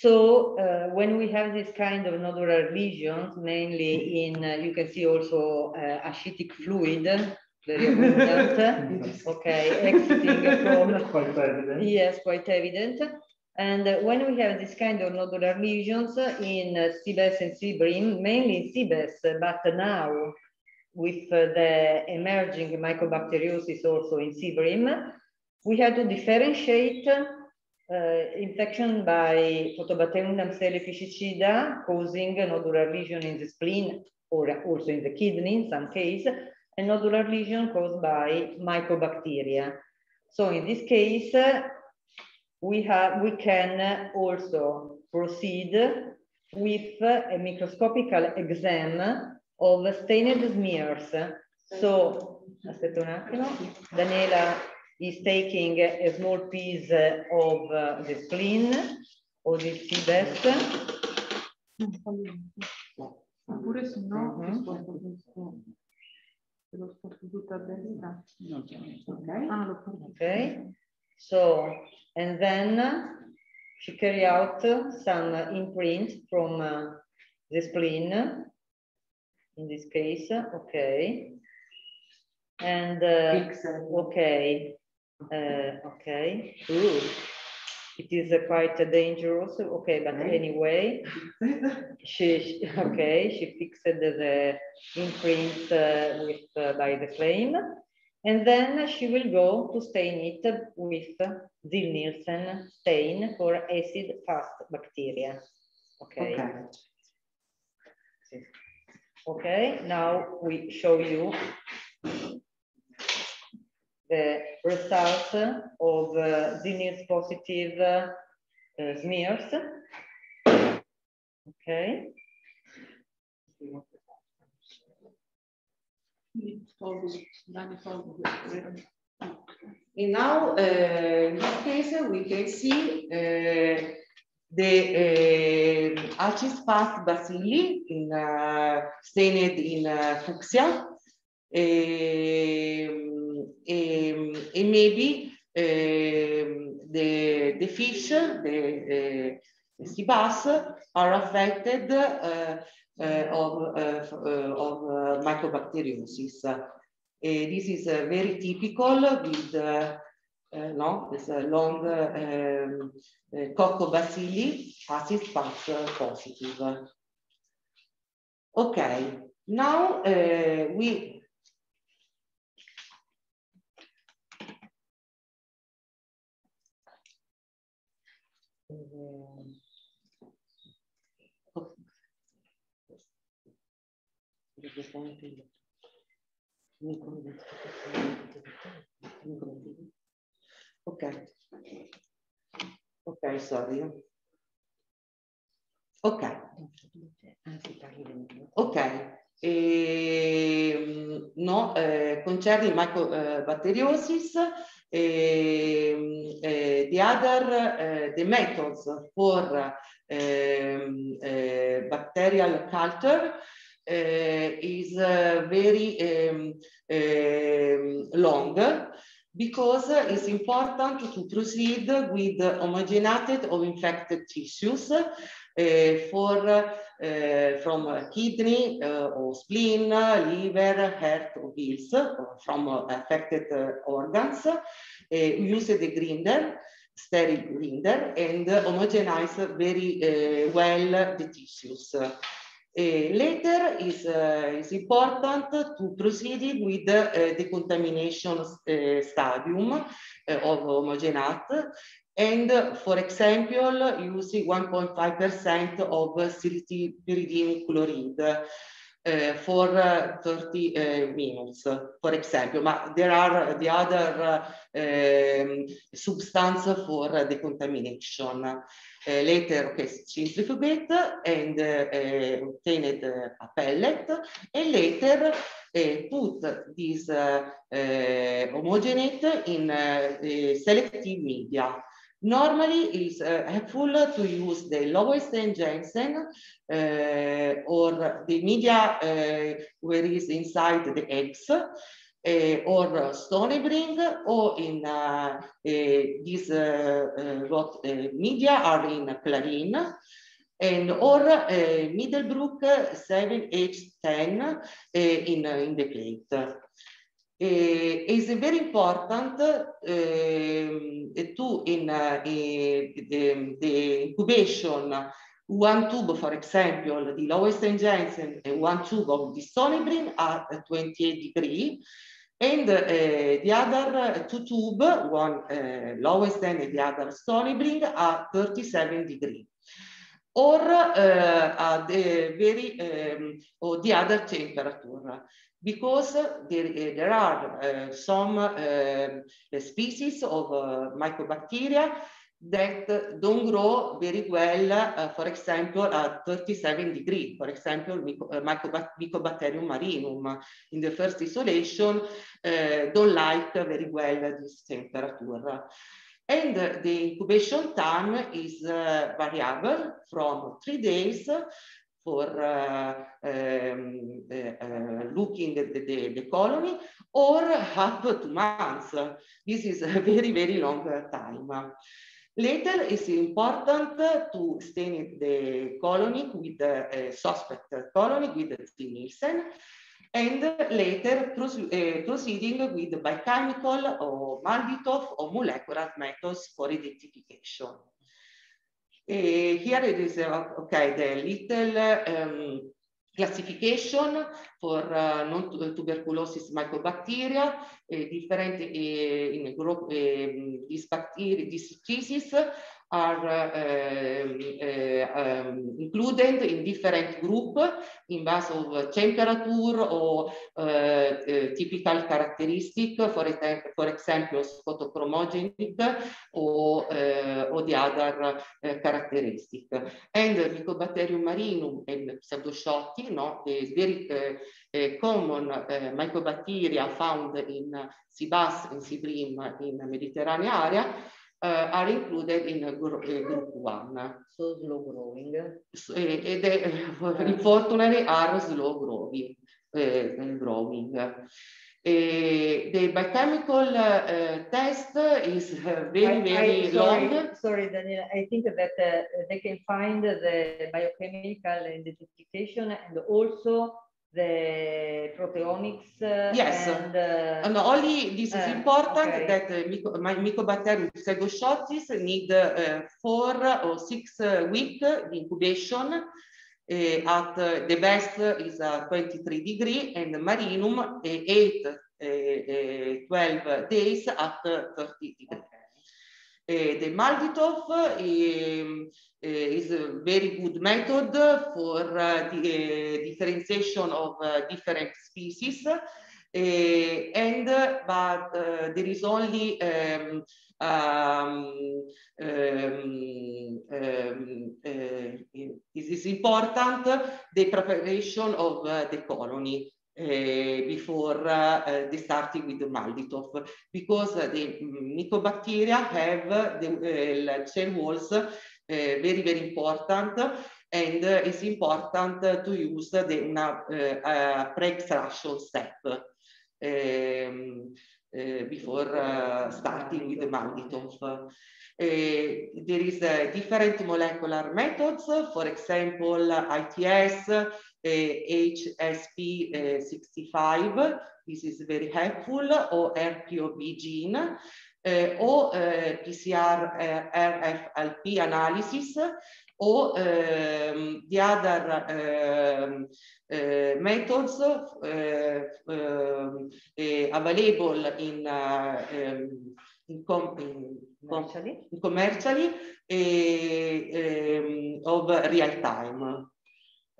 So uh, when we have this kind of nodular lesions, mainly in, uh, you can see also uh, ascitic fluid, very abundant, <laughs> okay, exiting from Quite evident. Yes, quite evident. And uh, when we have this kind of nodular lesions in uh, CBS and Cbrim, mainly in CBS, but now with uh, the emerging mycobacteriosis also in Cbrim, we had to differentiate uh, infection by Photobacterium damseli piscicida causing nodular lesion in the spleen or also in the kidney in some case, a nodular lesion caused by mycobacteria. So in this case, uh, we have we can also proceed with a microscopical exam of stained smears. So, aspetta un attimo, Daniela is taking a small piece of uh, the spleen or the CBS. Oppure se no, Mhm. sposto questo. Se lo sposto tutto a destra. No, chiaramente. Okay. Ah. Okay, so and then she carry out some imprint from uh, the spleen. In this case, okay, and uh, okay, uh, okay. Ooh, it is uh, quite dangerous. Okay, but Okay. anyway, she, <laughs> she okay she fixed the imprint uh, with uh, by the flame and then she will go to stain it with Zil Nielsen stain for acid fast bacteria okay Okay. okay now we show you the results of uh, Zinils positive uh, uh, smears okay? And now, uh, in this case, we can see uh, the uh, Archis fast bacilli in, uh, stained in uh, fuchsia. Um, and maybe the, the fish, the, sea bass, are affected uh, uh, of, of uh, mycobacteriosis. This is very typical with uh, no, uh, long uh, um, uh, acid fast uh, positive. Okay, now we Okay. Okay, sorry. Okay. Ok, Ehm, no, eh, concerning mycobacteriosis, ehm, eh, the other, eh, the methods for ehm, eh, bacterial culture eh, is eh, very ehm, ehm, long because it's important to proceed with homogeneity or infected tissues for uh, from kidney uh, or spleen, liver, heart, or gills from affected organs. use the grinder, sterile grinder, and homogenize very well the tissues. Uh, later is, uh, is important to proceed with uh, the contamination uh, stadium uh, of homogenate and for example using 1.5% of pyridine chloride uh, for uh, 30 uh, minutes, for example. But there are uh, the other um, substance for the contamination. Uh, later, okay, centrifugate and uh, obtained a pellet, and later put this homogenate in selective media. Normally, it's uh, helpful to use the Lowenstein-Jensen uh, or the media uh, where is inside the eggs uh, or Stonebrink or in uh, uh, these what, media are in Clarine and or Middlebrook 7H10 in, in the plate. Uh, is very important uh, to in the, the, incubation one tube, for example, the Lowenstein-Jensen and one tube of the Stonebrink at 28 degrees and uh, the other two tube, one uh, lowest and the other Stonebrink at 37 degrees. Or uh, at the very, um, or the other temperature. Because there, there are uh, some uh, species of mycobacteria that don't grow very well, uh, for example, at 37 degrees. For example, Mycobacterium marinum in the first isolation uh, don't like very well this temperature. And the incubation time is uh, variable from three days for uh, um, uh, looking at the, the, the, colony or up to months. This is a very, very long time. Later, it's important to stain the colony with a suspect colony with the Nielsen, and later uh, proceeding with biochemical or MALDI-TOF or molecular methods for identification. Uh, here it is, uh, okay, the little um, classification for uh, non-tuberculosis mycobacteria, uh, different uh, in group, these bacteria, these species are um, included in different group in base of temperature or typical characteristic, for, for example, photochromogenic or, or the other characteristic. And Mycobacterium marinum and pseudosciotti, no, is very common mycobacteria found in sea bass and sea bream in Mediterranean area uh, are included in gr group one. So slow growing. So, and they, unfortunately are slow growing. Uh, growing. Uh, the biochemical uh, test is very, I, very I, sorry, long. Sorry, Daniela, I think that uh, they can find the biochemical identification and also the proteomics uh, yes and, uh, and only this is uh, important okay. that uh, myco my mycobacterium pseudoshottsii need uh, four or six uh, week incubation uh, at uh, the best is uh, 23 degree and marinum 8 12 days at 30 degree uh, the uh, is a very good method for uh, the differentiation of different species. and but there is only um, um, um, um, it is important the preparation of the colony uh, before uh, the starting with the MALDI-TOF because the mycobacteria have the uh, cell walls very, very important and it's important to use the una, pre-extraction step. Um, uh, before uh, starting with the MALDI-TOF. Uh, there is uh, different molecular methods, for example, ITS, uh, HSP65, this is very helpful, or RPOB gene, uh, or uh, PCR uh, RFLP analysis, or um, the other uh, methods uh, um, available in, um, in, com in, com in commercially um, of real time.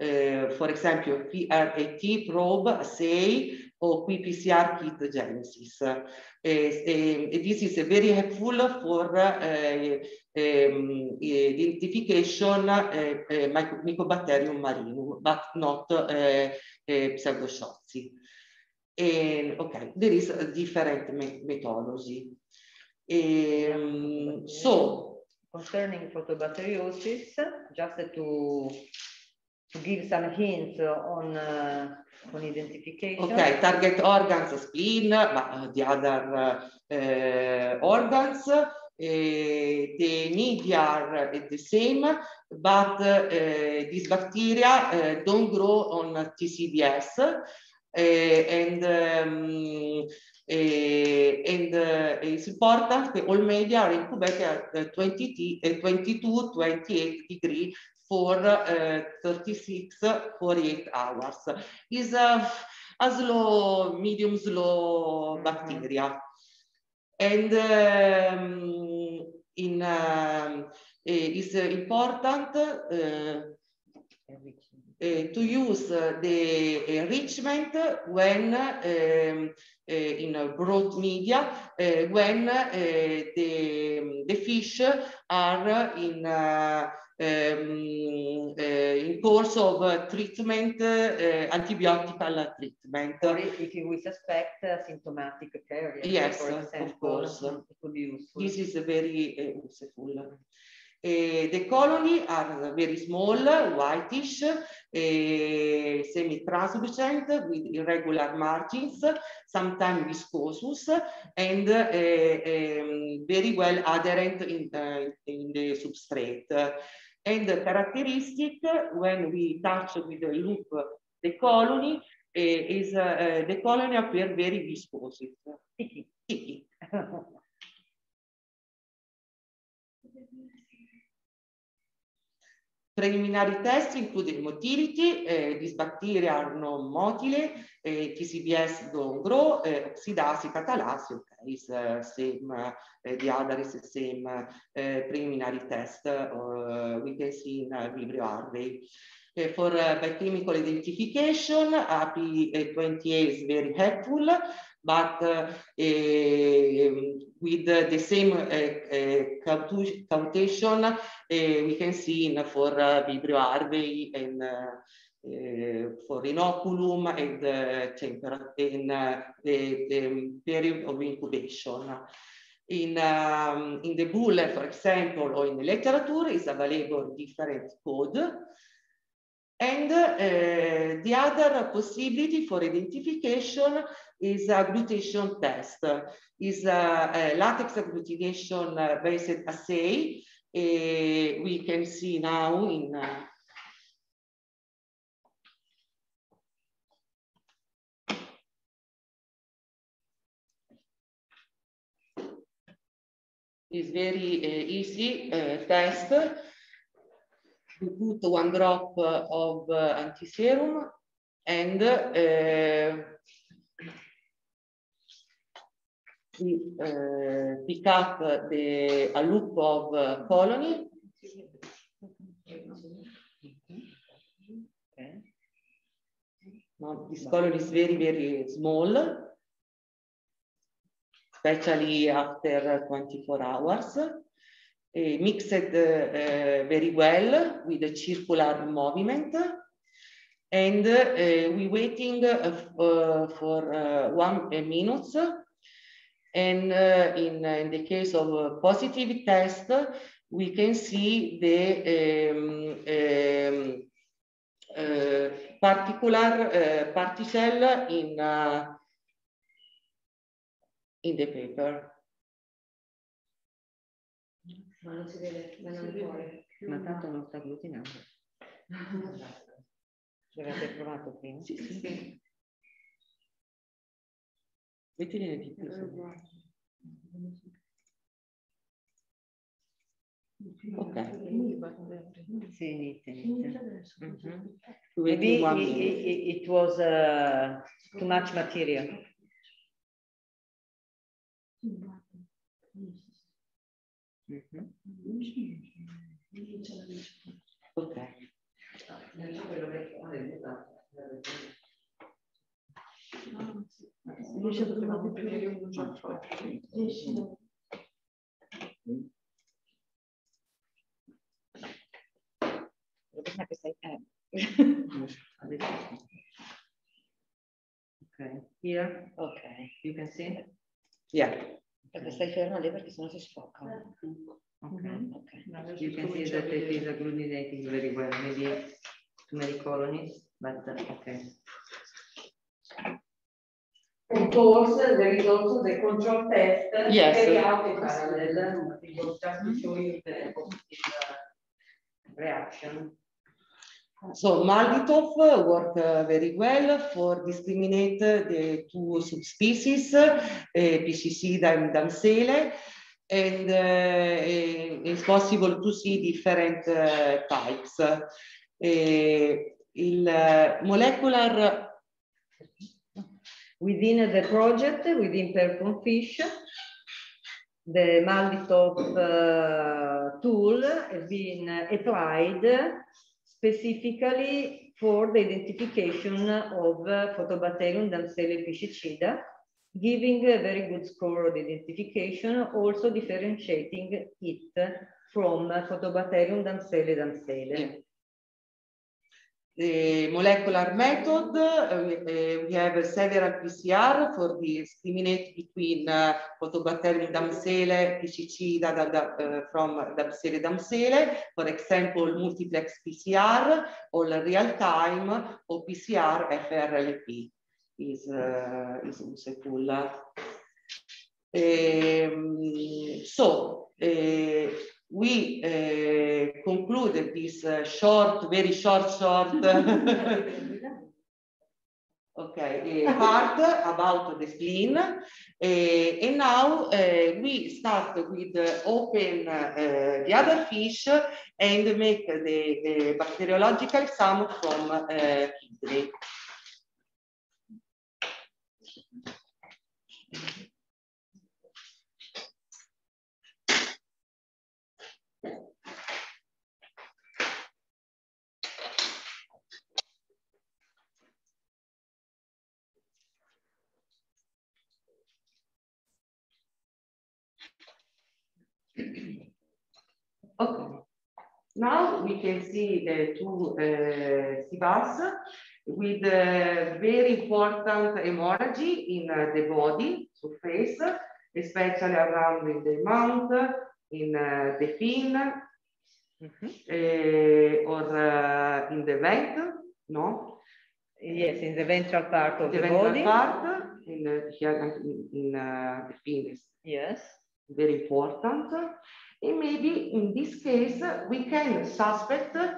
Uh, for example, PRAT probe assay or qPCR kit genesis. Uh, this is very helpful for uh, um, identification uh, uh, Mycobacterium marinum, but not uh, uh, Pseudoschotzi. And okay, there is a different me methodology. Um, so, concerning photobacteriosis, just to to give some hints on uh, on identification. Okay, target organs, spleen, but uh, the other uh, organs. the media are the same, but these bacteria don't grow on TCBS. and um, uh, and uh, it's important that all media are incubated at 20 uh, 22, 28 degree for 36, 48 hours. Is a, a slow, medium slow bacteria. And um, in um, is important uh, uh, to use uh, the enrichment when um, uh, in broad media when the, the fish are in um, in course of treatment, antibiotical treatment. Or if we suspect symptomatic carrier, yes, example, of course. it could be useful. This is very useful. Uh, the colony are very small, whitish, uh, semi-translucent with irregular margins, sometimes viscous, and uh, um, very well adherent in, in the substrate. And characteristic when we touch with the loop the colony is the colony appear very viscous. Sticky. Sticky. Preliminary tests include motility, uh, these bacteria are non-motile, uh, TCBS don't grow, uh, oxidase, catalase, okay, is uh, same, uh, the other is the same uh, preliminary test eh, we can see in Vibrio harveyi. for biochemical identification, API-20A is very helpful but uh, with the same quotation we can see in for Vibrio harveyi and for inoculum and uh, temperature in uh, the, the, period of incubation. In, um, in the bull, for example, or in the literature is available different code. And uh, the other possibility for identification is agglutination test. Is a, a latex agglutination based assay. we can see now in uh, is very uh, easy uh, test. We put one drop of uh, antiserum and we pick up the, a loop of colony. Now, this colony is very, very small especially after 24 hours. Uh, mixed uh, very well with the circular movement. And uh, we waiting for one minute. And in, in the case of positive test, we can see the um, um, uh, particular uh, particle in uh, in the paper. Ma non si vede, ma non fuori. Ma tanto non sta agglutinando. <laughs> L'avete provato prima? Sì, sì, sì. Mettili di più. se vuoi. Ok. Sì, inizia, inizia. Mhm. Wait Maybe one i- minute. i- it was uh, too much material. Mhm. Ok. Quello che ho aiutato. Prima che sei- eh. Adesso sì. Ok, here, ok, you can see? Yeah. Perché stai fermo lì perché sennò si sfocca. Ok, ok. You can see that it is agglutinating very well, maybe too many colonies, but uh, okay. Of course, there is also the control test Yes. carried out in parallel. It was just to show you the positive uh, reaction. So Malditov work uh, very well for discriminate the two subspecies, uh, Piscicida and Damsele, and uh, it's possible to see different uh, types. Eh, il uh, molecular Within the project, within Perconfish, the Malditov uh, tool has been applied specifically for the identification of uh, Photobacterium damselae piscicida, giving a very good score of identification, also differentiating it from Photobacterium damselae damselae. The molecular method, uh, we, have several PCR for discriminate between uh, Photobacterium damsele, Piscicida da, da, uh, from Damsele damsele, for example, multiplex PCR or real time or PCR FRLP is, uh, is useful. Um, so, uh, we uh, concluded this uh, short, very short, short <laughs> <laughs> okay, uh, part about the spleen. Uh, and now uh, we start with uh, open the other fish and make the bacteriological sum from kidney. Okay. Now we can see the two uh, CBAS with uh, very important hemorrhage in uh, the body surface, especially around in the mouth, in uh, the fin, Mhm. uh, or uh, in the vent, no? Yes, in the ventral part of the the, ventral body. part, in, uh, here in uh, the penis. Yes. very important. And maybe in this case, we can suspect uh,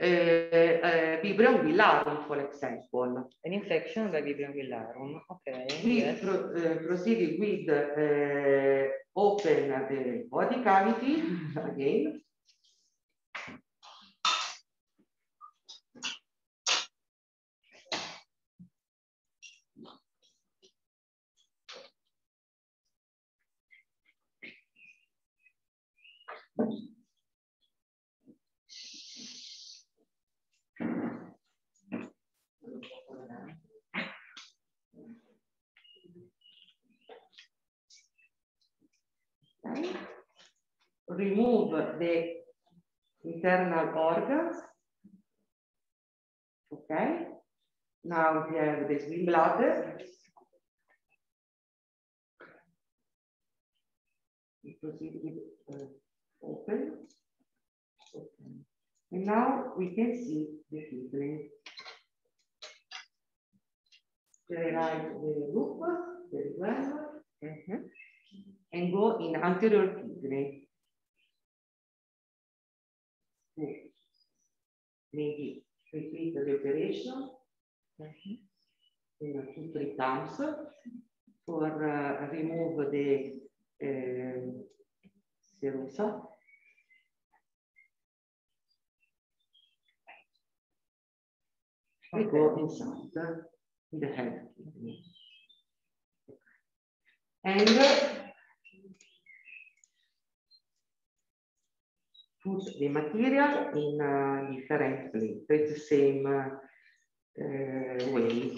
uh, Vibrio anguillarum, for example. An infection by Vibrio anguillarum. Okay. We yes. pro- uh, proceeded with uh, open the body cavity <laughs> again. Okay. Remove the internal organs. Okay. Now we have the swim bladder. We proceed with uh, open. Open. And now we can see the kidney. Sterilize the loop very well Mhm. And go in anterior kidney. Maybe repeat the operation in two, three times for uh, remove the uh, serosa. And go inside in the head. And uh, put the material in a different place, it's the same uh, uh, way.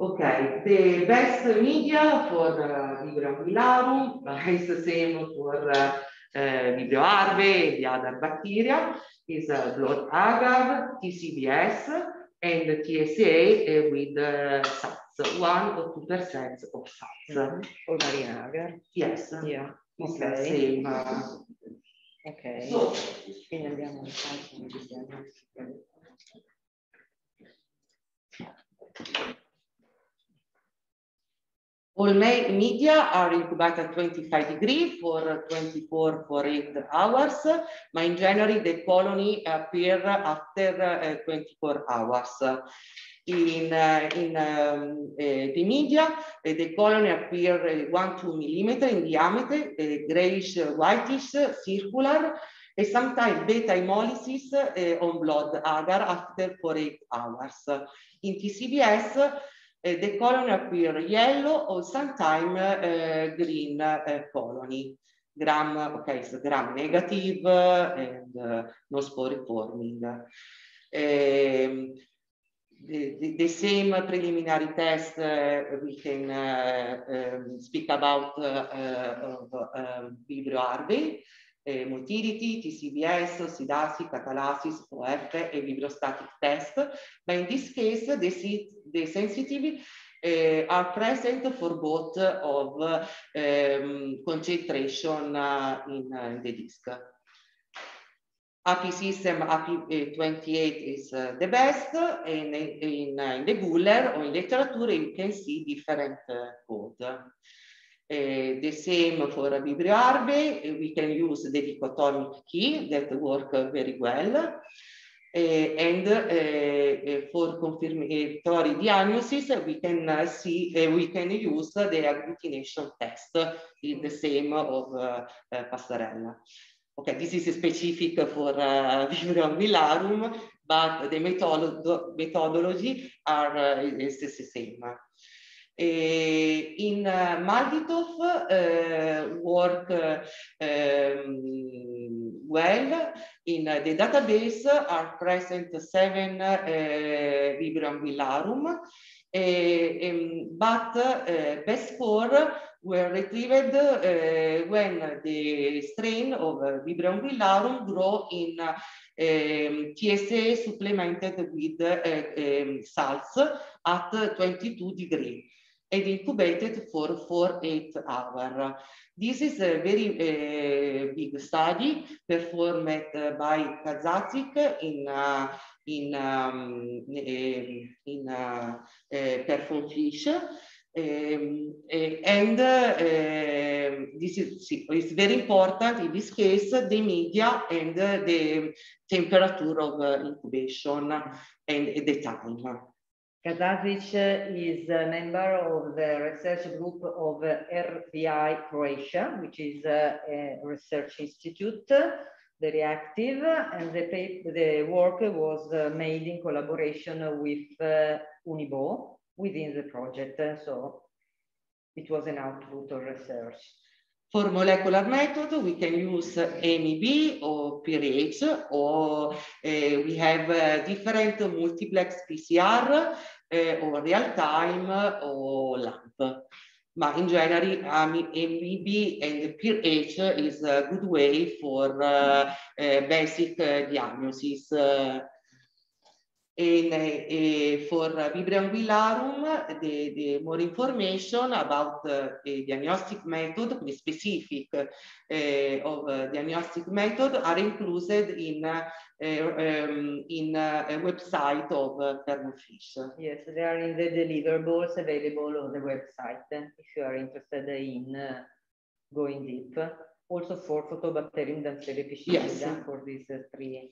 Okay, the best media for uh, Vibrio ambularum is the same for uh, uh, Vibrio arve, the other bacteria, is uh, blood agar, TCBS, and TSA uh, with uh, SATs, 1 or 2% of SATs. Ordinary agar. Yes, Yeah. it's the Okay. same. uh, Ok. so, Quindi andiamo in calcio, vediamo. All media are incubated at 25 degrees for 24 for 8 hours, but in January the colony appear after uh, 24 hours. In, in um, uh, the media, uh, the colony appear uh, 1 2 millimeter in diameter, uh, grayish, whitish, circular, and sometimes beta hemolysis uh, on blood agar after for 8 hours. In TCBS, uh, the colony appear yellow or sometimes uh, green uh, colony. Gram, okay, so gram negative and uh, no spore forming. Um, the, the, the same preliminary test uh, we can uh, um, speak about uh, uh, of um, Vibrio harveyi, uh, motility, TCBS, oxidase, catalase, OF, and vibriostatic test. But in this case, the, the sensitivity uh, are present for both of um, concentration in, in the disk. API system, API 28 is uh, the best, and in, in, in the Buller or in literature, you can see different uh, code. Uh, the same for uh, we can use the dichotomic key that work very well. Uh, and uh, for confirmatory diagnosis, we can uh, see, uh, we can use the agglutination test, in the same of uh, uh, Passarella. Okay, this is specific for uh, <laughs> anguillarum, but the methodolo methodology are uh, is the same. Eh, in uh, MALDI-TOF uh, work uh, um, well. In uh, the database are present seven uh, Vibrio anguillarum, eh, um, but uh, best score were retrieved uh, when the strain of uh, Vibrio anguillarum grow in um, TSA supplemented with um, salts at 22 degrees and incubated for four, eight hours. This is a very uh, big study performed uh, by Kazazik in uh, in um, in uh, uh, fish. Um, eh, and um, this is it's very important in this case the media and the temperature of uh, incubation and the time. Kazazic is a member of the research group of RVI Croatia, which is a, research institute, very active, and the, pa- the work was uh, made in collaboration with uh, Unibo within the project. So it was an output of research. For molecular method, we can use MEB or PRH, or uh, we have uh, different multiplex PCR uh, or real time or LAMP. But in general, um, MEB and PRH is a good way for basic diagnosis. And uh, for Vibrio anguillarum, the, the more information about uh, a diagnostic method, the specific uh, of uh, diagnostic method are included in, uh, um, in uh, a website of uh, Thermo Fisher. Yes, they are in the deliverables available on the website if you are interested in uh, going deep. Also for Photobacterium Dansere Yes. for these uh, three.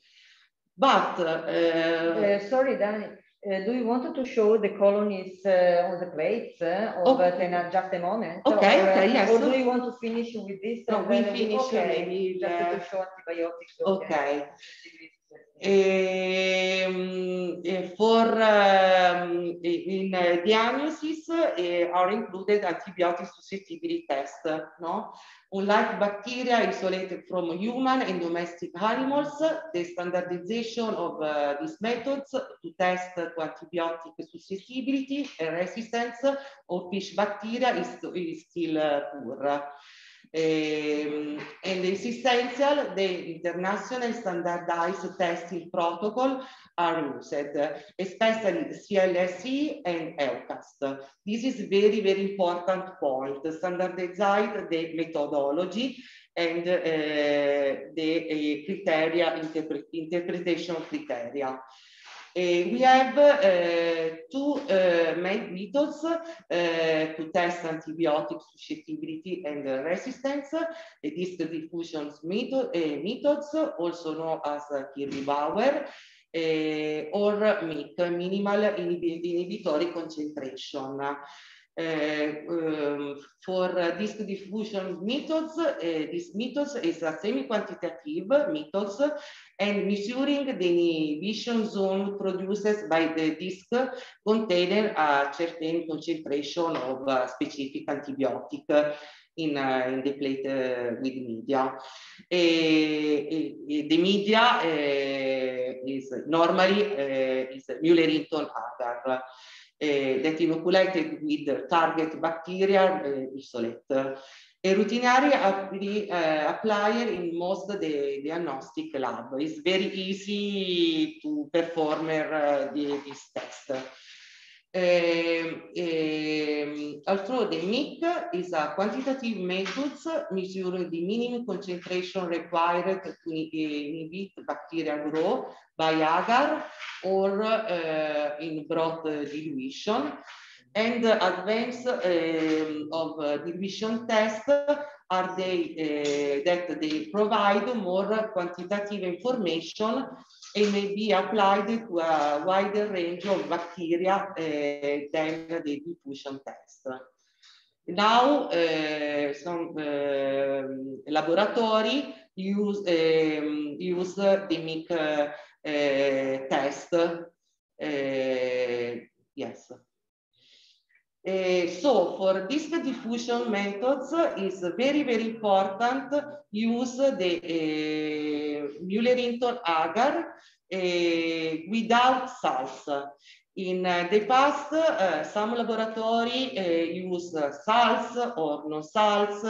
But uh, Uh, sorry, Danny, uh, do you want to show the colonies uh, on the plates uh, of Oh. uh, just a moment? Okay, or, uh, okay, yes. Or do you want to finish with this? No, we finish, okay, maybe, Just to show antibiotics. okay. Um, for um, in uh, diagnosis uh, are included antibiotic susceptibility test. No, unlike bacteria isolated from human and domestic animals, the standardization of uh, these methods to test to antibiotic susceptibility and resistance of fish bacteria is, is still poor. And it's essential the international standardized testing protocol are used, especially CLSI and EUCAST. This is very, very important point, standardize the methodology and uh, the uh, criteria, interpre interpretation criteria. We have uh, two uh, main methods uh, to test antibiotic susceptibility and resistance. Disc diffusion method, methods, also known as Kirby-Bauer, uh, or MIC, minimal inhib inhibitory concentration. Uh, um, for uh, disc diffusion methods, uh, this methods is a semi-quantitative methods and measuring the inhibition zone produced by the disc containing a certain concentration of a specific antibiotic in, uh, in the plate uh, with media. the media is normally is Mueller-Hinton agar. Uh, that inoculated with target bacteria uh, isolate. A routinary appli uh, applier in most the diagnostic lab. It's very easy to perform uh, the, this test. Um, um, although the MIC is a quantitative method measuring the minimum concentration required to inhibit bacterial growth by agar or uh, in broth dilution. And advanced um, of uh, dilution tests are they uh, that they provide more quantitative information and may be applied to a wider range of bacteria uh, than the diffusion test. Now, uh, some um, laboratory use, um, use the MIC uh, test. yes. Uh, so for disc diffusion methods is very, very important use the eh, uh, Mueller-Hinton agar uh, without salts. In the past, some laboratory use salts or no salts.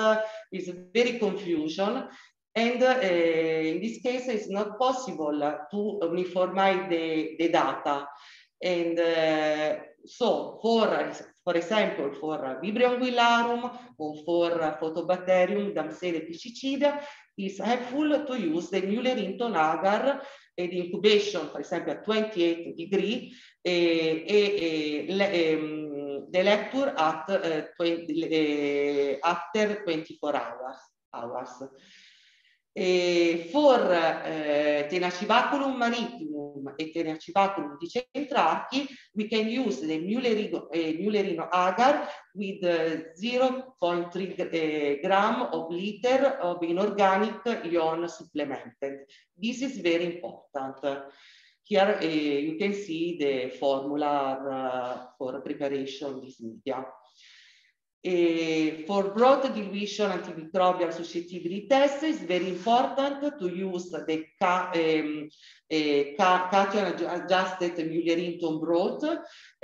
It's very confusion. And in this case, it's not possible to uniformize the, the data. And so for for example, for Vibrio anguillarum or for Photobacterium damsele piscicida, it's helpful to use the Muller-Hinton agar and incubation, for example, at 28 degree, uh, uh, um, the lecture at uh, 20, after 24 hours. hours. E for uh, Tenacibaculum maritimum e Tenacibaculum dicentrarchi, we can use the Mullerino, uh, Mullerino agar with uh, 0.3 gram of liter of inorganic ion supplemented. This is very important. Here you can see the formula for preparation of this media. Uh, for broad dilution antimicrobial susceptibility test, it's very important to use the ca um, uh, cation adjusted Mueller-Hinton broth uh,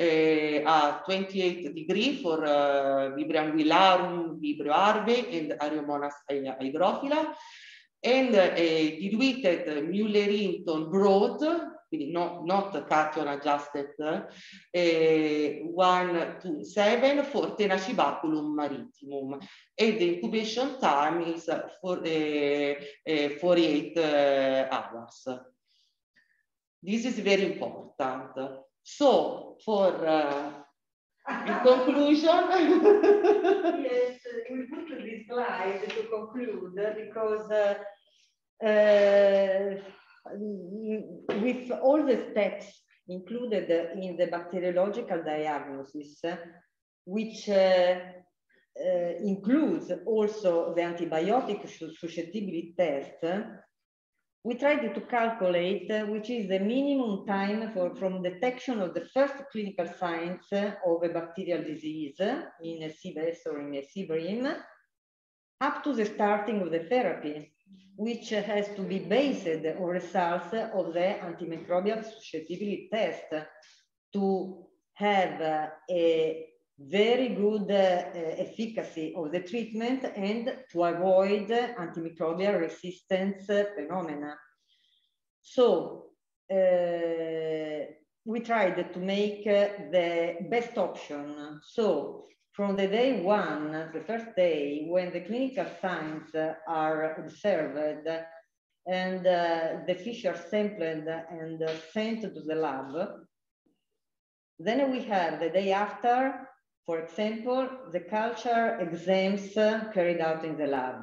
at 28 degree for uh, Vibrio anguillarum, Vibrio harveyi, and Aeromonas hydrophila, and uh, diluted Mueller-Hinton broth quindi no, not cation adjusted, eh, 1 to 7 for tenacibaculum maritimum. And the incubation time is for, uh, uh, 48 uh, hours. This is very important. So for uh, in conclusion, <laughs> yes, we put this slide to conclude because uh, uh, with all the steps included in the bacteriological diagnosis, which uh, uh, includes also the antibiotic susceptibility test, we tried to calculate uh, which is the minimum time for, from detection of the first clinical signs of a bacterial disease in a sea bass or in a sea bream up to the starting of the therapy, which has to be based on results of the antimicrobial susceptibility test to have a very good uh, efficacy of the treatment and to avoid antimicrobial resistance phenomena. So uh, we tried to make uh, the best option. So from the day one, the first day, when the clinical signs are observed and uh, the fish are sampled and sent to the lab, then we have the day after for example, the culture exams carried out in the lab.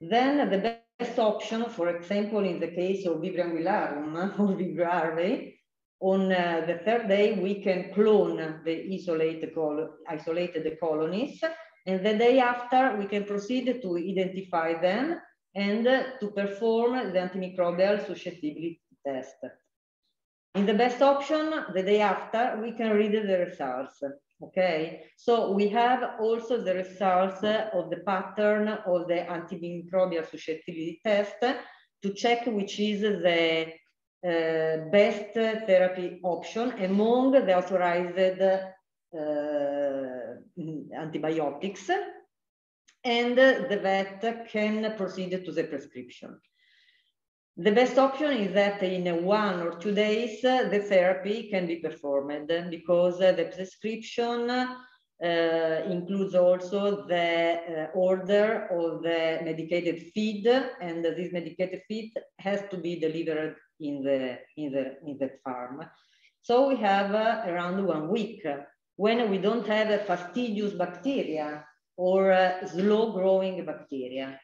Then the best option, for example, in the case of Vibrio anguillarum <laughs> or Vibrio harveyi, on uh, the third day, we can clone the col isolated colonies. And the day after, we can proceed to identify them and uh, to perform the antimicrobial susceptibility test. In the best option, the day after, we can read the results. Okay, so we have also the results of the pattern of the antimicrobial susceptibility test to check which is the uh, best therapy option among the authorized uh, antibiotics and the vet can proceed to the prescription. The best option is that in one or two days, uh, the therapy can be performed because uh, the prescription uh, includes also the uh, order of the medicated feed and this medicated feed has to be delivered in the, in the, in the farm. So we have uh, around one week when we don't have a fastidious bacteria or slow growing bacteria.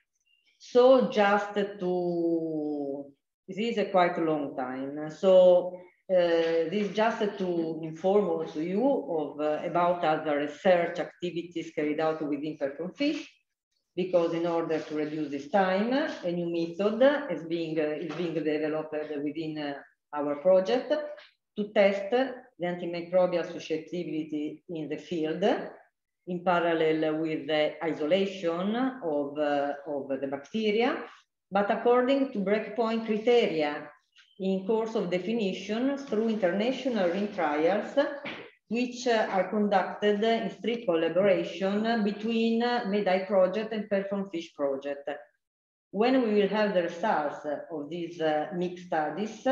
So just to, this is a quite long time. So uh, this just to inform also you of uh, about other research activities carried out within PerformFISH, because in order to reduce this time, a new method is being, is being developed within uh, our project to test the antimicrobial susceptibility in the field in parallel with the isolation of, uh, of the bacteria, but according to breakpoint criteria in course of definition through international ring trials, which uh, are conducted in strict collaboration between uh, MedAID project and PerformFISH project. When we will have the results of these uh, mixed studies,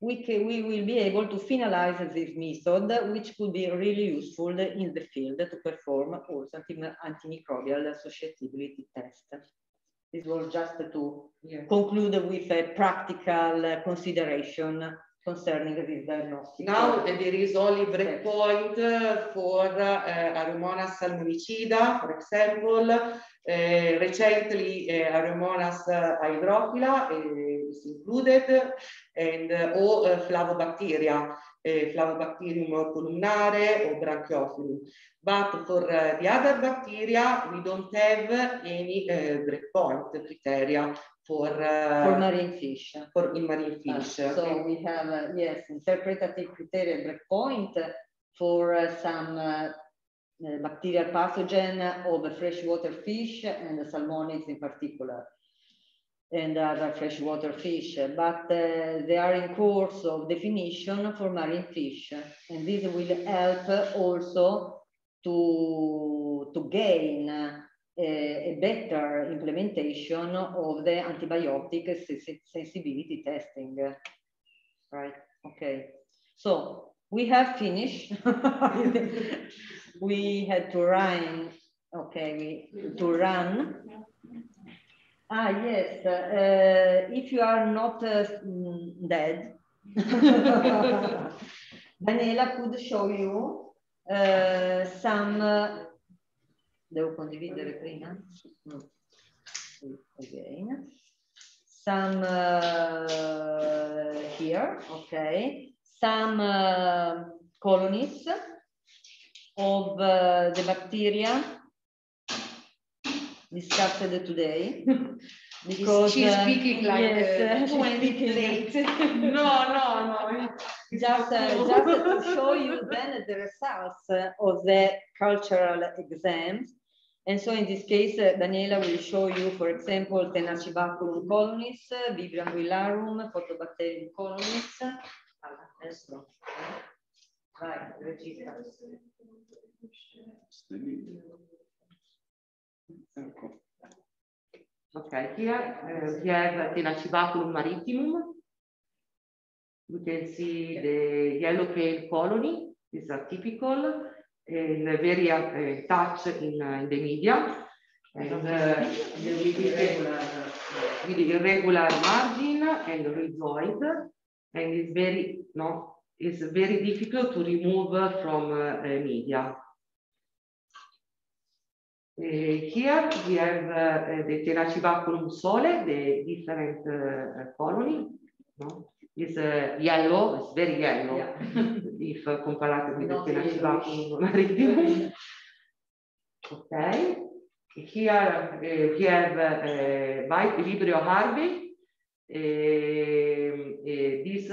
we, can, we will be able to finalize this method, which could be really useful in the field to perform also antimicrobial susceptibility test. This was just to yeah. conclude with a practical consideration concerning this diagnostic. Now there is only breakpoint for uh, Aeromonas salmonicida, for example. Uh, recently, uh, Aeromonas hydrophila is included, and uh, or uh, flavobacteria, uh, Flavobacterium columnare or Branchiophilum. But for uh, the other bacteria, we don't have any uh, breakpoint criteria for uh, for marine fish. For in marine uh, fish. Uh, so okay. we have uh, yes interpretative criteria breakpoint for uh, some uh, bacterial pathogen of freshwater fish and the salmonids in particular and other freshwater fish, but they are in course of definition for marine fish. And this will help also to, to gain a, better implementation of the antibiotic sensitivity testing, right? Okay, so we have finished. <laughs> we had to run. Okay, we to run. Ah, yes. Uh, if you are not uh, dead, <laughs> Daniela could show you uh, some. Devo condividere prima? Mm. Again. Some uh, here, okay. Some uh, colonies of uh, the bacteria discussed today. <laughs> because She's uh, speaking like yes, uh, <laughs> she's 20 speaking late. <laughs> no, no, no. Just, uh, just to show you then the results of the cultural exams. And so in this case, uh, Daniela will show you, for example, Tenacibaculum colonies, uh, Vibram Photobacterium colonies. Okay, here uh, we have Tenacibaculum maritimum. We can see the yellow pale colony. These are typical and very uh, touch in, in the media. And uh, with, irregular margin and rhizoid. And it's very, no, it's very difficult to remove from uh, media. Uh, here we have uh, the Tenacibaculum sole, the different uh, colony. No? It's yellow, it's very yellow Yeah. <laughs> if compared with Not the Tenacibaculum maritimum. okay. Here we have uh, Vibrio harvey. this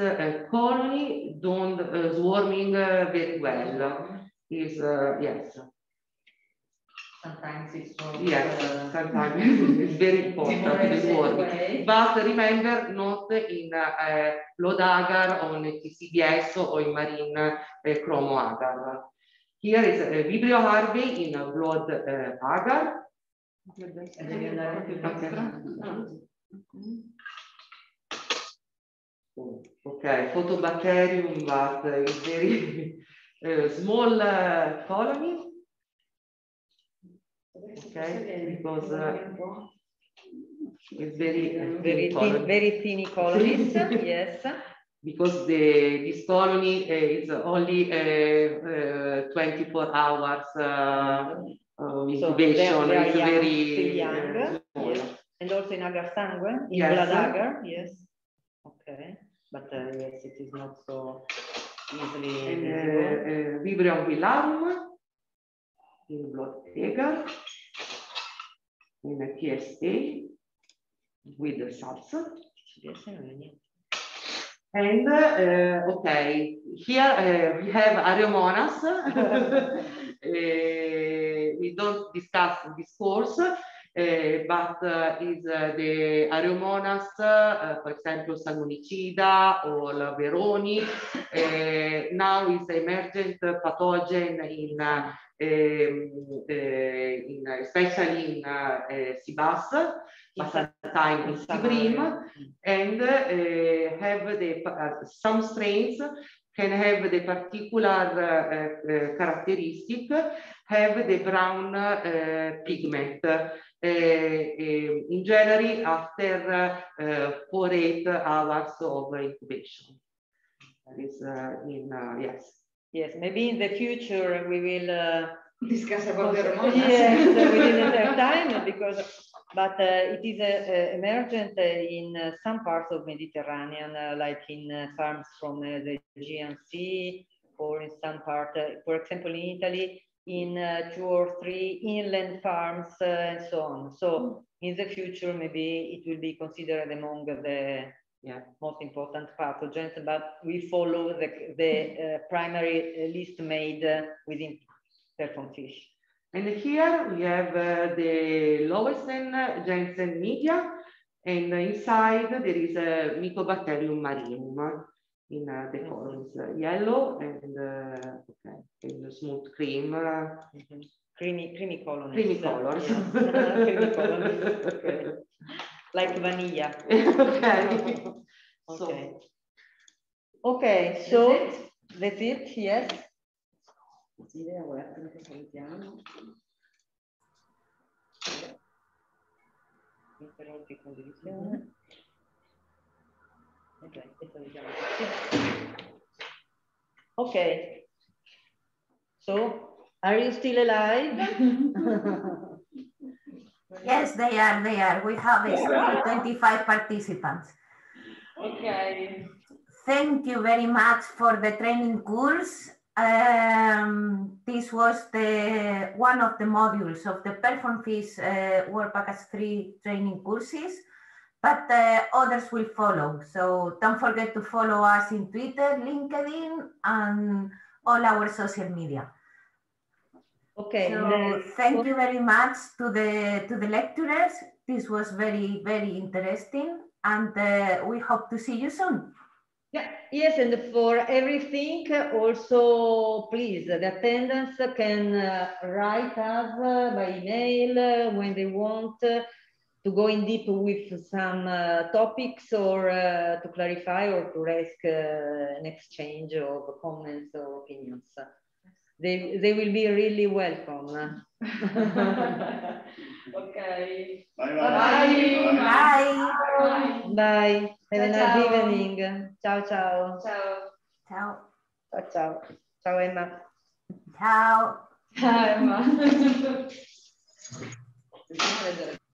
colony don't swarming very well. Is yes. Sometimes it's so. Yes, uh, sometimes it's very important, the way. But remember, not in uh, blood agar on TCBS or in marine uh, chromo agar. Here is a Vibrio harvey in a blood uh, agar. Okay, Photobacterium, but uh, very uh, <laughs> small uh, colony. Okay, because uh, it's very uh, Very thin very thin colonies, <laughs> yes. because the this colony uh, is only uh, uh, 24 hours uh, So they incubation. are- they are it's young, very still young, uh, yes. And also in agar sangue, in Yes. blood agar, yes. Okay, but uh, yes, it is not so easily And, uh, uh, Vibrio anguillarum in blood agar in a TSA with the know. And uh, okay, here uh, we have Aeromonas. <laughs> Uh, we don't discuss this course, but uh, is uh, the Aeromonas, for example, salmonicida or veronii. Now is emergent pathogen in, um, in especially in uh, sea bass, but at the time in sea bream and have the uh, some strains can have the particular uh, uh, characteristic, have the brown uh, pigment. In general, after uh, four eight hours of incubation. That is uh, in uh, yes. Yes, maybe in the future we will uh, Discuss about the Aeromonas. Yes, we didn't have time because, but uh, it is uh, uh, emergent in some parts of Mediterranean, like in farms from the Aegean Sea, or in some part, for example, in Italy, in uh, two or three inland farms uh, and so on. So in the future, maybe it will be considered among the Yeah. most important pathogens, but we follow the, the uh, primary list made within PerformFISH. And here we have uh, the Lowenstein Jensen media, and inside there is a Mycobacterium marinum in uh, the colors, uh, yellow and uh, okay, and smooth cream. uh, Mhm. Creamy, creamy colonies. Creamy colors. <laughs> Creamy colonies. Okay. Like vanilla. okay. <laughs> So, Okay. Okay, so that's it, yes. Silvia, guarda che salutiamo. Interrompi condivisione. Ok, salutiamo tutti. Okay. So, are you still alive? Yes, they are, they are. We have uh, 25 participants. okay. Thank you very much for the training course. Um, this was the one of the modules of the PerformFISH uh, Work Package 3 training courses, but uh, others will follow. So don't forget to follow us in Twitter, LinkedIn, and all our social media. Okay. So thank you very much to the to the lecturers. This was very very interesting, and uh, we hope to see you soon. Yeah, yes, and for everything, also, please, the attendants can uh, write us uh, by email uh, when they want uh, to go in deep with some uh, topics or uh, to clarify or to ask uh, an exchange of comments or opinions. They, they will be really welcome. <laughs> <laughs> okay. Bye Bye. Bye. Bye. Have a nice ciao. evening. Ciao, ciao. Ciao. Ciao. Ciao, ciao. Ciao, Emma. Ciao. Ciao Emma. <laughs>